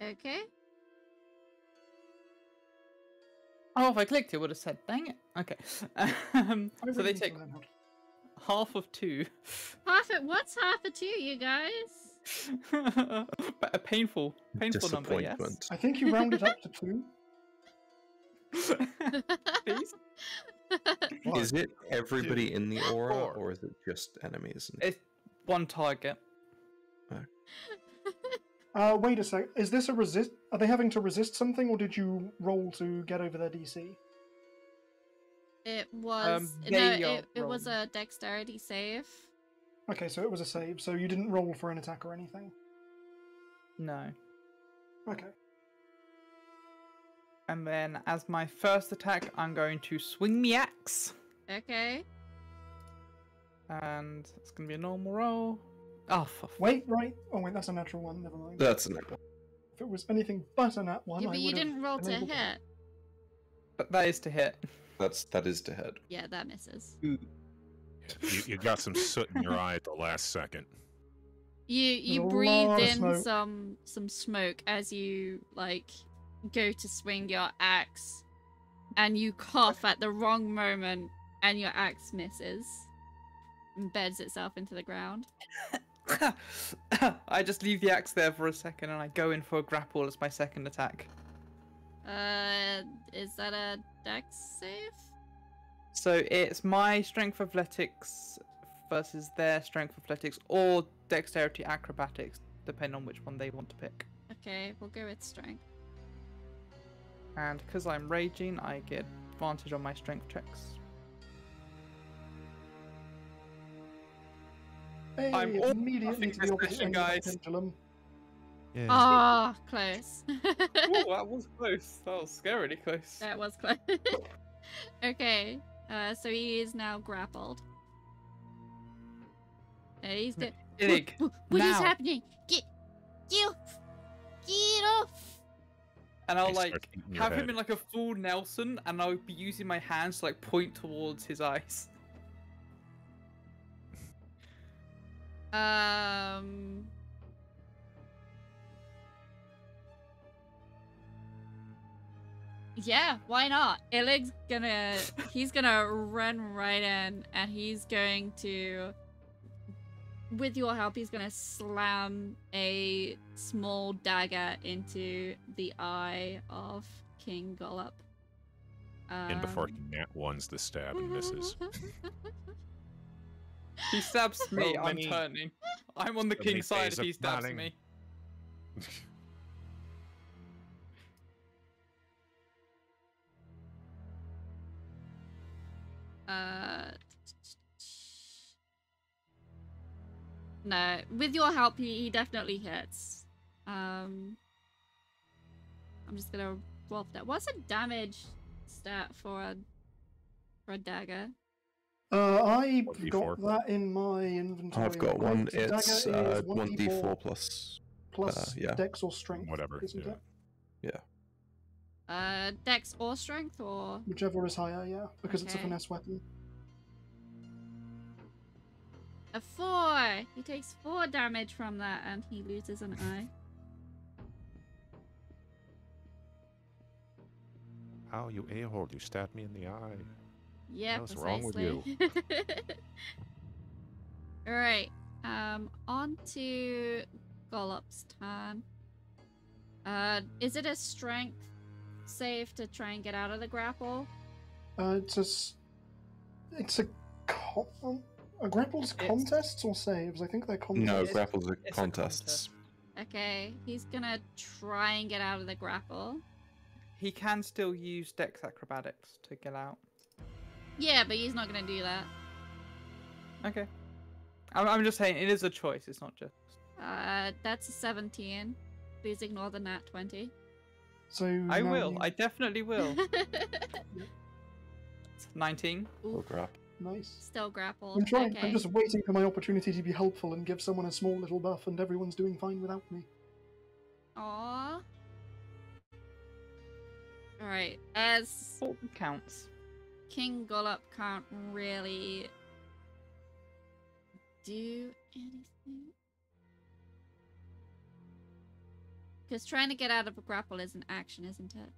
Okay. Oh, if I clicked, it would have said, dang it. Okay. Um, so they take learn how to- half of two. Half it. What's half of two, you guys? but a painful, painful number, yes. I think you rounded up to two. Please? Is it everybody in the aura, four. or is it just enemies? It's one target. Uh, wait a sec. Is this a resist? Are they having to resist something, or did you roll to get over their DC? It was no, it, it was a dexterity save. Okay, so it was a save. So you didn't roll for an attack or anything. No. Okay. And then as my first attack, I'm going to swing the axe. Okay. And it's going to be a normal roll. Oh, for Wait, right. Oh wait, that's a natural one. Never mind. That's an apple. If it was anything but a nat one, yeah, I but you didn't roll to been able to- hit. But that is to hit. That's that is to hit. Yeah, that misses. You, you got some soot in your eye at the last second. You you a breathe in smoke. some some smoke as you like go to swing your axe, and you cough at the wrong moment, and your axe misses, embeds itself into the ground. I just leave the axe there for a second and I go in for a grapple as my second attack. Uh, is that a dex save? So it's my strength athletics versus their strength athletics or dexterity acrobatics, depending on which one they want to pick. Okay, we'll go with strength. And because I'm raging, I get advantage on my strength checks. Hey, I'm all immediately laughing to the this opposite session, end of the guys. pendulum. Yeah. Ah, close. oh, that was close. That was scarily close. that was close. okay, uh, so he is now grappled. Uh, he's good. Dig. What, what is happening? Get, get off! Get off! And I'll like eating your have him in like a full Nelson, and I'll be using my hands to like point towards his eyes. Um. Yeah, why not? Illig's gonna he's gonna run right in and he's going to with your help he's gonna slam a small dagger into the eye of King Gullop. And before he Um, nat ones the stab and misses. He stabs me, So I'm many- turning. I'm on the so king's side days if of he stabs plotting. me. Uh, no, with your help, he, he definitely hits. Um, I'm just gonna roll that. What's a damage stat for a for a dagger? Uh, I One D got four. that in my inventory. I've got one. The It's uh, 1d4 one d four plus. plus uh, yeah. dex or strength. Whatever, isn't yeah. it? Uh, dex or strength or Whichever is higher, yeah, because it's a finesse weapon. a four. He takes four damage from that, and he loses an eye. Ow, you a-hole. You stabbed me in the eye. Yeah, What's wrong with you? All right. Um, on to Gullop's turn. Uh, is it a strength save to try and get out of the grapple? Uh, it's a, s- it's a, co- a grapples It's- contests or saves. I think they're contests. No, It's- grapples are it's a contests. Okay, he's gonna try and get out of the grapple. He can still use Dex acrobatics to get out. Yeah, but he's not gonna do that. Okay. I'm, I'm just saying it is a choice. It's not just. Uh, that's a 17. Please ignore the nat 20. So I will. you- I definitely will. 19. Or crap. Nice. Still grappled. I'm trying. Okay. I'm just waiting for my opportunity to be helpful and give someone a small little buff, and everyone's doing fine without me. Aww. Alright, as Four counts. King Gullop can't really do anything. Because trying to get out of a grapple is an action, isn't it?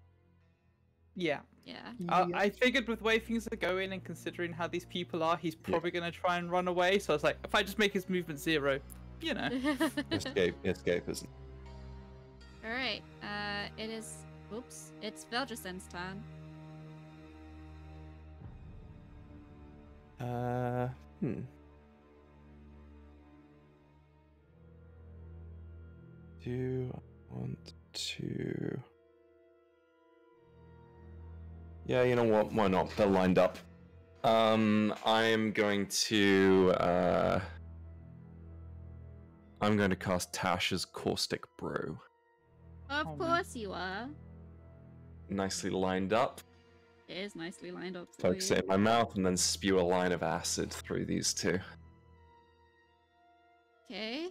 Yeah. Yeah. Uh, I figured with the way things are going and considering how these people are, he's probably going to try and run away. So I was like, if I just make his movement zero, you know. Escape, escape isn't. Alright, uh, it is. Oops, it's Valdresin's turn. Uh, hmm. Do I want to? Yeah, you know what? Why not? They're lined up. Um, I'm going to. Uh, I'm going to cast Tash's Caustic Brew. Of Oh, course you are. Nicely lined up. It is nicely lined up Focus it in my mouth and then spew a line of acid through these two. Okay.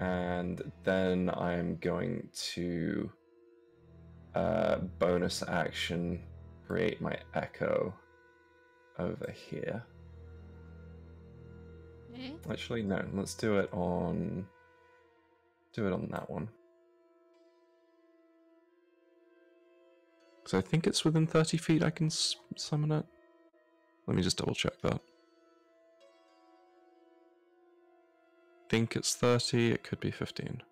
and then I'm going to uh, bonus action create my echo over here. Okay. Actually, no. Let's do it on. Do it on that one. So I think it's within 30 feet. I can s- summon it. Let me just double check that. Think it's 30. It could be 15.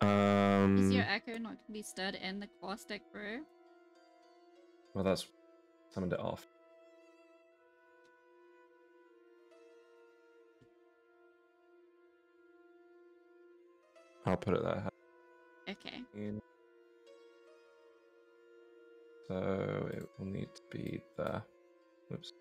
Um. Is your echo not to be stirred in the caustic brew? Well, that's summoned it off. I'll put it there. Okay. In. So it will need to be there. Whoops.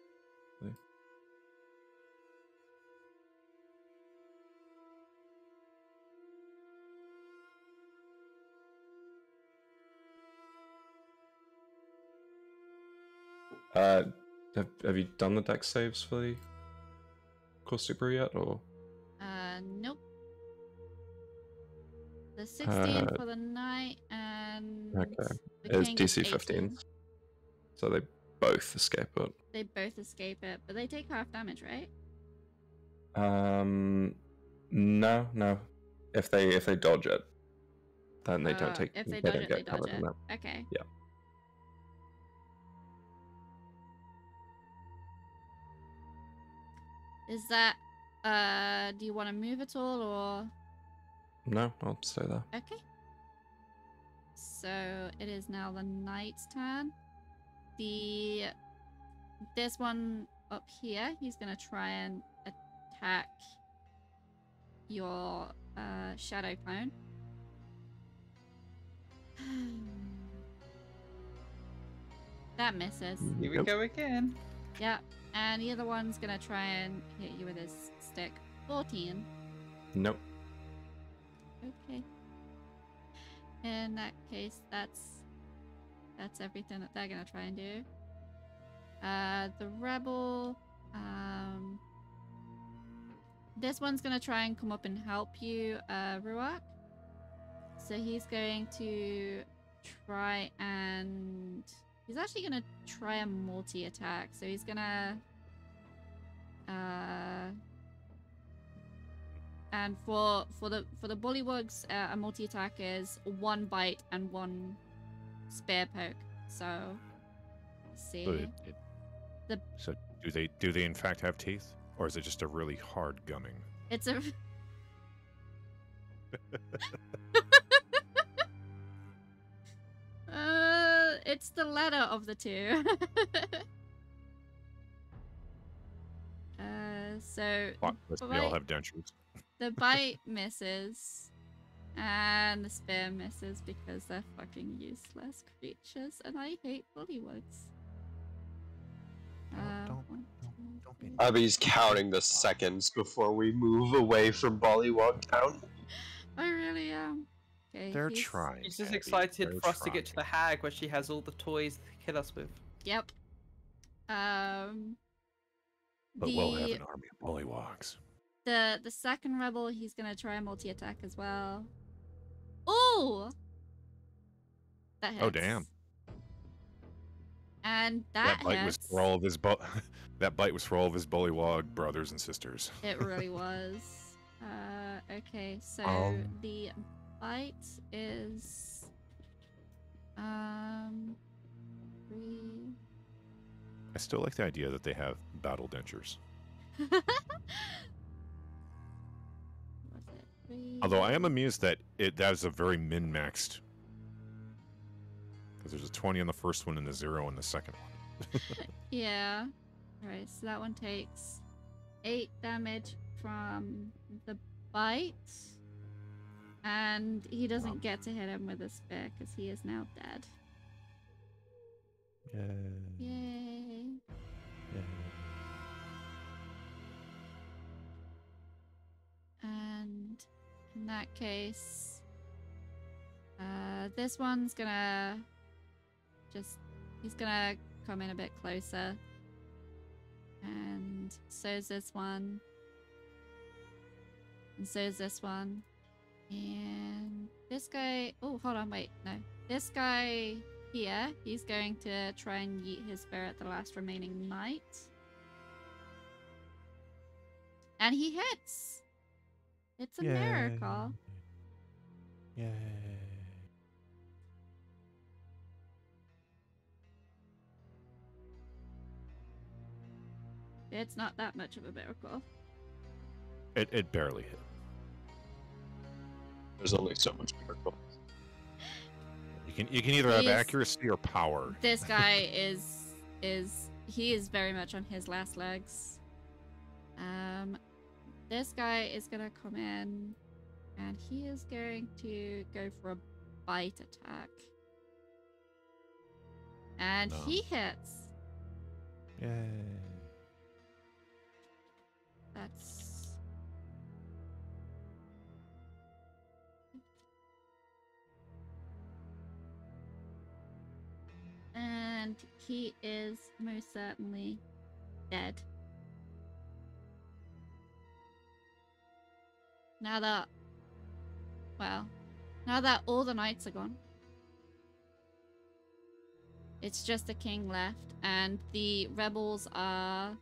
Uh, have, have you done the dex saves for the caustic brew yet, or Uh, nope. The 16 Uh, for the knight and okay. it's DC 15? So they both escape it. They both escape it, but they take half damage, right? Um, no, no. If they if they dodge it, then they don't take. If they, they dodge don't it, get they dodge it. Okay. Yeah. Is that uh do you want to move at all or No, I'll stay there. okay. So it is now the knight's turn. The this one up here, he's gonna try and attack your uh shadow clone. that misses. Here we go again. Yeah, and the other one's gonna try and hit you with his stick. 14. Nope. Okay. In that case, that's that's everything that they're gonna try and do. Uh, the rebel. Um, this one's gonna try and come up and help you, uh, Rhu'arc. So he's going to try and he's actually gonna try a multi attack. So he's gonna. Uh, and for for the for the bullywugs, uh, a multi attack is one bite and one spear poke. So, see. So, it, it, The- so do they do they in fact have teeth, or is it just a really hard gumming? It's a. uh, it's the latter of the two. uh, so they all have dentures. The bite misses, and the spear misses because they're fucking useless creatures, and I hate bullywugs. Uh, don't- don't- don't. Abby's counting the seconds before we move away from Bullywug Town. I really am. Okay, They're he's- trying. She's just Abby, excited they're for us to get to the hag where she has all the toys to kill us with. Yep. Um. But the, we'll have an army of bullywugs. The the second rebel, he's gonna try a multi attack as well. Ooh. That hits. Oh, damn. And that, That, bite was for all of his bu- that bite was for all of his bullywug brothers and sisters. It really was. Uh, okay, so Um. the bite is um three. I still like the idea that they have battle dentures. Was it three? Although I am amused that it that is a very min maxed. Because there's a 20 on the first one and a zero on the second one. Yeah. Alright, so that one takes eight damage from the bite. And he doesn't Wow. get to hit him with a spear because he is now dead. Yeah. Yay. yeah. And in that case, uh, this one's gonna just, he's gonna come in a bit closer. And so is this one. And so is this one. And this guy, oh, hold on, wait, no. This guy here, he's going to try and yeet his spear at the last remaining knight. And he hits! It's a miracle. Yay. It's not that much of a miracle. It, it barely hit. There's only so much miracle. You can you can either have accuracy or power. This guy is is he is very much on his last legs. Um this guy is gonna come in and he is going to go for a bite attack. And No. he hits. Yay. That's and he is most certainly dead. Now that, well, now that all the knights are gone, it's just the king left, and the rebels are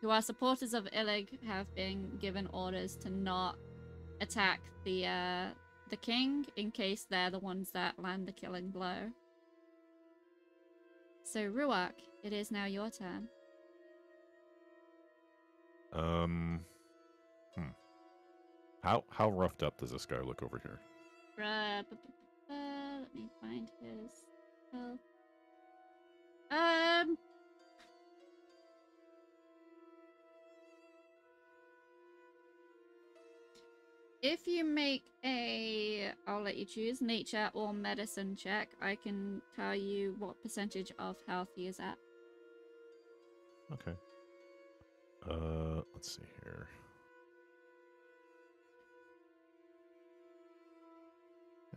who are supporters of Illig have been given orders to not attack the uh, the king in case they're the ones that land the killing blow. So Rhu'arc, it is now your turn. Um. How how roughed up does this guy look over here? Uh, bu- bu- bu- let me find his spell. Um. If you make a, I'll let you choose nature or medicine check, I can tell you what percentage of health he is at. Okay. Uh, let's see here.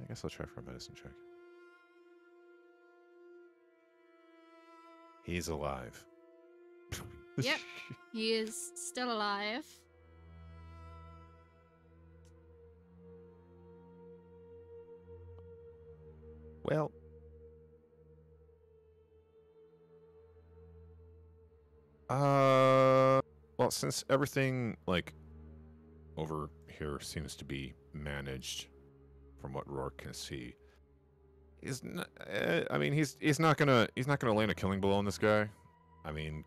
I guess I'll try for a medicine check. He's alive. Yep. He is still alive. well, uh, well, since everything like over here seems to be managed from what Rhu'arc can see, is not, uh, I mean, he's he's not gonna he's not gonna land a killing blow on this guy. I mean,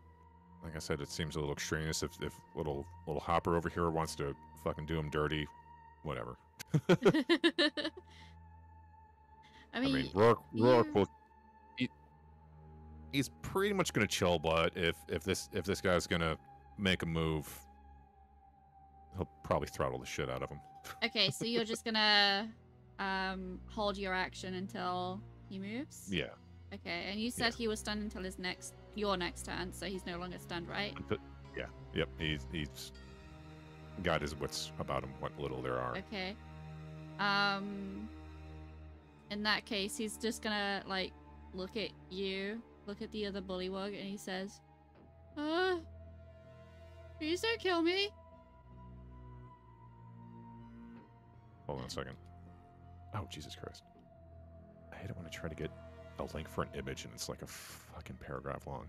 like I said, it seems a little extraneous if if little little Hopper over here wants to fucking do him dirty, whatever. I I mean, mean, Rhu'arc, Rhu'arc will. He, he's pretty much gonna chill, but if if this if this guy's gonna make a move, he'll probably throttle the shit out of him. Okay, so you're just gonna um hold your action until he moves. Yeah. Okay, and you said he was stunned until his next your next turn, so he's no longer stunned, right? Yeah. Yep. He's he's got his wits about him, what little there are. Okay. Um. In that case, he's just gonna like look at you, look at the other bullywug, and he says, "Uh, please don't kill me." Hold on a second. Oh Jesus Christ! I it when I try to get a link for an image and it's like a fucking paragraph long.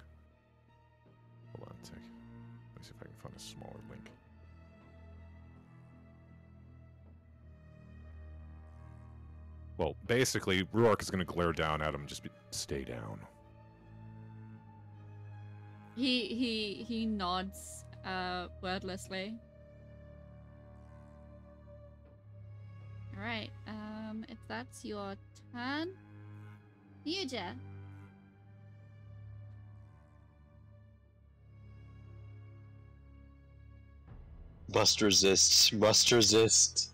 Hold on a. Let me see if I can find a smaller link. Well, basically, Rhu'arc is going to glare down at him and just be, stay down. He he he nods uh wordlessly. All right. Um, if that's your turn, Yuja. Must resist. Must resist.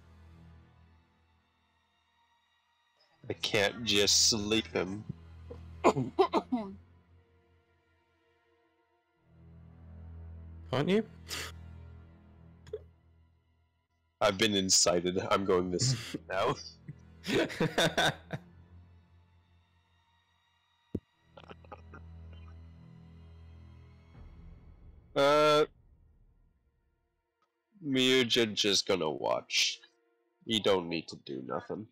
I can't just sleep him. Aren't you? I've been incited. I'm going to sleep now. Uh, Mi'uja just gonna watch. You don't need to do nothing.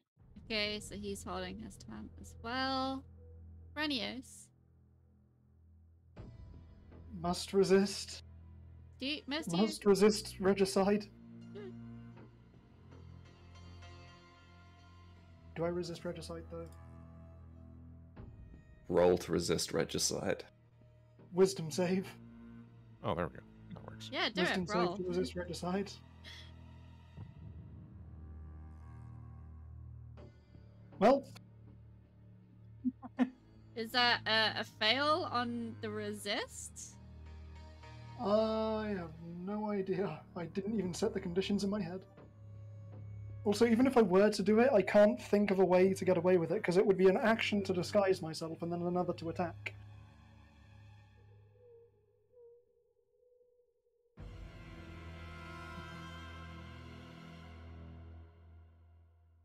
Okay, so he's holding his turn as well. Renios. Must resist. Do you, most do you, Must resist regicide. Do I resist regicide though? Roll to resist regicide. Wisdom save. Oh, there we go. That works. yeah, do Wisdom it, save roll. to resist regicide. Well, Is that a, a fail on the resist? I have no idea. I didn't even set the conditions in my head. Also, even if I were to do it, I can't think of a way to get away with it because it would be an action to disguise myself and then another to attack.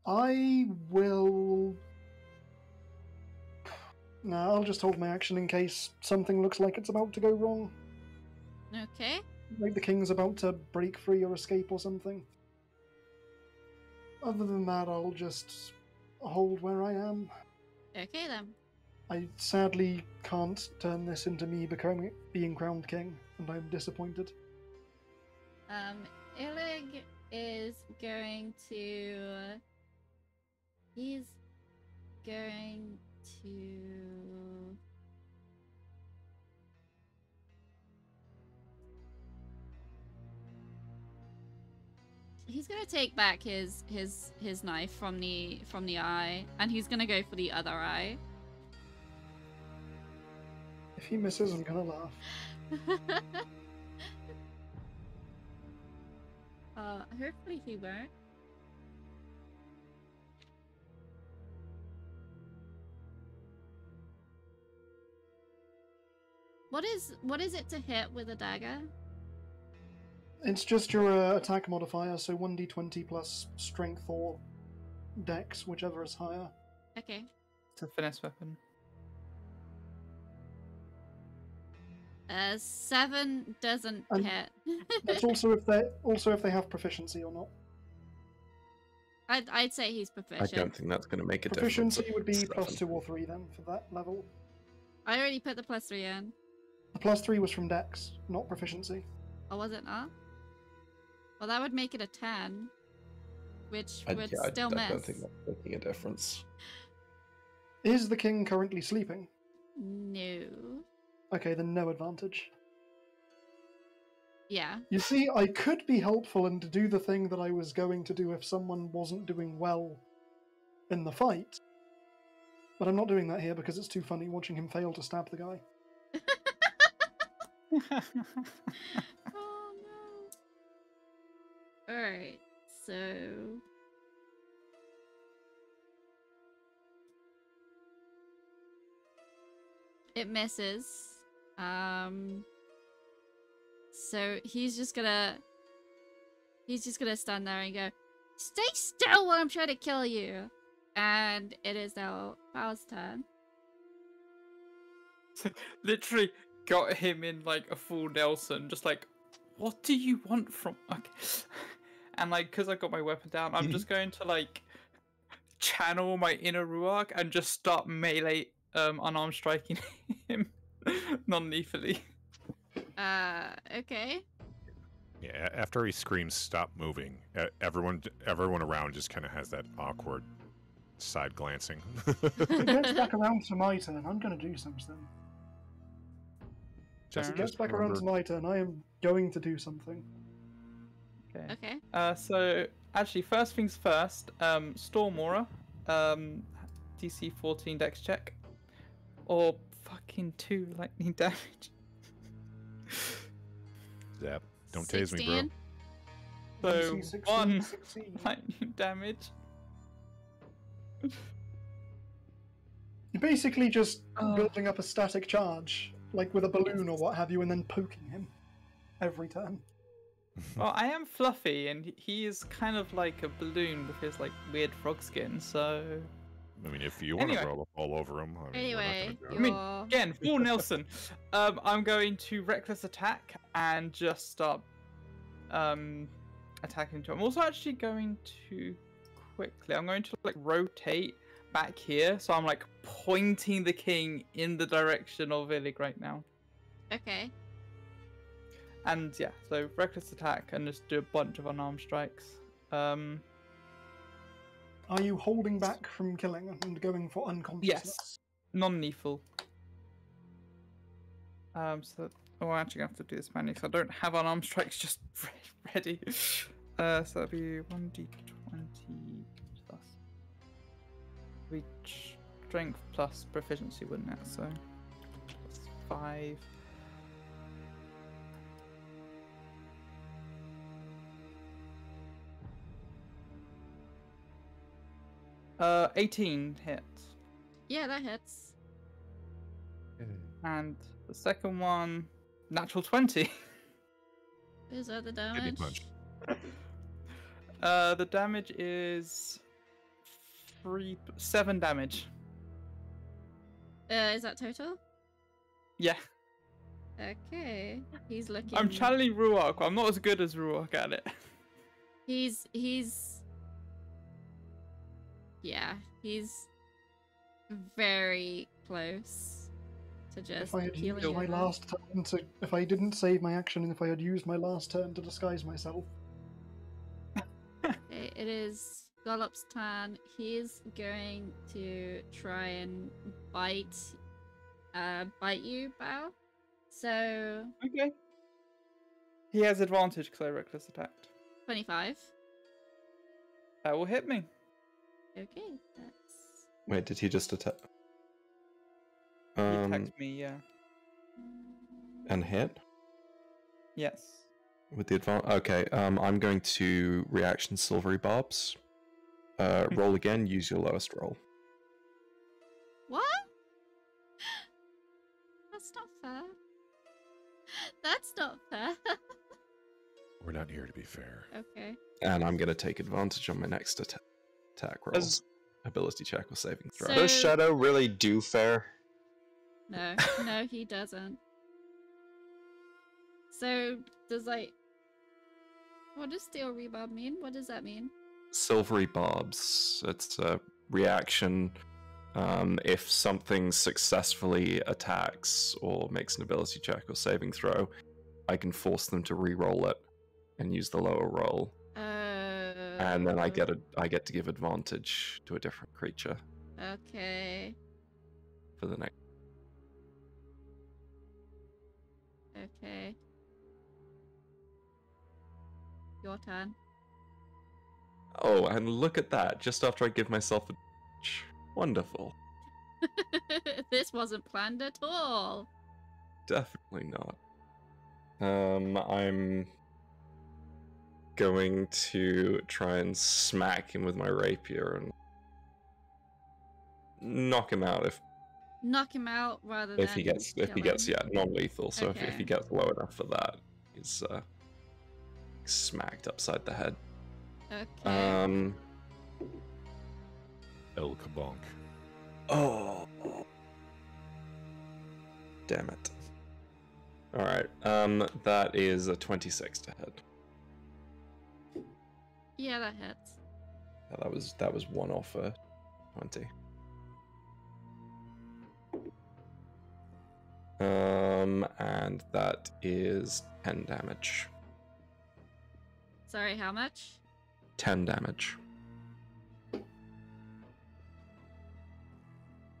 I will. Nah, I'll just hold my action in case something looks like it's about to go wrong. Okay. Like the king's about to break free or escape or something. Other than that, I'll just hold where I am. Okay then. I sadly can't turn this into me becoming being crowned king, and I'm disappointed. Um, Illig is going to. He's going to. He's gonna take back his his his knife from the from the eye, and he's gonna go for the other eye. If he misses, I'm gonna laugh. uh, hopefully he won't. What is what is it to hit with a dagger? It's just your uh, attack modifier, so 1d20 plus strength or dex, whichever is higher. Okay. It's a finesse weapon. Uh, seven doesn't Um, hit. That's also if they also if they have proficiency or not. I'd I'd say he's proficient. I don't think that's going to make a Proficiency difference. Proficiency would be plus Seven. two or three then for that level. I already put the plus three in. The plus three was from dex, not proficiency. Or was it not? Well, that would make it a ten, which I, would yeah, I- still I, miss. don't think that's making a difference. Is the king currently sleeping? No. Okay, then no advantage. Yeah. You see, I could be helpful and do the thing that I was going to do if someone wasn't doing well in the fight. But I'm not doing that here because it's too funny watching him fail to stab the guy. Oh, Alright, so. It misses. Um. So he's just gonna. He's just gonna stand there and go, Stay still while I'm trying to kill you! And it is now Pao's turn. Literally got him in like a full Nelson, just like, what do you want from? Okay. And like, because I got my weapon down, I'm just going to like channel my inner Rhu'arc and just start melee, um, unarmed striking him non-lethally. Uh, okay. Yeah, after he screams "Stop moving!" everyone, everyone around just kind of has that awkward side glancing. It gets back around to my turn. I'm going to do something. just, It gets just back around to my turn. I am going to do something. Okay. Okay. Uh, so actually, first things first. Um, Storm Aura, um, DC 14 Dex check, or fucking two lightning damage. Zap. Don't tase me, bro. 16. So DC 16, one 16. lightning damage. You're basically just Oh. building up a static charge, like with a balloon or what have you, and then poking him every turn. Well, I am fluffy, and he- he is kind of like a balloon with his like weird frog skin. So I mean, if you want to Anyway. roll all over him, I mean, Anyway, I mean, again, full Nelson. Um, I'm going to reckless attack and just start um attacking to. I'm also actually going to quickly. I'm going to like rotate back here, so I'm like pointing the king in the direction of Illig right now. Okay. And yeah, so reckless attack and just do a bunch of unarmed strikes. Um, Are you holding back from killing and going for unconsciousness? Yes, non-lethal. Um, so oh, I'm actually gonna have to do this manually because I don't have unarmed strikes just ready. Uh, so that'd be one d twenty plus. Be strength plus proficiency, wouldn't it? So plus five. Uh, 18 hits. Yeah, that hits. And the second one, natural 20. Is that the damage? Uh, the damage is three, seven damage. Uh, is that total? Yeah, Okay. He's looking. I'm channeling Rhu'arc. I'm not as good as Rhu'arc at it. He's he's. Yeah, he's very close to just If I had healing used my you. last turn to, if I didn't save my action, and if I had used my last turn to disguise myself, Okay, it is Gullop's turn. He's going to try and bite, uh, bite you, Pao. So Okay. He has advantage because I reckless attacked. twenty-five. That will hit me. Okay, that's Wait, did he just attack? He Um, attacked me, yeah. and hit Yes. with the advantage. Okay, um, I'm going to reaction silvery barbs. Uh, roll again. Use your lowest roll. what? That's not fair. That's not fair. We're not here to be fair. okay. And I'm going to take advantage on my next atta- attack roll. Does, Ability check or saving throw. So- does Shadow really do fair? No, no, he doesn't. So does like, what does steel rebarb mean? What does that mean? Silvery barbs. It's a reaction. Um, if something successfully attacks or makes an ability check or saving throw, I can force them to re-roll it and use the lower roll. And then I get a I get to give advantage to a different creature Okay. for the next. Okay. Your turn. Oh, and look at that! Just after I give myself a wonderful. this wasn't planned at all. definitely not. Um, I'm going to try and smack him with my rapier and knock him out if Knock him out rather than if he gets if he gets him. yeah non-lethal. So if, if he gets low enough for that, he's uh, smacked upside the head. Okay. Um. El Kabonk. Oh. Damn it. All right. Um, that is a twenty-six to hit. Yeah, that hits. Yeah, that was that was one off for twenty. Um, and that is ten damage. Sorry, how much? Ten damage.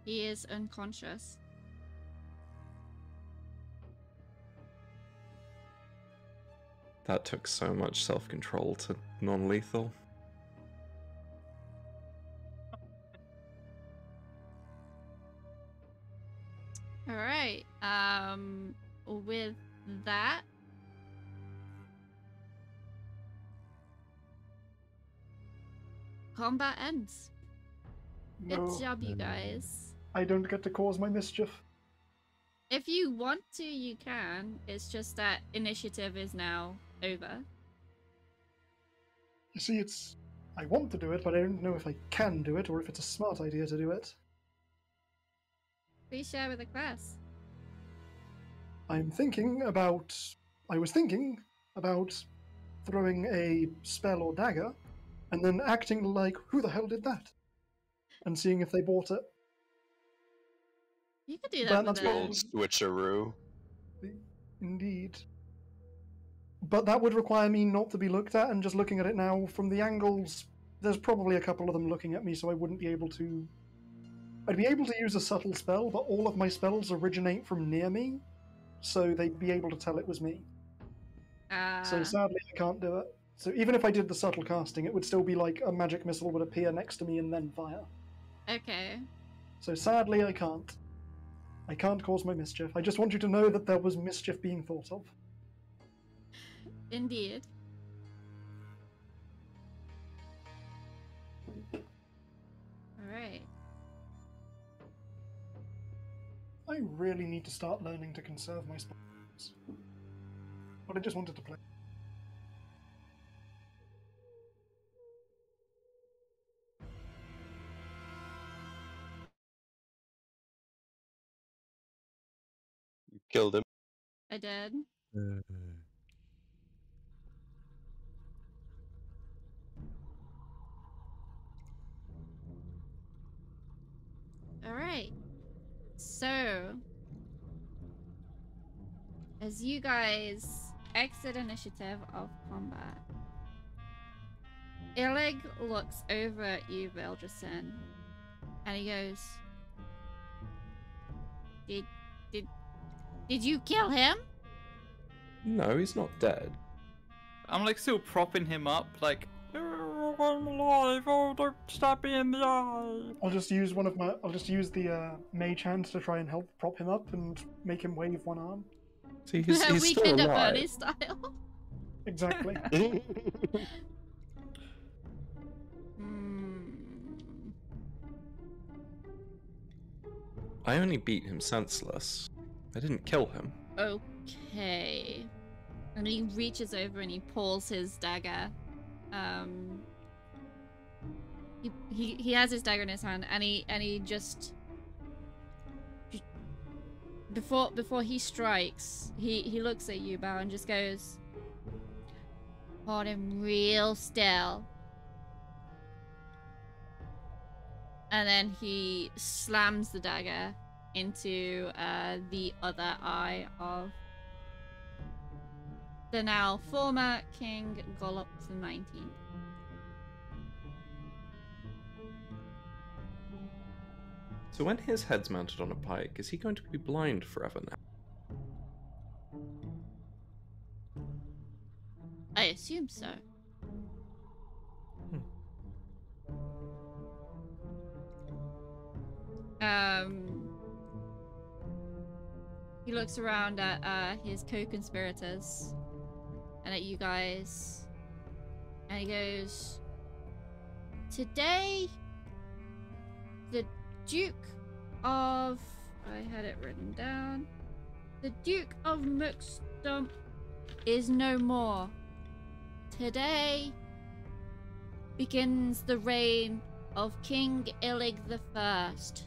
He is unconscious. That took so much self-control to non-lethal. All right. Um, with that, combat ends. Good No, job, you guys. I don't get to cause my mischief. If you want to, you can. It's just that initiative is now over. You see, it's. I want to do it, but I don't know if I can do it or if it's a smart idea to do it. Please share with the class. I'm thinking about. I was thinking about throwing a spell or dagger and then acting like, who the hell did that? And seeing if they bought it. You could do that that's with what- a... Old switcheroo. Indeed. But that would require me not to be looked at, and just looking at it now from the angles, there's probably a couple of them looking at me, so I wouldn't be able to. I'd be able to use a subtle spell, but all of my spells originate from near me, so they'd be able to tell it was me. Uh, So sadly, I can't do it. So even if I did the subtle casting, it would still be like a magic missile would appear next to me and then fire. okay. So sadly, I can't. I can't cause my mischief. I just want you to know that there was mischief being thought of. Indeed. Alright. I really need to start learning to conserve my spells. But I just wanted to play. You killed him. I did. Uh, Alright. So, as you guys exit initiative of combat, Illig looks over at you, Valdresin, and he goes, Did, did, did you kill him? No, he's not dead. I'm like still propping him up, like "Oh, I'm alive. Oh, don't stab me in the eye. I'll just use one of my. I'll just use the uh, mage hand to try and help prop him up and make him wave one arm. See, he's, he's still Weekend at alive. Bernie's style. Exactly. Hmm. I only beat him senseless. I didn't kill him. Okay. And he reaches over and he pulls his dagger. Um he, he has his dagger in his hand and he and he just before before he strikes, he he looks at you, Pao, and just goes Hold him real still. And then he slams the dagger into uh, the other eye of the now former King Gullop the 19th. So when his head's mounted on a pike, is he going to be blind forever now? I assume so. Um, he looks around at uh, his co-conspirators and at you guys, and he goes, "Today, the Duke of I had it written down. The Duke of Muckstump is no more. Today begins the reign of King Illig the First.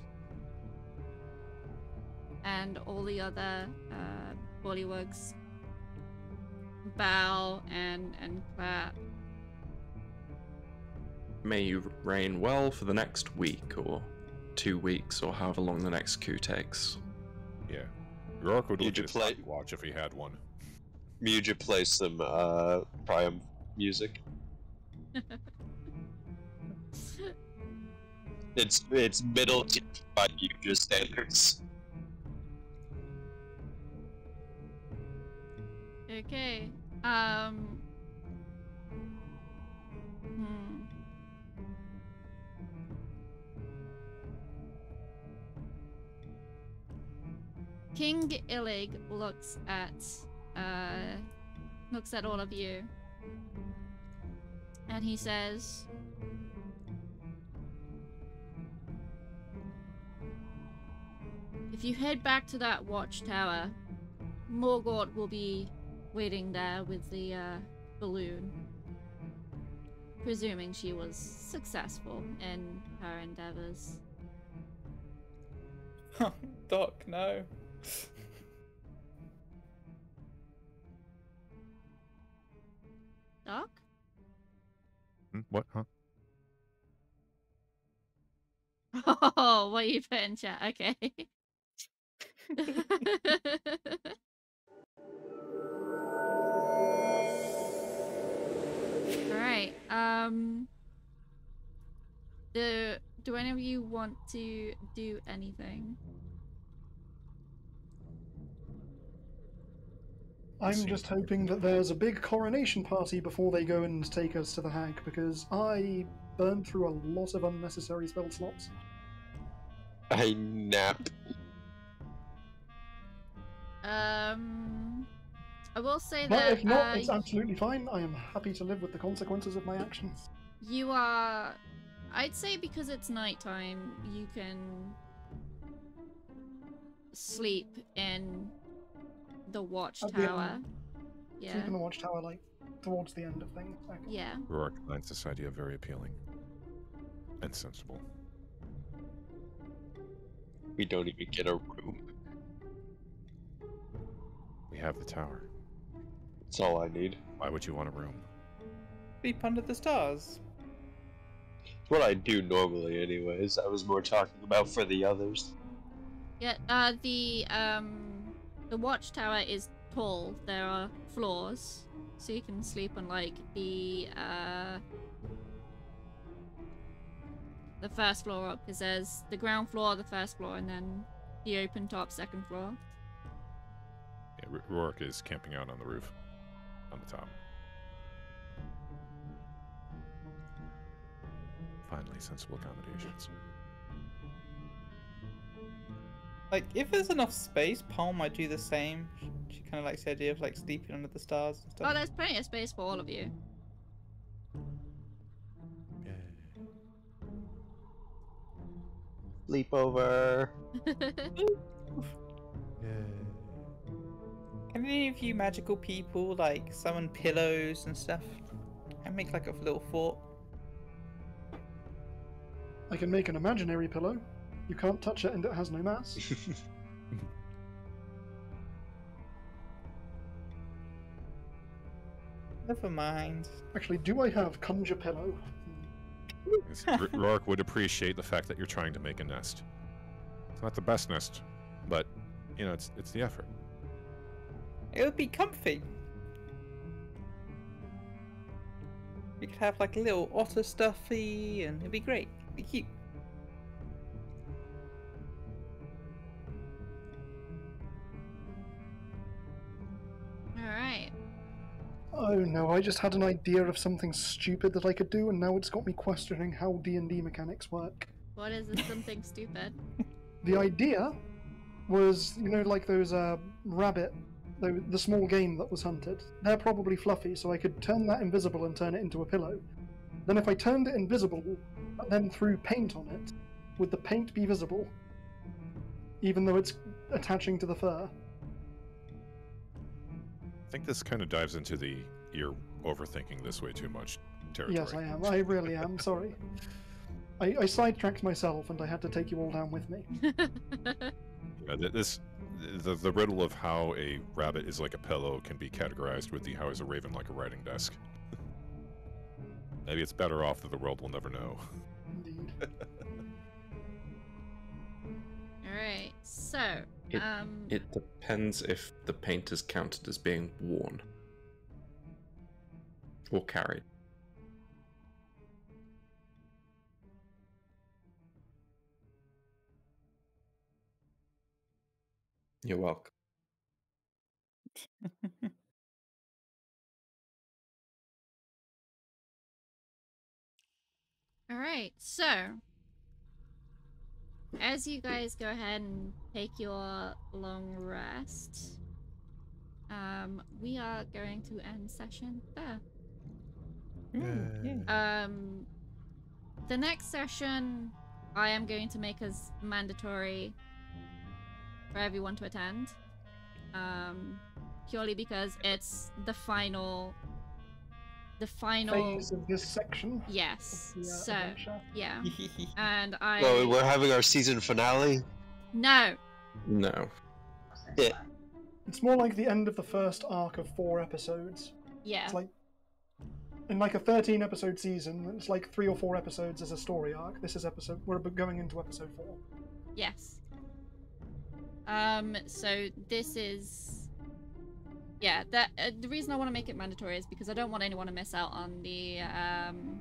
And all the other uh, bow and and clap. May you reign well for the next week or two weeks or however long the next coup takes. Yeah. Rhu'arc would You look at play- watch if he had one. Mi'uja plays some uh, Priam music. It's it's middle tier by Mi'uja standards. Okay. Um. King Illig looks at uh looks at all of you. And he says If you head back to that watchtower, Morgort will be waiting there with the uh, balloon. Presuming she was successful in her endeavors. Doc, no. Doc? Hmm, What? Huh? Oh, what you put in chat? Okay. All right. Um. Do Do any of you want to do anything? I'm just hoping that there's a big coronation party before they go and take us to the hag, because I burned through a lot of unnecessary spell slots. I nap. Um. I will say But that if not, uh, it's absolutely fine. I am happy to live with the consequences of my actions. You are. I'd say because it's nighttime, you can sleep in the watchtower. end. Yeah. Sleep in the watchtower, like, towards the end of things. Okay. Yeah. Rhu'arc finds this idea very appealing and sensible. We don't even get a room. We have the tower. That's all I need. Why would you want a room? Sleep under the stars. It's what I do normally, anyways. I was more talking about for the others. Yeah. Uh, the um, the watchtower is tall. There are floors, so you can sleep on like the uh, the first floor up. Because there's the ground floor, the first floor, and then the open top second floor. Yeah, Rhu'arc is camping out on the roof, on the top. Finally, sensible accommodations. Like, if there's enough space, Pao might do the same. She kind of likes the idea of like sleeping under the stars and stuff. Oh, there's plenty of space for all of you. Yeah. Sleepover. Yeah. Can any of you magical people like summon pillows and stuff and make like a little fort? I can make an imaginary pillow. You can't touch it and it has no mass. Never mind. Actually, do I have conjure pillow? Rhu'arc would appreciate the fact that you're trying to make a nest. It's not the best nest, but you know, it's it's the effort. It would be comfy. We could have like a little otter stuffy and it'd be great. It'd be cute. Oh no, I just had an idea of something stupid that I could do, and now it's got me questioning how D and D mechanics work. What is this something stupid? The idea was, you know, like those uh, rabbit, the, the small game that was hunted. They're probably fluffy, so I could turn that invisible and turn it into a pillow. Then, if I turned it invisible, but then threw paint on it, would the paint be visible? Even though it's attaching to the fur? I think this kind of dives into the you're overthinking this way too much territory. Yes, I am. I really am. Sorry. I, I sidetracked myself, and I had to take you all down with me. Uh, th- this, the, the riddle of how a rabbit is like a pillow can be categorized with the how is a raven like a writing desk. Maybe it's better off that the world will never know. Indeed. Alright, so, It- um, It depends if the paint is counted as being worn or carried. You're welcome. alright, so, as you guys go ahead and take your long rest, um, we are going to end session there. Yay. Um, the next session, I am going to make as mandatory for everyone to attend. Um, purely because it's the final, the final. Phase of this section. Yes. the, uh, So adventure. yeah, and I. Well, we're having our season finale. No. No. Yeah. It's more like the end of the first arc of four episodes. Yeah. It's like in like a 13 episode season, it's like three or four episodes as a story arc. This is episode we're going into episode four. Yes. Um. So this is. Yeah. That uh, the reason I want to make it mandatory is because I don't want anyone to miss out on the um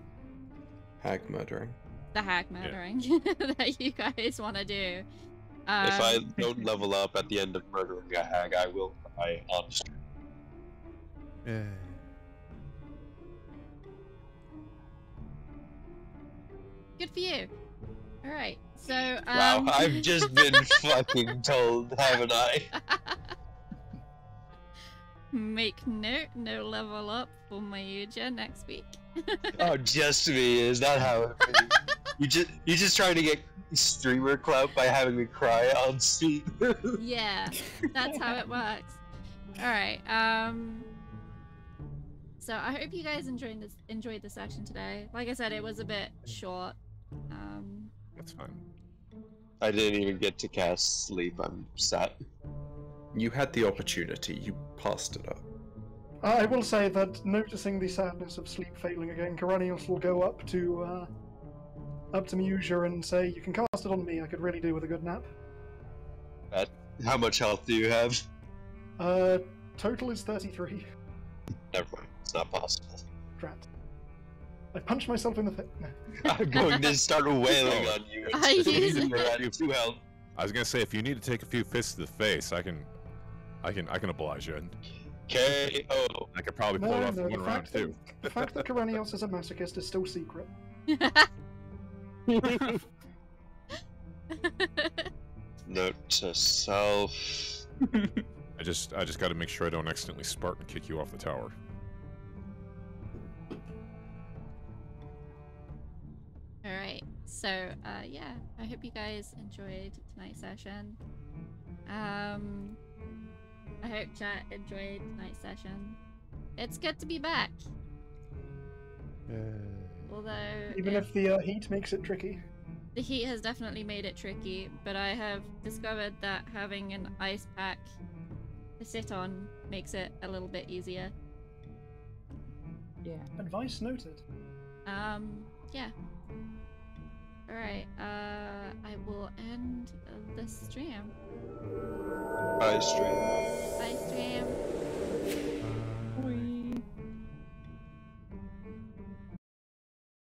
Hag murdering. the hag murdering that you guys want to do. Um, if I don't level up at the end of murdering a hag, I will cry on stream. Good for you. All right. So Wow, um, I've just been fucking told, haven't I? Make note, no level up for my Mi'uja next week. Oh, just me. Is that how it is? You just you just trying to get streamer clout by having me cry on stream. yeah, that's how it works. All right. Um. So I hope you guys enjoyed this enjoyed the session today. Like I said, it was a bit short. Um. That's fine. I didn't even get to cast sleep. I'm sad. You had the opportunity, you passed it up. Uh, I will say that noticing the sadness of sleep failing again, Kyranios will go up to uh, up to Mi'uja and say, "You can cast it on me. I could really do with a good nap." How much health do you have? Uh, total is 33. Never mind. It's not possible. Drat. I punched myself in the face. No. I'm going to start wailing on you. I use- you're at. I was gonna say if you need to take a few fists to the face, I can, I can, I can oblige you. And KO. I could probably No, pull it off no, the one round fact, that, too. the fact that Kyranios is a masochist is still secret. Note to self. I just, I just got to make sure I don't accidentally Spartan kick you off the tower. All right. So, uh, yeah, I hope you guys enjoyed tonight's session. Um, I hope chat enjoyed tonight's session. It's good to be back, Yay. although Even if if the uh, heat makes it tricky. the heat has definitely made it tricky. But I have discovered that having an ice pack to sit on makes it a little bit easier. Yeah. Advice noted. Um, yeah. Alright, uh, I will end the stream. Bye, stream. Bye, stream.